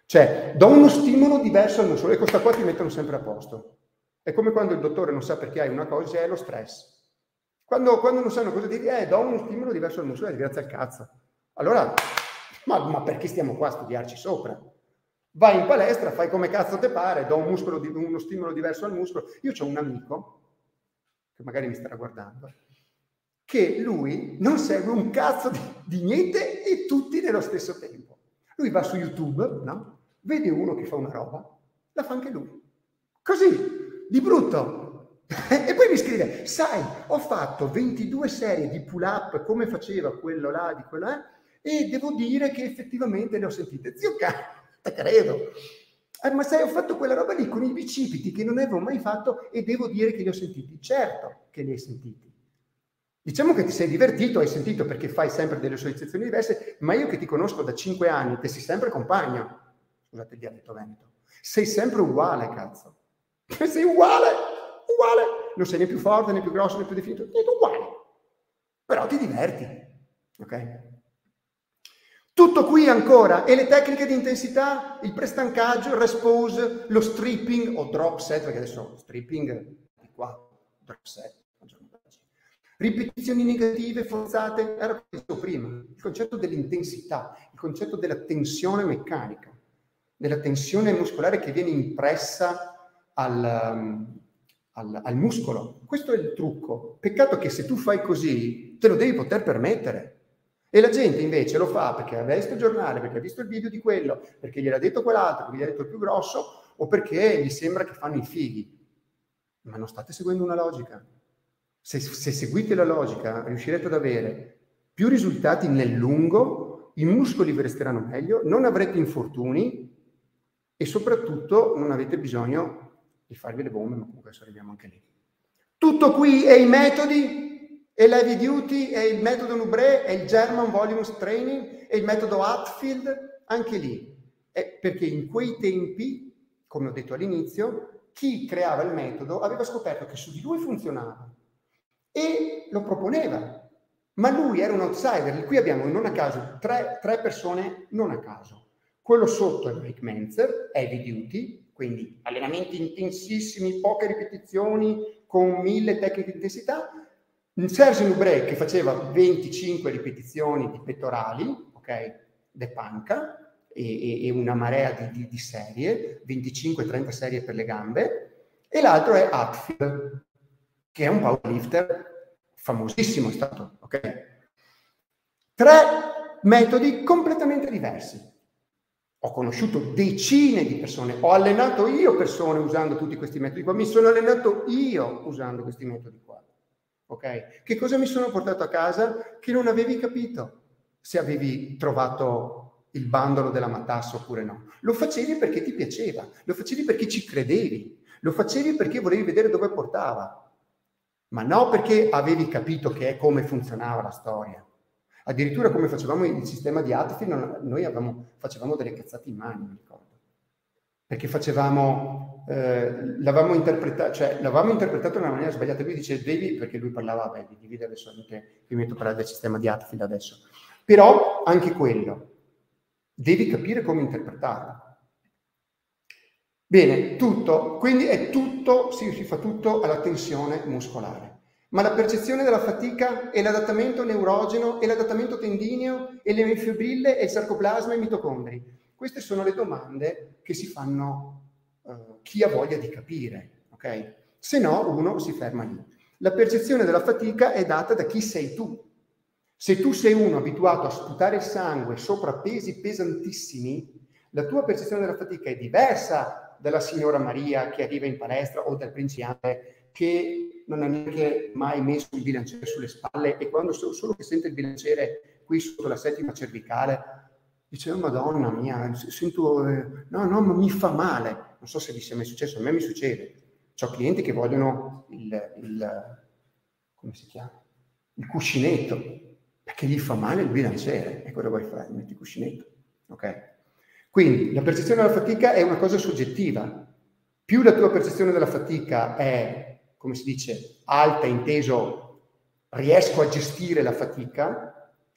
Cioè, do uno stimolo diverso al muscolo e questa qua ti mettono sempre a posto. È come quando il dottore non sa perché hai una cosa, è lo stress. Quando, quando non sanno cosa dire, eh, do uno stimolo diverso al muscolo, grazie al cazzo. Allora, ma, ma perché stiamo qua a studiarci sopra? Vai in palestra, fai come cazzo te pare, do un muscolo, uno stimolo diverso al muscolo. Io ho un amico, che magari mi starà guardando, che lui non segue un cazzo di, di niente e tutti nello stesso tempo. Lui va su YouTube, no? Vede uno che fa una roba, la fa anche lui. Così, di brutto. [laughs] e poi mi scrive, sai, ho fatto 22 serie di pull up come faceva quello là, di quello là, e devo dire che effettivamente le ho sentite. Zio te credo. Eh, ma sai, ho fatto quella roba lì con i bicipiti che non avevo mai fatto e devo dire che li ho sentiti. Certo che li hai sentiti. Diciamo che ti sei divertito, hai sentito perché fai sempre delle sollecitazioni diverse, ma io che ti conosco da cinque anni, che sei sempre compagno, scusate il dialetto veneto, sei sempre uguale, cazzo. [laughs] Sei uguale, uguale. Non sei né più forte, né più grosso, né più definito, sei uguale. Però ti diverti, ok? Tutto qui ancora. E le tecniche di intensità, il prestancaggio, il respose, lo stripping o drop set, perché adesso stripping di qua, drop set. Ripetizioni negative, forzate, era dicevo prima, il concetto dell'intensità, il concetto della tensione meccanica, della tensione muscolare che viene impressa al, um, al, al muscolo. Questo è il trucco. Peccato che se tu fai così, te lo devi poter permettere. E la gente invece lo fa perché ha visto il giornale, perché ha visto il video di quello, perché gliel'ha detto quell'altro, perché gli ha detto il più grosso, o perché gli sembra che fanno i fighi. Ma non state seguendo una logica. Se, se seguite la logica, riuscirete ad avere più risultati nel lungo, i muscoli vi resteranno meglio, non avrete infortuni e soprattutto non avete bisogno di farvi le bombe, ma comunque adesso arriviamo anche lì. Tutto qui è i metodi è l'heavy duty, è il metodo Nubre, è il German Volume Training, è il metodo Hatfield, anche lì. È perché in quei tempi, come ho detto all'inizio, chi creava il metodo aveva scoperto che su di lui funzionava e lo proponeva. Ma lui era un outsider. Qui abbiamo non a caso tre, tre persone non a caso. Quello sotto è Mike Menzer, heavy duty, quindi allenamenti intensissimi, poche ripetizioni, con mille tecniche di intensità Serge Nubre che faceva 25 ripetizioni di pettorali, ok, de panca, e, e una marea di, di, di serie, 25-30 serie per le gambe, e l'altro è Hatfield, che è un powerlifter famosissimo è stato, ok? Tre metodi completamente diversi. Ho conosciuto decine di persone, ho allenato io persone usando tutti questi metodi qua, mi sono allenato io usando questi metodi qua. Ok? Che cosa mi sono portato a casa che non avevi capito se avevi trovato il bandolo della matassa oppure no. Lo facevi perché ti piaceva, lo facevi perché ci credevi, lo facevi perché volevi vedere dove portava, ma no perché avevi capito che è come funzionava la storia. Addirittura come facevamo il sistema di Atfield, noi avevamo, facevamo delle cazzate in mano, mi ricordo. Perché facevamo eh, l'avevamo, interpretato, cioè, l'avevamo interpretato in una maniera sbagliata. Lui dice devi, perché lui parlava beh, di dividere adesso, anche, mi metto a parlare del sistema di Atfield adesso. Però anche quello, devi capire come interpretarlo. Bene, tutto, quindi è tutto, si, si fa tutto alla tensione muscolare. Ma la percezione della fatica e l'adattamento neurogeno e l'adattamento tendineo e le mifibrille e il sarcoplasma e i mitocondri. Queste sono le domande che si fanno uh, chi ha voglia di capire, ok? Se no, uno si ferma lì. La percezione della fatica è data da chi sei tu. Se tu sei uno abituato a sputare sangue sopra pesi pesantissimi, la tua percezione della fatica è diversa dalla signora Maria che arriva in palestra o dal principiante che non ha neanche mai messo il bilanciere sulle spalle e quando solo che sente il bilanciere qui sotto la settima cervicale dice, oh, madonna mia, sento, eh, no, no, ma mi fa male non so se vi sia mai successo, a me mi succede. Ho clienti che vogliono il, il, come si chiama? Il cuscinetto, perché gli fa male il bilanciere. E cosa vuoi fare? Metti il cuscinetto. Ok? Quindi la percezione della fatica è una cosa soggettiva. Più la tua percezione della fatica è, come si dice, alta, inteso riesco a gestire la fatica,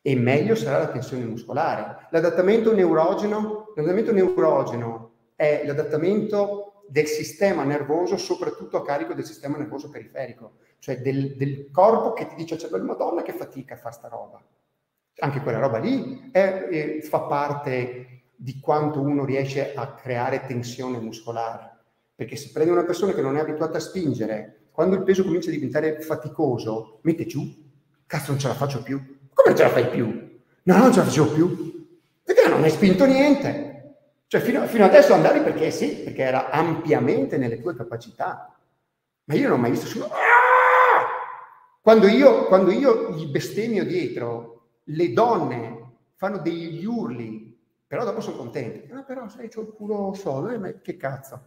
e meglio sarà la tensione muscolare. L'adattamento neurogeno, l'adattamento neurogeno è l'adattamento del sistema nervoso, soprattutto a carico del sistema nervoso periferico, cioè del, del corpo che ti dice al cervello, madonna che fatica a fare sta roba. Anche quella roba lì è, è, fa parte di quanto uno riesce a creare tensione muscolare. Perché se prendi una persona che non è abituata a spingere, quando il peso comincia a diventare faticoso, mette giù, cazzo non ce la faccio più. Come non ce la fai più? No, non ce la facevo più. Perché non hai spinto niente. Cioè fino, fino adesso andavi perché sì, perché era ampiamente nelle tue capacità. Ma io non ho mai visto solo... Quando io, quando io gli bestemmio dietro, le donne fanno degli urli, però dopo sono contente. Ah, però sai, c'ho il culo solo, eh, ma che cazzo.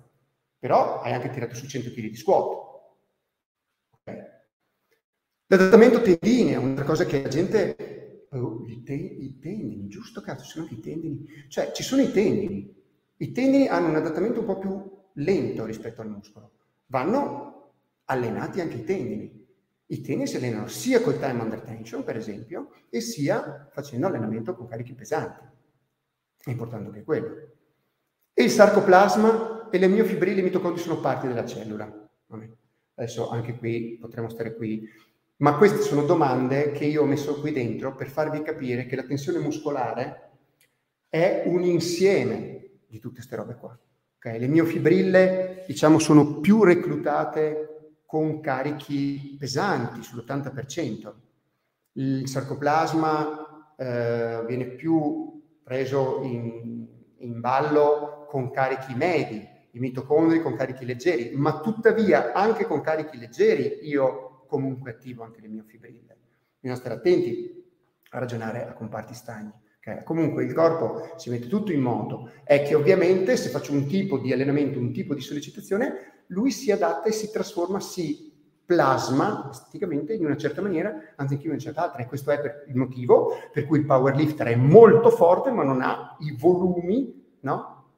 Però hai anche tirato su 100 kg di squat. L'adattamento tendine è una cosa che la gente Oh, i, te- i, tendini, giusto cazzo, sono anche i tendini. Cioè, ci sono i tendini. I tendini hanno un adattamento un po' più lento rispetto al muscolo. Vanno allenati anche i tendini. I tendini si allenano sia col time under tension, per esempio, e sia facendo allenamento con carichi pesanti. È importante anche quello. E il sarcoplasma e le miofibrille mitocondri sono parti della cellula. Adesso anche qui potremmo stare qui. Ma queste sono domande che io ho messo qui dentro per farvi capire che la tensione muscolare è un insieme di tutte queste robe qua. Okay? Le miofibrille, diciamo, sono più reclutate con carichi pesanti, sull'80%. Il sarcoplasma eh, viene più preso in, in ballo con carichi medi, i mitocondri con carichi leggeri, ma tuttavia anche con carichi leggeri io comunque attivo anche le miofibrille. Bisogna stare attenti a ragionare a comparti stagni. Okay? Comunque il corpo si mette tutto in moto, è che ovviamente se faccio un tipo di allenamento, un tipo di sollecitazione, lui si adatta e si trasforma, si plasma esteticamente in una certa maniera anziché in una certa altra e questo è per il motivo per cui il powerlifter è molto forte ma non ha i volumi no?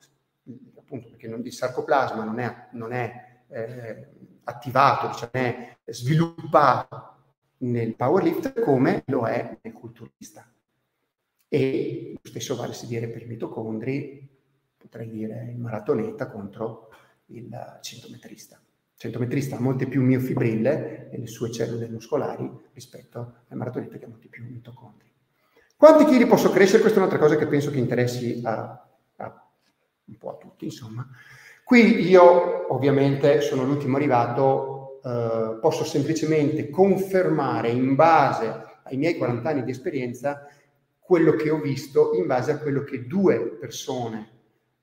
appunto perché non, il sarcoplasma non è, non è eh, attivato, diciamo, è sviluppato nel powerlift come lo è nel culturista. E lo stesso vale a dire per i mitocondri, potrei dire il maratoneta contro il centometrista. Il centometrista ha molte più miofibrille nelle sue cellule muscolari rispetto al maratoneta che ha molti più mitocondri. Quanti chili posso crescere? Questa è un'altra cosa che penso che interessi a un po' a tutti, insomma. Qui io ovviamente sono l'ultimo arrivato, eh, posso semplicemente confermare in base ai miei 40 anni di esperienza quello che ho visto in base a quello che due persone,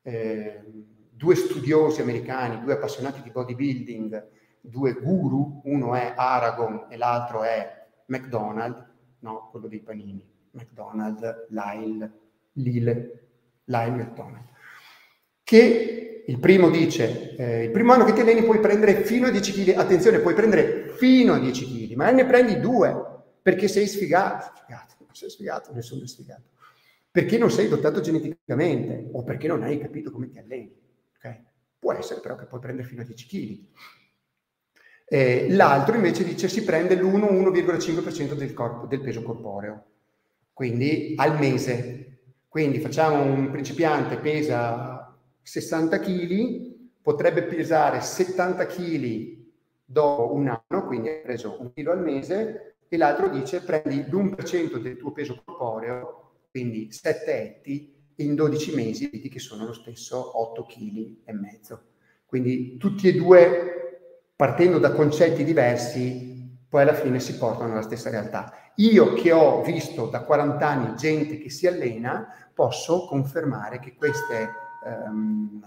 eh, due studiosi americani, due appassionati di bodybuilding, due guru, uno è Aragon e l'altro è McDonald, no, quello dei panini, McDonald, Lyle, Lille, Lyle McDonald che il primo dice, eh, il primo anno che ti alleni puoi prendere fino a 10 kg, attenzione, puoi prendere fino a 10 kg, ma ne prendi due, perché sei sfigato, sfigato, non sei sfigato, nessuno è sfigato, perché non sei dotato geneticamente o perché non hai capito come ti alleni, ok? Può essere però che puoi prendere fino a 10 kg. Eh, l'altro invece dice si prende l'1-1,5% del, del peso corporeo, quindi al mese. Quindi facciamo un principiante, pesa 60 kg, potrebbe pesare 70 kg dopo un anno, quindi hai preso un chilo al mese, e l'altro dice prendi l'1% del tuo peso corporeo, quindi 7 etti, in 12 mesi, vedi che sono lo stesso 8 kg e mezzo. Quindi tutti e due, partendo da concetti diversi, poi alla fine si portano alla stessa realtà. Io che ho visto da 40 anni gente che si allena, posso confermare che queste ehm,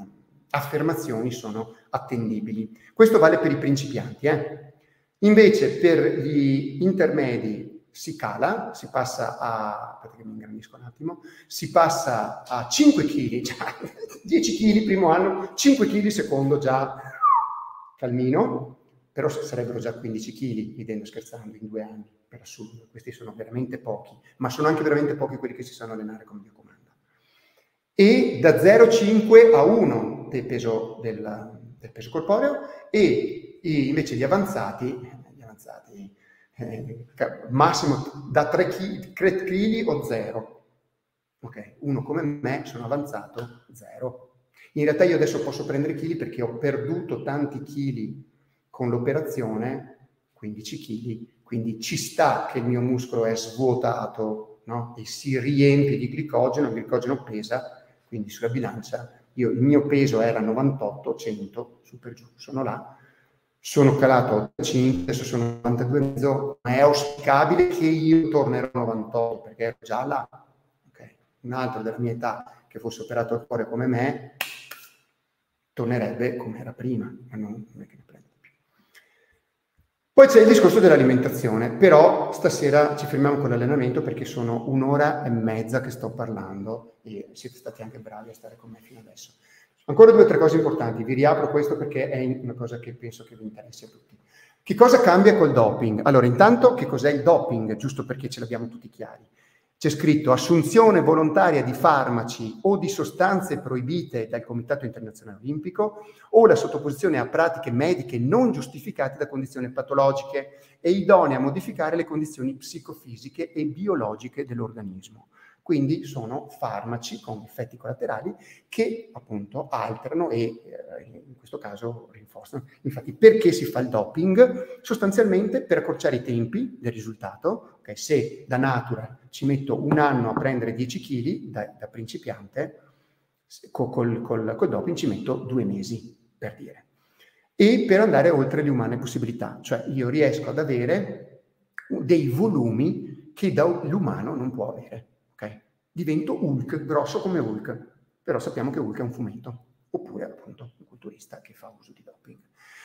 affermazioni sono attendibili. Questo vale per i principianti. Eh? Invece per gli intermedi si cala, si passa a, mi ingrandisco un attimo, si passa a 5 kg, già, [laughs] 10 kg primo anno, 5 kg secondo già calmino, però sarebbero già 15 kg, ridendo scherzando, in due anni, per assurdo. Questi sono veramente pochi, ma sono anche veramente pochi quelli che si sanno allenare come comando e da 0,5 a 1 del peso, del, del peso corporeo e invece gli avanzati, gli avanzati eh, massimo da 3 kg o 0. Ok, uno come me sono avanzato 0. In realtà io adesso posso prendere chili perché ho perduto tanti chili con l'operazione, 15 kg, quindi ci sta che il mio muscolo è svuotato no? e si riempie di glicogeno, il glicogeno pesa quindi sulla bilancia io, il mio peso era 98, 100, su per giù, sono là, sono calato a 5, adesso sono 92,5, ma è auspicabile che io tornerò a 98 perché ero già là. Okay. Un altro della mia età che fosse operato al cuore come me tornerebbe come era prima, ma non, non è che. Poi c'è il discorso dell'alimentazione, però stasera ci fermiamo con l'allenamento perché sono un'ora e mezza che sto parlando e siete stati anche bravi a stare con me fino adesso. Ancora due o tre cose importanti, vi riapro questo perché è una cosa che penso che vi interessi a tutti. Che cosa cambia col doping? Allora, intanto che cos'è il doping, giusto perché ce l'abbiamo tutti chiari. C'è scritto assunzione volontaria di farmaci o di sostanze proibite dal Comitato Internazionale Olimpico o la sottoposizione a pratiche mediche non giustificate da condizioni patologiche e idonee a modificare le condizioni psicofisiche e biologiche dell'organismo. Quindi sono farmaci con effetti collaterali che appunto alterano e eh, in questo caso rinforzano. Infatti perché si fa il doping? Sostanzialmente per accorciare i tempi del risultato. Okay? Se da natura ci metto un anno a prendere 10 kg da, da principiante, col, col, col, col doping ci metto due mesi, per dire. E per andare oltre le umane possibilità, cioè io riesco ad avere dei volumi che l'umano non può avere divento Hulk, grosso come Hulk, però sappiamo che Hulk è un fumetto, oppure appunto un culturista che fa uso di doping.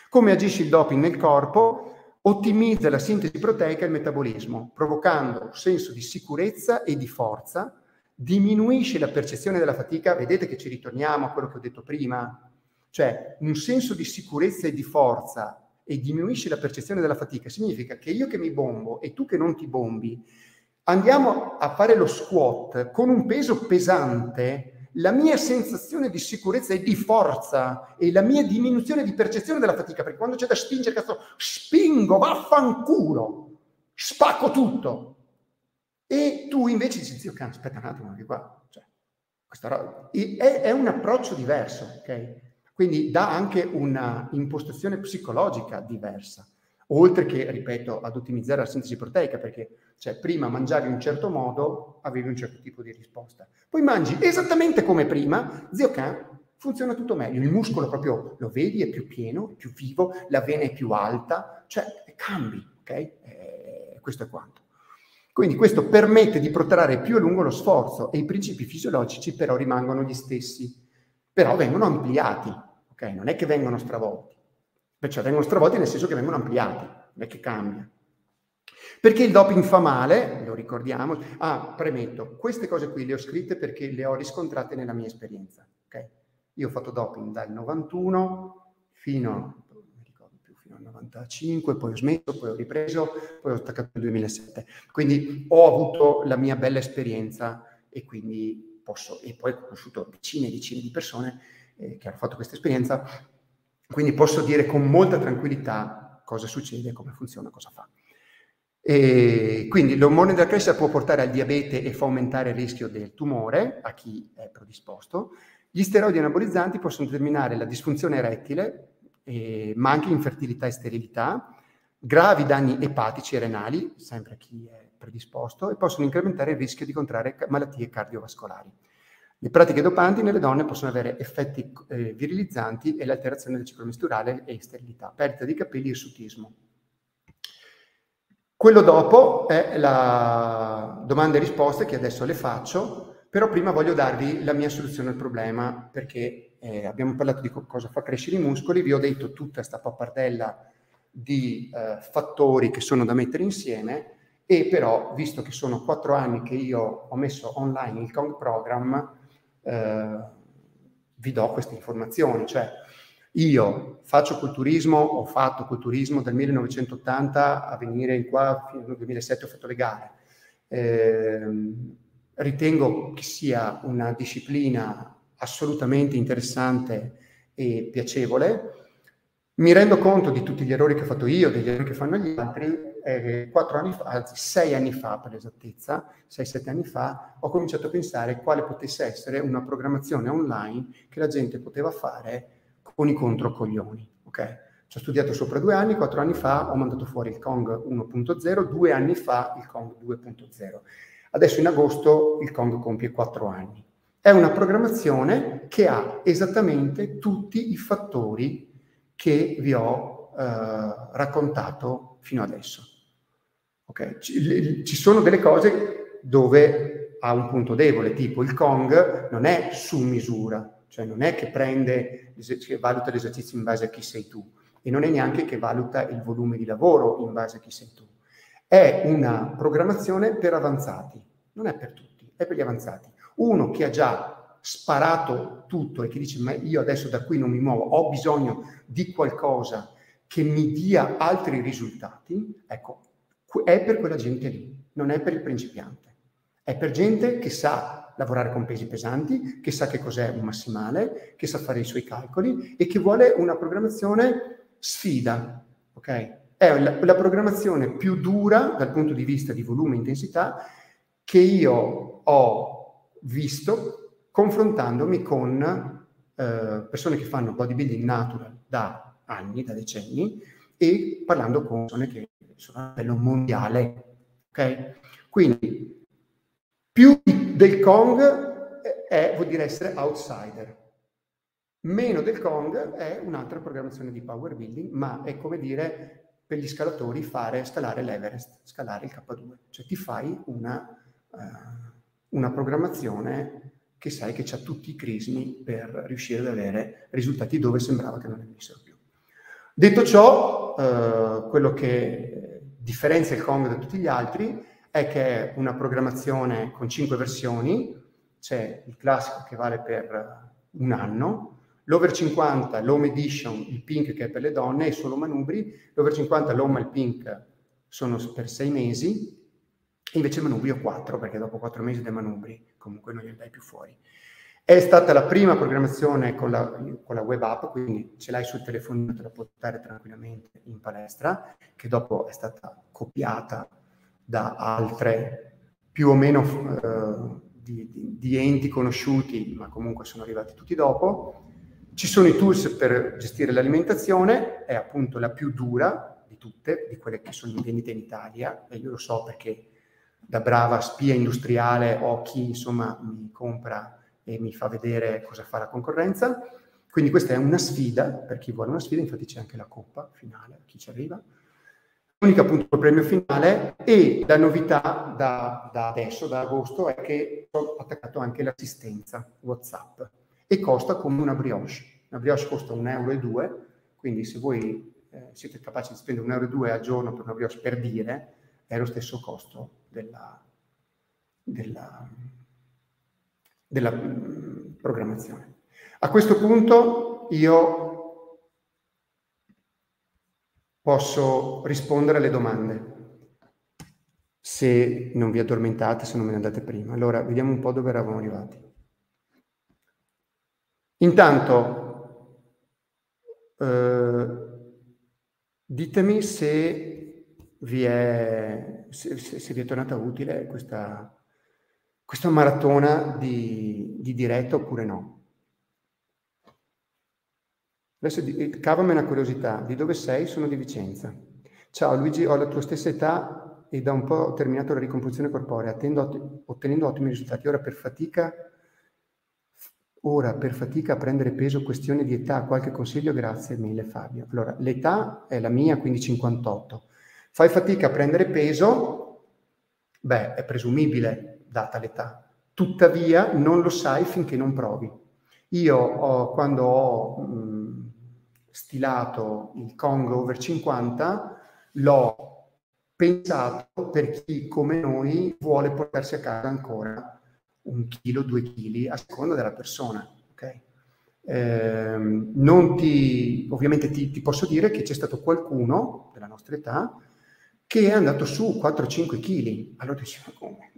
Come agisce il doping nel corpo? Ottimizza la sintesi proteica e il metabolismo, provocando un senso di sicurezza e di forza, diminuisce la percezione della fatica, vedete che ci ritorniamo a quello che ho detto prima, cioè un senso di sicurezza e di forza e diminuisce la percezione della fatica, significa che io che mi bombo e tu che non ti bombi, andiamo a fare lo squat con un peso pesante, la mia sensazione di sicurezza e di forza e la mia diminuzione di percezione della fatica, perché quando c'è da spingere, cazzo, spingo, vaffanculo, spacco tutto. E tu invece dici, zio can, aspetta un attimo, anche qua. Cioè, roba, è, è un approccio diverso, ok? Quindi dà anche una impostazione psicologica diversa oltre che, ripeto, ad ottimizzare la sintesi proteica, perché cioè, prima mangiavi in un certo modo, avevi un certo tipo di risposta. Poi mangi esattamente come prima, zio can, funziona tutto meglio. Il muscolo proprio lo vedi, è più pieno, più vivo, la vena è più alta, cioè cambi, ok? Eh, questo è quanto. Quindi questo permette di protrarre più a lungo lo sforzo e i principi fisiologici però rimangono gli stessi, però vengono ampliati, ok? Non è che vengono stravolti. Perciò vengono stravolti nel senso che vengono ampliati, non è che cambia. Perché il doping fa male, lo ricordiamo. Ah, premetto, queste cose qui le ho scritte perché le ho riscontrate nella mia esperienza. Okay? Io ho fatto doping dal 91 fino, più, fino al 95, poi ho smesso, poi ho ripreso, poi ho attaccato nel 2007. Quindi ho avuto la mia bella esperienza e quindi posso, e poi ho conosciuto decine e decine di persone eh, che hanno fatto questa esperienza quindi posso dire con molta tranquillità cosa succede, come funziona, cosa fa. E quindi l'ormone della crescita può portare al diabete e fa aumentare il rischio del tumore a chi è predisposto. Gli steroidi anabolizzanti possono determinare la disfunzione erettile, eh, ma anche infertilità e sterilità, gravi danni epatici e renali, sempre a chi è predisposto, e possono incrementare il rischio di contrarre malattie cardiovascolari. Le pratiche dopanti nelle donne possono avere effetti eh, virilizzanti e l'alterazione del ciclo misturale e sterilità, perdita di capelli e sutismo. Quello dopo è la domanda e risposte che adesso le faccio, però prima voglio darvi la mia soluzione al problema perché eh, abbiamo parlato di co- cosa fa crescere i muscoli, vi ho detto tutta questa pappardella di eh, fattori che sono da mettere insieme e però visto che sono quattro anni che io ho messo online il Kong Program, eh, vi do queste informazioni. Cioè, io faccio culturismo, ho fatto culturismo dal 1980 a venire in qua, fino al 2007 ho fatto le gare. Eh, ritengo che sia una disciplina assolutamente interessante e piacevole. Mi rendo conto di tutti gli errori che ho fatto io, degli errori che fanno gli altri, eh, quattro anni fa, anzi sei anni fa per l'esattezza, sei, sette anni fa, ho cominciato a pensare quale potesse essere una programmazione online che la gente poteva fare con i controcoglioni. Ok? Ci ho studiato sopra due anni, quattro anni fa ho mandato fuori il Kong 1.0, due anni fa il Kong 2.0. Adesso in agosto il Kong compie quattro anni. È una programmazione che ha esattamente tutti i fattori che vi ho eh, raccontato fino adesso. Okay? Ci, ci sono delle cose dove ha un punto debole, tipo il Kong non è su misura, cioè non è che prende, che valuta l'esercizio in base a chi sei tu e non è neanche che valuta il volume di lavoro in base a chi sei tu. È una programmazione per avanzati, non è per tutti, è per gli avanzati. Uno che ha già sparato tutto e che dice ma io adesso da qui non mi muovo, ho bisogno di qualcosa che mi dia altri risultati, ecco, è per quella gente lì, non è per il principiante. È per gente che sa lavorare con pesi pesanti, che sa che cos'è un massimale, che sa fare i suoi calcoli e che vuole una programmazione sfida. Ok? È la, la programmazione più dura dal punto di vista di volume e intensità che io ho visto confrontandomi con eh, persone che fanno bodybuilding natural da anni, da decenni, e parlando con persone che sono a livello mondiale. Ok? Quindi più del Kong è, vuol dire essere outsider. Meno del Kong è un'altra programmazione di power building, ma è come dire per gli scalatori fare scalare l'Everest, scalare il K2. Cioè ti fai una, uh, una programmazione che sai che ha tutti i crismi per riuscire ad avere risultati dove sembrava che non ne venissero più. Detto ciò, uh, quello che differenzia il Kong da tutti gli altri è che è una programmazione con cinque versioni, c'è il classico che vale per un anno, l'over 50, l'home edition, il pink che è per le donne e solo manubri, l'over 50, l'home e il pink sono per sei mesi, e invece il manubrio 4, perché dopo quattro mesi dei manubri comunque non li dai più fuori. È stata la prima programmazione con la, con la, web app, quindi ce l'hai sul telefonino, te la puoi portare tranquillamente in palestra, che dopo è stata copiata da altre più o meno eh, di, di, di, enti conosciuti, ma comunque sono arrivati tutti dopo. Ci sono i tools per gestire l'alimentazione, è appunto la più dura di tutte, di quelle che sono in vendita in Italia, e io lo so perché da brava spia industriale ho chi insomma mi compra e mi fa vedere cosa fa la concorrenza. Quindi questa è una sfida, per chi vuole una sfida, infatti c'è anche la coppa finale, chi ci arriva L'unico appunto premio finale e la novità da, da, adesso, da agosto, è che ho attaccato anche l'assistenza WhatsApp e costa come una brioche. Una brioche costa 1,2 euro, quindi se voi eh, siete capaci di spendere 1,2 euro al giorno per una brioche per dire, è lo stesso costo della, della, della mm, programmazione. A questo punto io posso rispondere alle domande. Se non vi addormentate, se non me ne andate prima. Allora, vediamo un po' dove eravamo arrivati. Intanto, eh, ditemi se vi è, se, se vi è tornata utile questa, questa maratona di, di diretta oppure no. Adesso eh, cavami una curiosità, di dove sei? Sono di Vicenza. Ciao Luigi, ho la tua stessa età e da un po' ho terminato la ricomposizione corporea, otti- ottenendo ottimi risultati. Ora per fatica, ora per fatica a prendere peso, questione di età, qualche consiglio? Grazie mille Fabio. Allora, l'età è la mia, quindi 58. Fai fatica a prendere peso? Beh, è presumibile, data l'età. Tuttavia non lo sai finché non provi. Io ho, quando ho... Mh, stilato il Kong over 50, l'ho pensato per chi come noi vuole portarsi a casa ancora un chilo, due chili, a seconda della persona. Okay? Eh, non ti, ovviamente ti, ti, posso dire che c'è stato qualcuno della nostra età che è andato su 4-5 kg. Allora dici, ma come?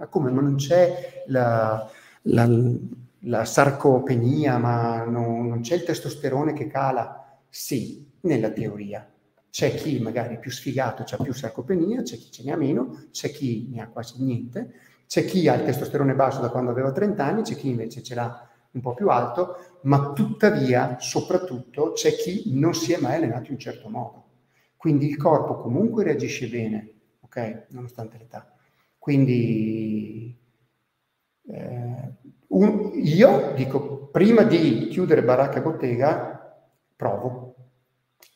Ma come? Ma non c'è la, la la sarcopenia, ma non, non c'è il testosterone che cala? Sì, nella teoria. C'è chi magari è più sfigato, ha più sarcopenia, c'è chi ce ne ha meno, c'è chi ne ha quasi niente, c'è chi ha il testosterone basso da quando aveva 30 anni, c'è chi invece ce l'ha un po' più alto, ma tuttavia, soprattutto, c'è chi non si è mai allenato in un certo modo. Quindi il corpo comunque reagisce bene, ok? Nonostante l'età. Quindi eh, un, io dico, prima di chiudere baracca bottega, provo.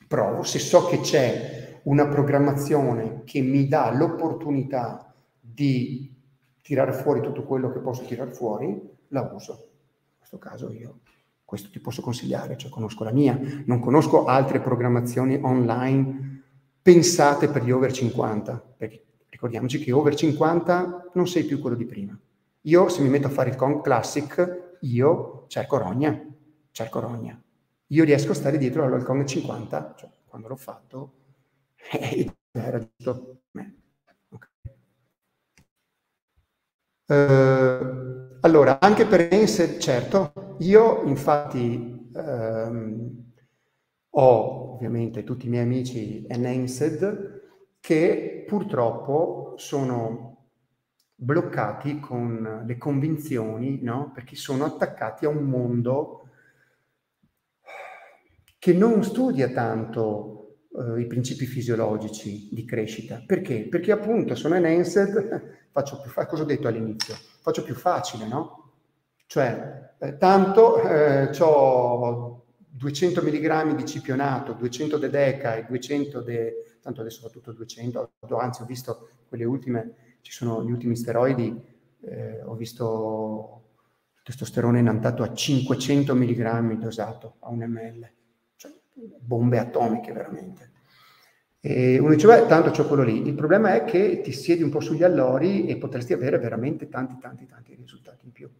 Provo. Se so che c'è una programmazione che mi dà l'opportunità di tirare fuori tutto quello che posso tirare fuori, la uso. In questo caso io questo ti posso consigliare, cioè conosco la mia, non conosco altre programmazioni online pensate per gli over 50, perché ricordiamoci che over 50 non sei più quello di prima. Io se mi metto a fare il Kong Classic, io cerco rogna, cerco rogna. Io riesco a stare dietro al Kong 50, cioè quando l'ho fatto [laughs] eh, era giusto me. Uh, allora, anche per Ensed, certo, io infatti um, ho ovviamente tutti i miei amici Ensed che purtroppo sono bloccati con le convinzioni, no? perché sono attaccati a un mondo che non studia tanto eh, i principi fisiologici di crescita. Perché? Perché appunto sono enhanced, [laughs] faccio più fa- cosa ho detto all'inizio? Faccio più facile, no? Cioè, eh, tanto eh, ho 200 mg di cipionato, 200 de deca e 200 de... tanto adesso va tutto 200, anzi ho visto quelle ultime ci sono gli ultimi steroidi, eh, ho visto testosterone inantato a 500 mg dosato a un ml, cioè bombe atomiche veramente. E uno dice, beh, tanto c'è quello lì. Il problema è che ti siedi un po' sugli allori e potresti avere veramente tanti, tanti, tanti risultati in più.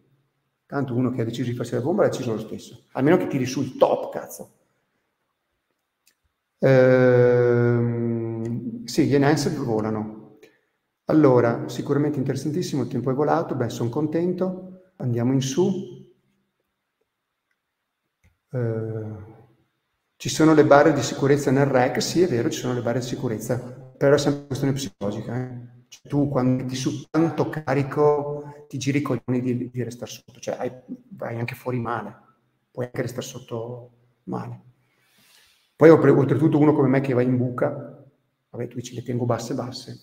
Tanto uno che ha deciso di farsi la bomba l'ha deciso lo stesso. Almeno che tiri sul top, cazzo. Ehm, sì, gli enhancer volano. Allora, sicuramente interessantissimo, il tempo è volato, beh, sono contento, andiamo in su. Eh, ci sono le barre di sicurezza nel REC, sì è vero, ci sono le barre di sicurezza, però è sempre una questione psicologica. Eh? Cioè, tu quando metti su tanto carico ti giri i coglioni di, di restare sotto, cioè hai, vai anche fuori male, puoi anche restare sotto male. Poi oltretutto uno come me che va in buca, vabbè tu dici le tengo basse basse,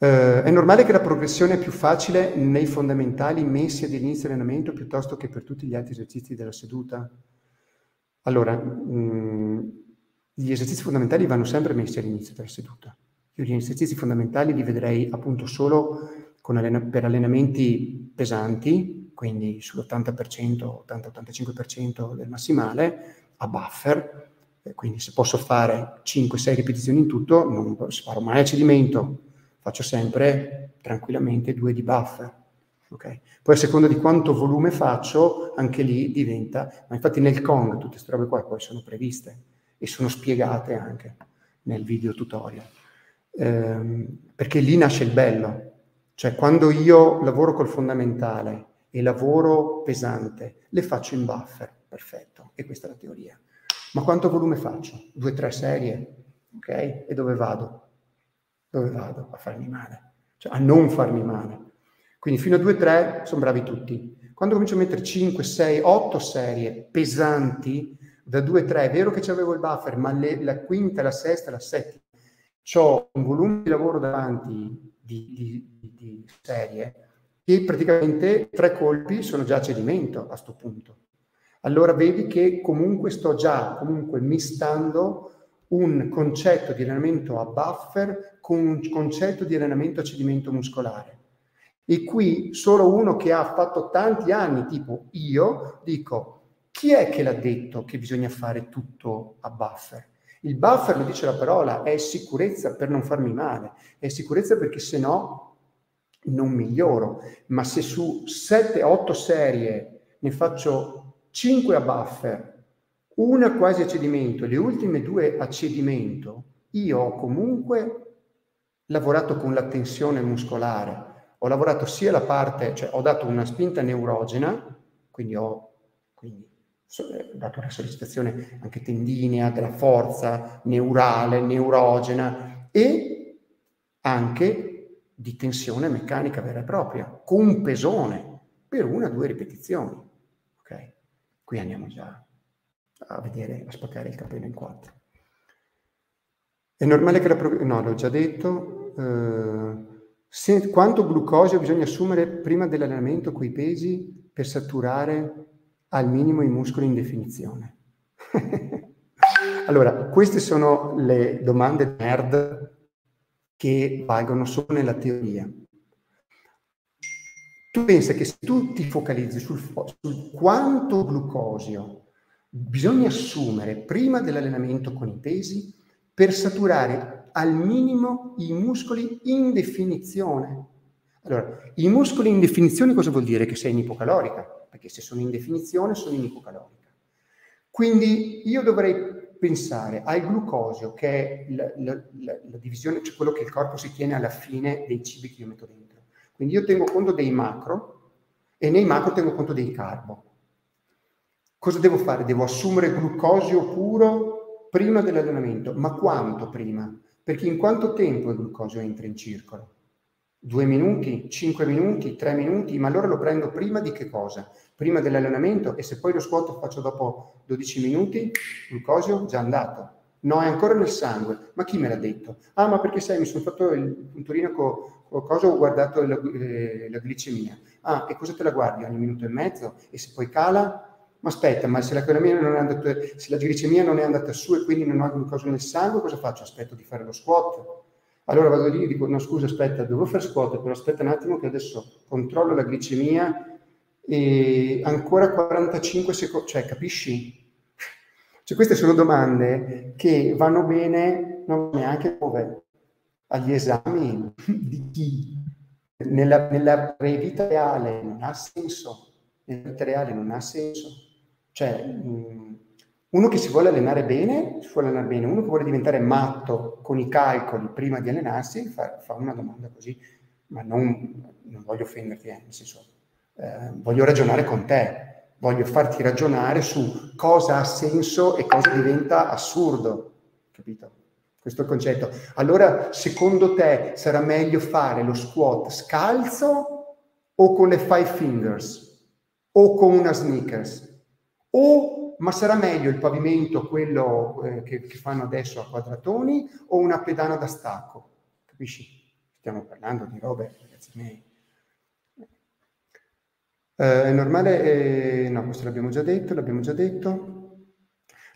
Uh, è normale che la progressione è più facile nei fondamentali messi ad inizio allenamento piuttosto che per tutti gli altri esercizi della seduta? Allora, mh, mm, gli esercizi fondamentali vanno sempre messi all'inizio della seduta. Io gli esercizi fondamentali li vedrei appunto solo allena- per allenamenti pesanti, quindi sull'80%, 80-85% del massimale, a buffer. Quindi se posso fare 5-6 ripetizioni in tutto, non sparo mai a cedimento, faccio sempre tranquillamente due di buffer. Okay? Poi a seconda di quanto volume faccio, anche lì diventa, ma infatti nel Kong tutte queste robe qua poi sono previste e sono spiegate anche nel video tutorial, ehm, perché lì nasce il bello, cioè quando io lavoro col fondamentale e lavoro pesante, le faccio in buffer, perfetto, e questa è la teoria. Ma quanto volume faccio? Due, tre serie, ok? E dove vado? dove vado a farmi male? Cioè a non farmi male. Quindi fino a 2-3 sono bravi tutti. Quando comincio a mettere 5, 6, 8 serie pesanti, da 2-3 è vero che avevo il buffer, ma le, la quinta, la sesta, la settima, ho un volume di lavoro davanti di, di, di serie che praticamente tre colpi sono già cedimento a questo punto. Allora vedi che comunque sto già comunque mistando un concetto di allenamento a buffer con un concetto di allenamento a cedimento muscolare. E qui solo uno che ha fatto tanti anni, tipo io, dico, chi è che l'ha detto che bisogna fare tutto a buffer? Il buffer, lo dice la parola, è sicurezza per non farmi male, è sicurezza perché se no non miglioro, ma se su 7-8 serie ne faccio 5 a buffer una quasi a cedimento, le ultime due a cedimento, io ho comunque lavorato con la tensione muscolare, ho lavorato sia la parte, cioè ho dato una spinta neurogena, quindi ho quindi, eh, dato una sollecitazione anche tendinea, della forza neurale, neurogena e anche di tensione meccanica vera e propria, con pesone per una o due ripetizioni. Qui andiamo già a vedere, a spaccare il capello in quattro. È normale che la... Pro- no, l'ho già detto. Eh, se, quanto glucosio bisogna assumere prima dell'allenamento coi pesi per saturare al minimo i muscoli in definizione? [laughs] allora, queste sono le domande nerd che valgono solo nella teoria. Tu pensa che se tu ti focalizzi sul, sul quanto glucosio bisogna assumere prima dell'allenamento con i pesi per saturare al minimo i muscoli in definizione. Allora, i muscoli in definizione cosa vuol dire? Che sei in ipocalorica, perché se sono in definizione sono in ipocalorica. Quindi io dovrei pensare al glucosio, che è la, la, la, la divisione, cioè quello che il corpo si tiene alla fine dei cibi che io metto dentro. Quindi io tengo conto dei macro e nei macro tengo conto dei carbo. Cosa devo fare? Devo assumere glucosio puro prima dell'allenamento. Ma quanto prima? Perché in quanto tempo il glucosio entra in circolo? Due minuti, cinque minuti, tre minuti, ma allora lo prendo prima di che cosa? Prima dell'allenamento e se poi lo squat faccio dopo 12 minuti, glucosio già andato. No, è ancora nel sangue. Ma chi me l'ha detto? Ah, ma perché sai, mi sono fatto il punturino con co cosa, ho guardato la, eh, la glicemia. Ah, e cosa te la guardi? Ogni minuto e mezzo? E se poi cala? Ma aspetta, ma se la, andata, se la glicemia non è andata su e quindi non ho glucosio nel sangue, cosa faccio? Aspetto di fare lo squat. Allora vado lì e dico, no scusa, aspetta, devo fare squat, però aspetta un attimo che adesso controllo la glicemia e ancora 45 secondi, cioè capisci? Cioè queste sono domande che vanno bene non neanche dove? Agli esami di chi? Nella, nella vita reale non ha senso, nella vita reale non ha senso. Cioè, uno che si vuole allenare bene, si vuole allenare bene, uno che vuole diventare matto con i calcoli prima di allenarsi, fa, fa una domanda così, ma non, non voglio offenderti, eh, nel senso, eh, voglio ragionare con te, voglio farti ragionare su cosa ha senso e cosa diventa assurdo, capito? Questo concetto. Allora, secondo te sarà meglio fare lo squat scalzo o con le five fingers o con una sneakers? O, ma sarà meglio il pavimento, quello eh, che, che, fanno adesso a quadratoni, o una pedana da stacco? Capisci? Stiamo parlando di robe, ragazzi miei. Eh, è normale, eh, no, questo l'abbiamo già detto, l'abbiamo già detto.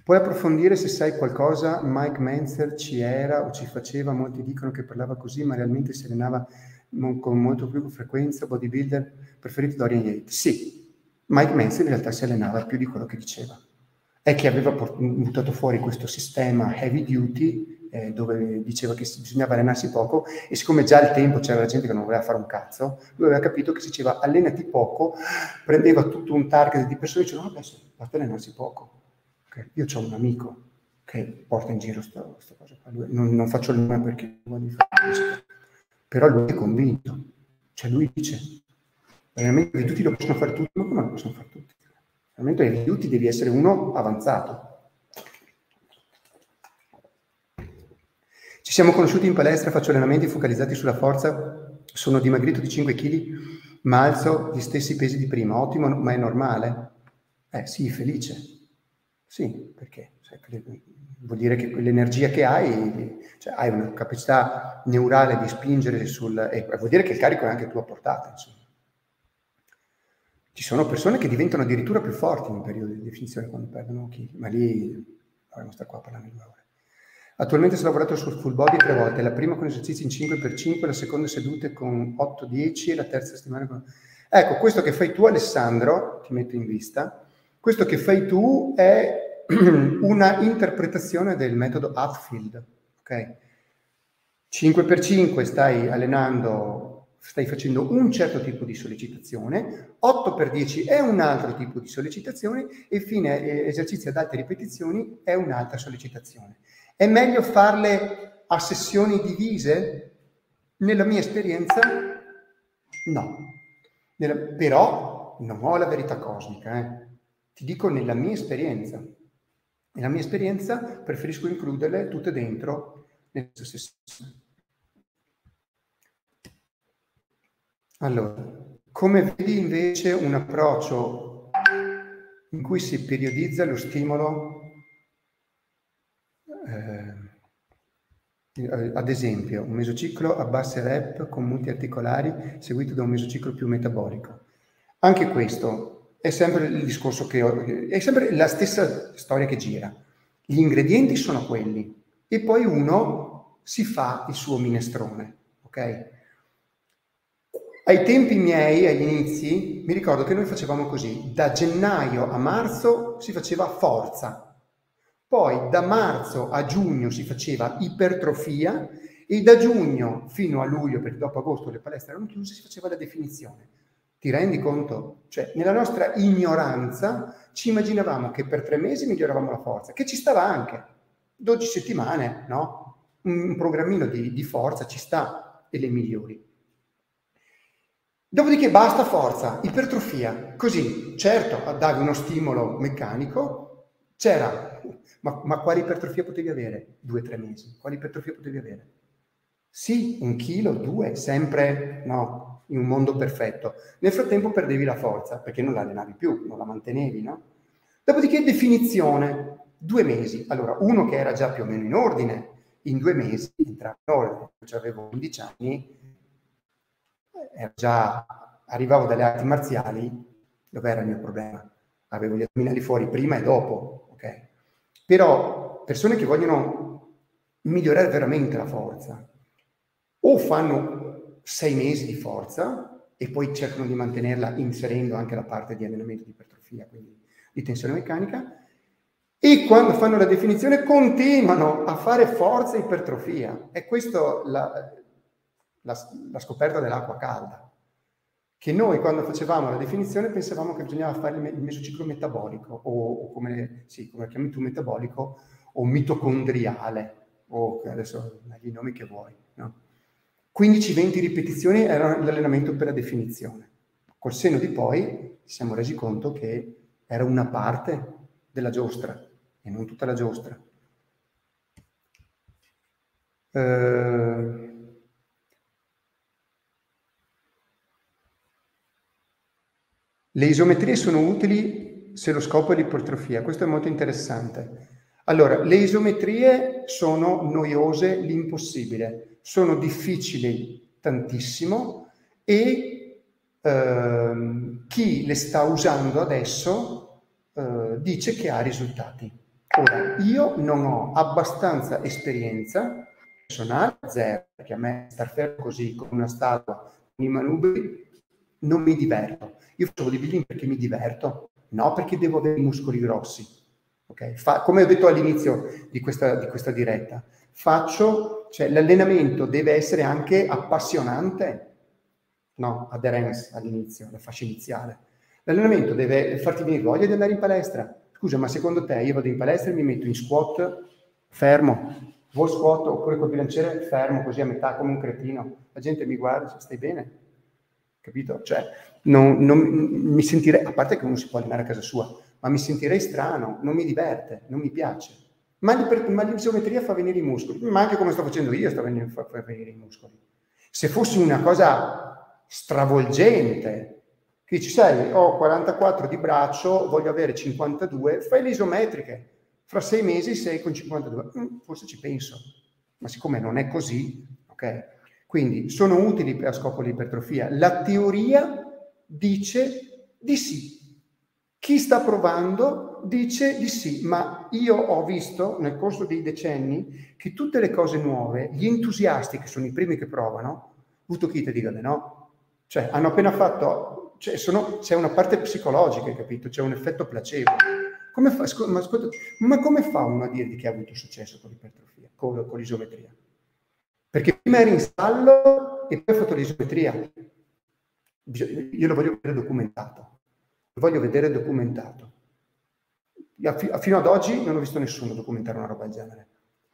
Puoi approfondire se sai qualcosa, Mike Menzer ci era o ci faceva, molti dicono che parlava così, ma realmente si allenava con molto più frequenza, bodybuilder preferito Dorian Yates. Sì, Mike Menzel in realtà si allenava più di quello che diceva. È che aveva buttato fuori questo sistema heavy duty eh, dove diceva che bisognava allenarsi poco e siccome già al tempo c'era gente che non voleva fare un cazzo, lui aveva capito che si diceva allenati poco, prendeva tutto un target di persone e diceva no, adesso basta allenarsi poco. Okay. Io ho un amico che porta in giro questa cosa qua, non, non, faccio il nome perché non voglio fare però lui è convinto, cioè lui dice Veramente i tutti lo possono fare tutti, ma come lo possono fare tutti? Veramente ai tutti devi essere uno avanzato. Ci siamo conosciuti in palestra, faccio allenamenti focalizzati sulla forza, sono dimagrito di 5 kg, ma alzo gli stessi pesi di prima. Ottimo, ma è normale? Eh sì, felice. Sì, perché? Cioè, vuol dire che l'energia che hai, cioè hai una capacità neurale di spingere sul... e vuol dire che il carico è anche tua portata, insomma. Ci sono persone che diventano addirittura più forti in un periodo di definizione quando perdono chili, ma lì dovremmo stare qua a parlare due ore. Attualmente sto lavorando sul full body tre volte, la prima con esercizi in 5x5, la seconda sedute con 8-10 e la terza settimana con... Ecco, questo che fai tu Alessandro, ti metto in vista, questo che fai tu è [clears throat] una interpretazione del metodo Hatfield, ok? 5x5 stai allenando stai facendo un certo tipo di sollecitazione, 8 per 10 è un altro tipo di sollecitazione e fine eh, esercizi ad alte ripetizioni è un'altra sollecitazione. È meglio farle a sessioni divise? Nella mia esperienza no. Nella, però non ho la verità cosmica, eh. Ti dico nella mia esperienza. Nella mia esperienza preferisco includerle tutte dentro stessa sessione. Allora, come vedi invece un approccio in cui si periodizza lo stimolo, eh, ad esempio, un mesociclo a basse rep con molti articolari seguito da un mesociclo più metabolico. Anche questo è sempre il discorso che ho, è sempre la stessa storia che gira. Gli ingredienti sono quelli e poi uno si fa il suo minestrone, ok? Ai tempi miei, agli inizi, mi ricordo che noi facevamo così, da gennaio a marzo si faceva forza, poi da marzo a giugno si faceva ipertrofia e da giugno fino a luglio, perché dopo agosto le palestre erano chiuse, si faceva la definizione. Ti rendi conto? Cioè, nella nostra ignoranza ci immaginavamo che per tre mesi miglioravamo la forza, che ci stava anche. 12 settimane, no? Un programmino di, di forza ci sta e le migliori. Dopodiché basta forza, ipertrofia. Così, certo, davi uno stimolo meccanico, c'era, ma, ma quale ipertrofia potevi avere? Due o tre mesi. Quale ipertrofia potevi avere? Sì, un chilo, due, sempre no, in un mondo perfetto. Nel frattempo perdevi la forza perché non la allenavi più, non la mantenevi, no? Dopodiché definizione, due mesi. Allora, uno che era già più o meno in ordine, in due mesi entrava in ordine, cioè avevo 11 anni, già, arrivavo dalle arti marziali, dove era il mio problema? Avevo gli addominali fuori prima e dopo, ok? Però persone che vogliono migliorare veramente la forza, o fanno sei mesi di forza e poi cercano di mantenerla inserendo anche la parte di allenamento di ipertrofia, quindi di tensione meccanica, e quando fanno la definizione continuano a fare forza e ipertrofia. E questa la, la, la scoperta dell'acqua calda, che noi quando facevamo la definizione pensavamo che bisognava fare il, mesociclo metabolico, o, o come, sì, come chiami tu metabolico, o mitocondriale, o adesso gli nomi che vuoi. No? 15-20 ripetizioni era l'allenamento per la definizione. Col seno di poi ci siamo resi conto che era una parte della giostra e non tutta la giostra. Eh, Le isometrie sono utili se lo scopo è l'ipertrofia, questo è molto interessante. Allora, le isometrie sono noiose l'impossibile, sono difficili tantissimo e ehm, chi le sta usando adesso eh, dice che ha risultati. Ora, io non ho abbastanza esperienza personale, zero, perché a me star fermo così con una statua, con i manubri, non mi diverto. Io faccio bodybuilding perché mi diverto, no perché devo avere i muscoli grossi. Okay? Fa, come ho detto all'inizio di questa, di questa diretta, faccio, cioè l'allenamento deve essere anche appassionante, no, adherence all'inizio, la fascia iniziale. L'allenamento deve farti venire voglia di andare in palestra. Scusa, ma secondo te io vado in palestra e mi metto in squat fermo, vuoi squat oppure col bilanciere fermo così a metà come un cretino. La gente mi guarda, stai bene? capito? Cioè, non, non, mi sentirei, a parte che non si può allenare a casa sua, ma mi sentirei strano, non mi diverte, non mi piace. Ma, l'isometria fa venire i muscoli, ma anche come sto facendo io sta venire, fa, fa venire i muscoli. Se fosse una cosa stravolgente, che ci sai, ho 44 di braccio, voglio avere 52, fai le isometriche, fra sei mesi sei con 52, mm, forse ci penso, ma siccome non è così, ok? Quindi sono utili a scopo di ipertrofia. La teoria dice di sì. Chi sta provando dice di sì, ma io ho visto nel corso dei decenni che tutte le cose nuove, gli entusiasti che sono i primi che provano, ho avuto chi ti dica di no. Cioè, hanno appena fatto, cioè, sono, c'è una parte psicologica, capito? C'è un effetto placebo. Come fa, ma, ascolta, ma come fa uno a dirti che ha avuto successo con l'ipertrofia, con, con l'isometria? Perché prima eri in stallo e poi hai fatto l'isometria. Io lo voglio vedere documentato. Lo voglio vedere documentato. Fino ad oggi non ho visto nessuno documentare una roba del genere.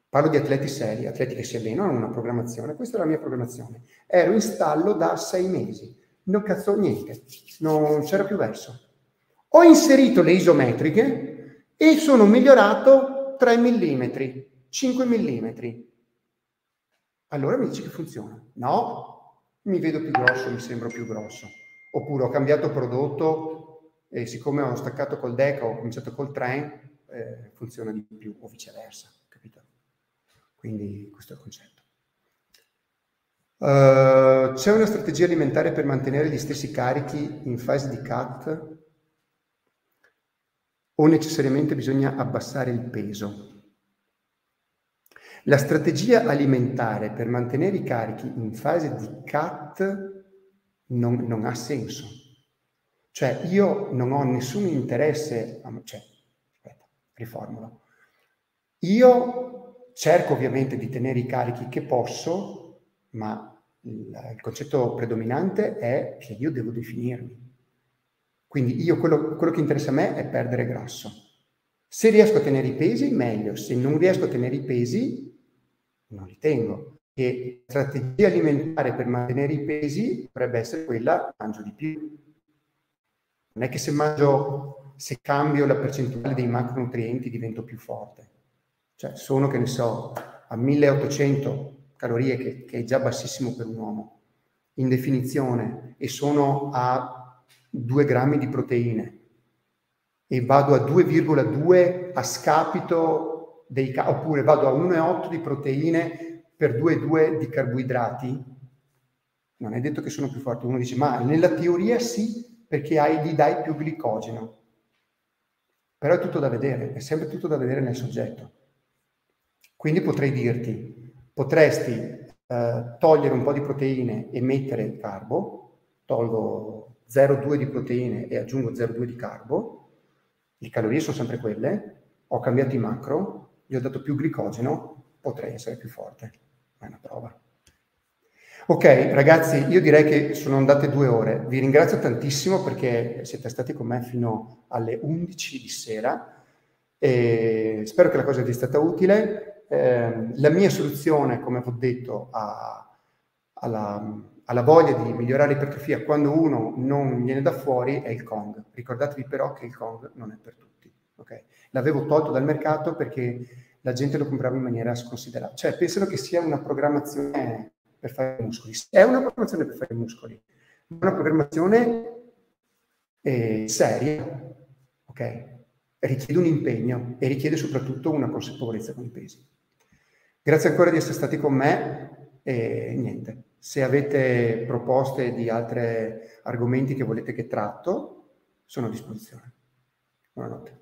Parlo di atleti seri, atleti che si allenano, hanno una programmazione. Questa è la mia programmazione. Ero in stallo da sei mesi. Non cazzo niente. Non c'era più verso. Ho inserito le isometriche e sono migliorato 3 mm, 5 mm allora mi dici che funziona. No, mi vedo più grosso, mi sembro più grosso. Oppure ho cambiato prodotto e siccome ho staccato col deck, ho cominciato col train, eh, funziona di più o viceversa, capito? Quindi questo è il concetto. Uh, c'è una strategia alimentare per mantenere gli stessi carichi in fase di cut o necessariamente bisogna abbassare il peso? La strategia alimentare per mantenere i carichi in fase di cut non, non ha senso. Cioè io non ho nessun interesse, cioè, aspetta, riformulo. Io cerco ovviamente di tenere i carichi che posso, ma il, il concetto predominante è che io devo definirmi. Quindi io quello, quello che interessa a me è perdere grasso. Se riesco a tenere i pesi, meglio. Se non riesco a tenere i pesi, non li tengo. E la strategia alimentare per mantenere i pesi dovrebbe essere quella, mangio di più. Non è che se mangio, se cambio la percentuale dei macronutrienti divento più forte. Cioè sono, che ne so, a 1800 calorie, che, che è già bassissimo per un uomo, in definizione, e sono a 2 grammi di proteine, e vado a 2,2 a scapito dei, oppure vado a 1,8 di proteine per 2,2 di carboidrati, non è detto che sono più forti. Uno dice, ma nella teoria sì, perché hai, gli dai più glicogeno. Però è tutto da vedere, è sempre tutto da vedere nel soggetto. Quindi potrei dirti, potresti eh, togliere un po' di proteine e mettere carbo, tolgo 0,2 di proteine e aggiungo 0,2 di carbo, le calorie sono sempre quelle, ho cambiato i macro, gli ho dato più glicogeno, potrei essere più forte. È una prova. Ok, ragazzi, io direi che sono andate due ore. Vi ringrazio tantissimo perché siete stati con me fino alle 11 di sera. E spero che la cosa vi sia stata utile. Eh, la mia soluzione, come ho detto, a, alla, alla voglia di migliorare l'ipertrofia quando uno non viene da fuori è il Kong. Ricordatevi però che il Kong non è per tutti. Okay? L'avevo tolto dal mercato perché la gente lo comprava in maniera sconsiderata. Cioè, pensano che sia una programmazione per fare i muscoli. È una programmazione per fare i muscoli, ma una programmazione eh, seria, ok? Richiede un impegno e richiede soprattutto una consapevolezza con i pesi. Grazie ancora di essere stati con me e niente. Se avete proposte di altri argomenti che volete che tratto, sono a disposizione. Buonanotte.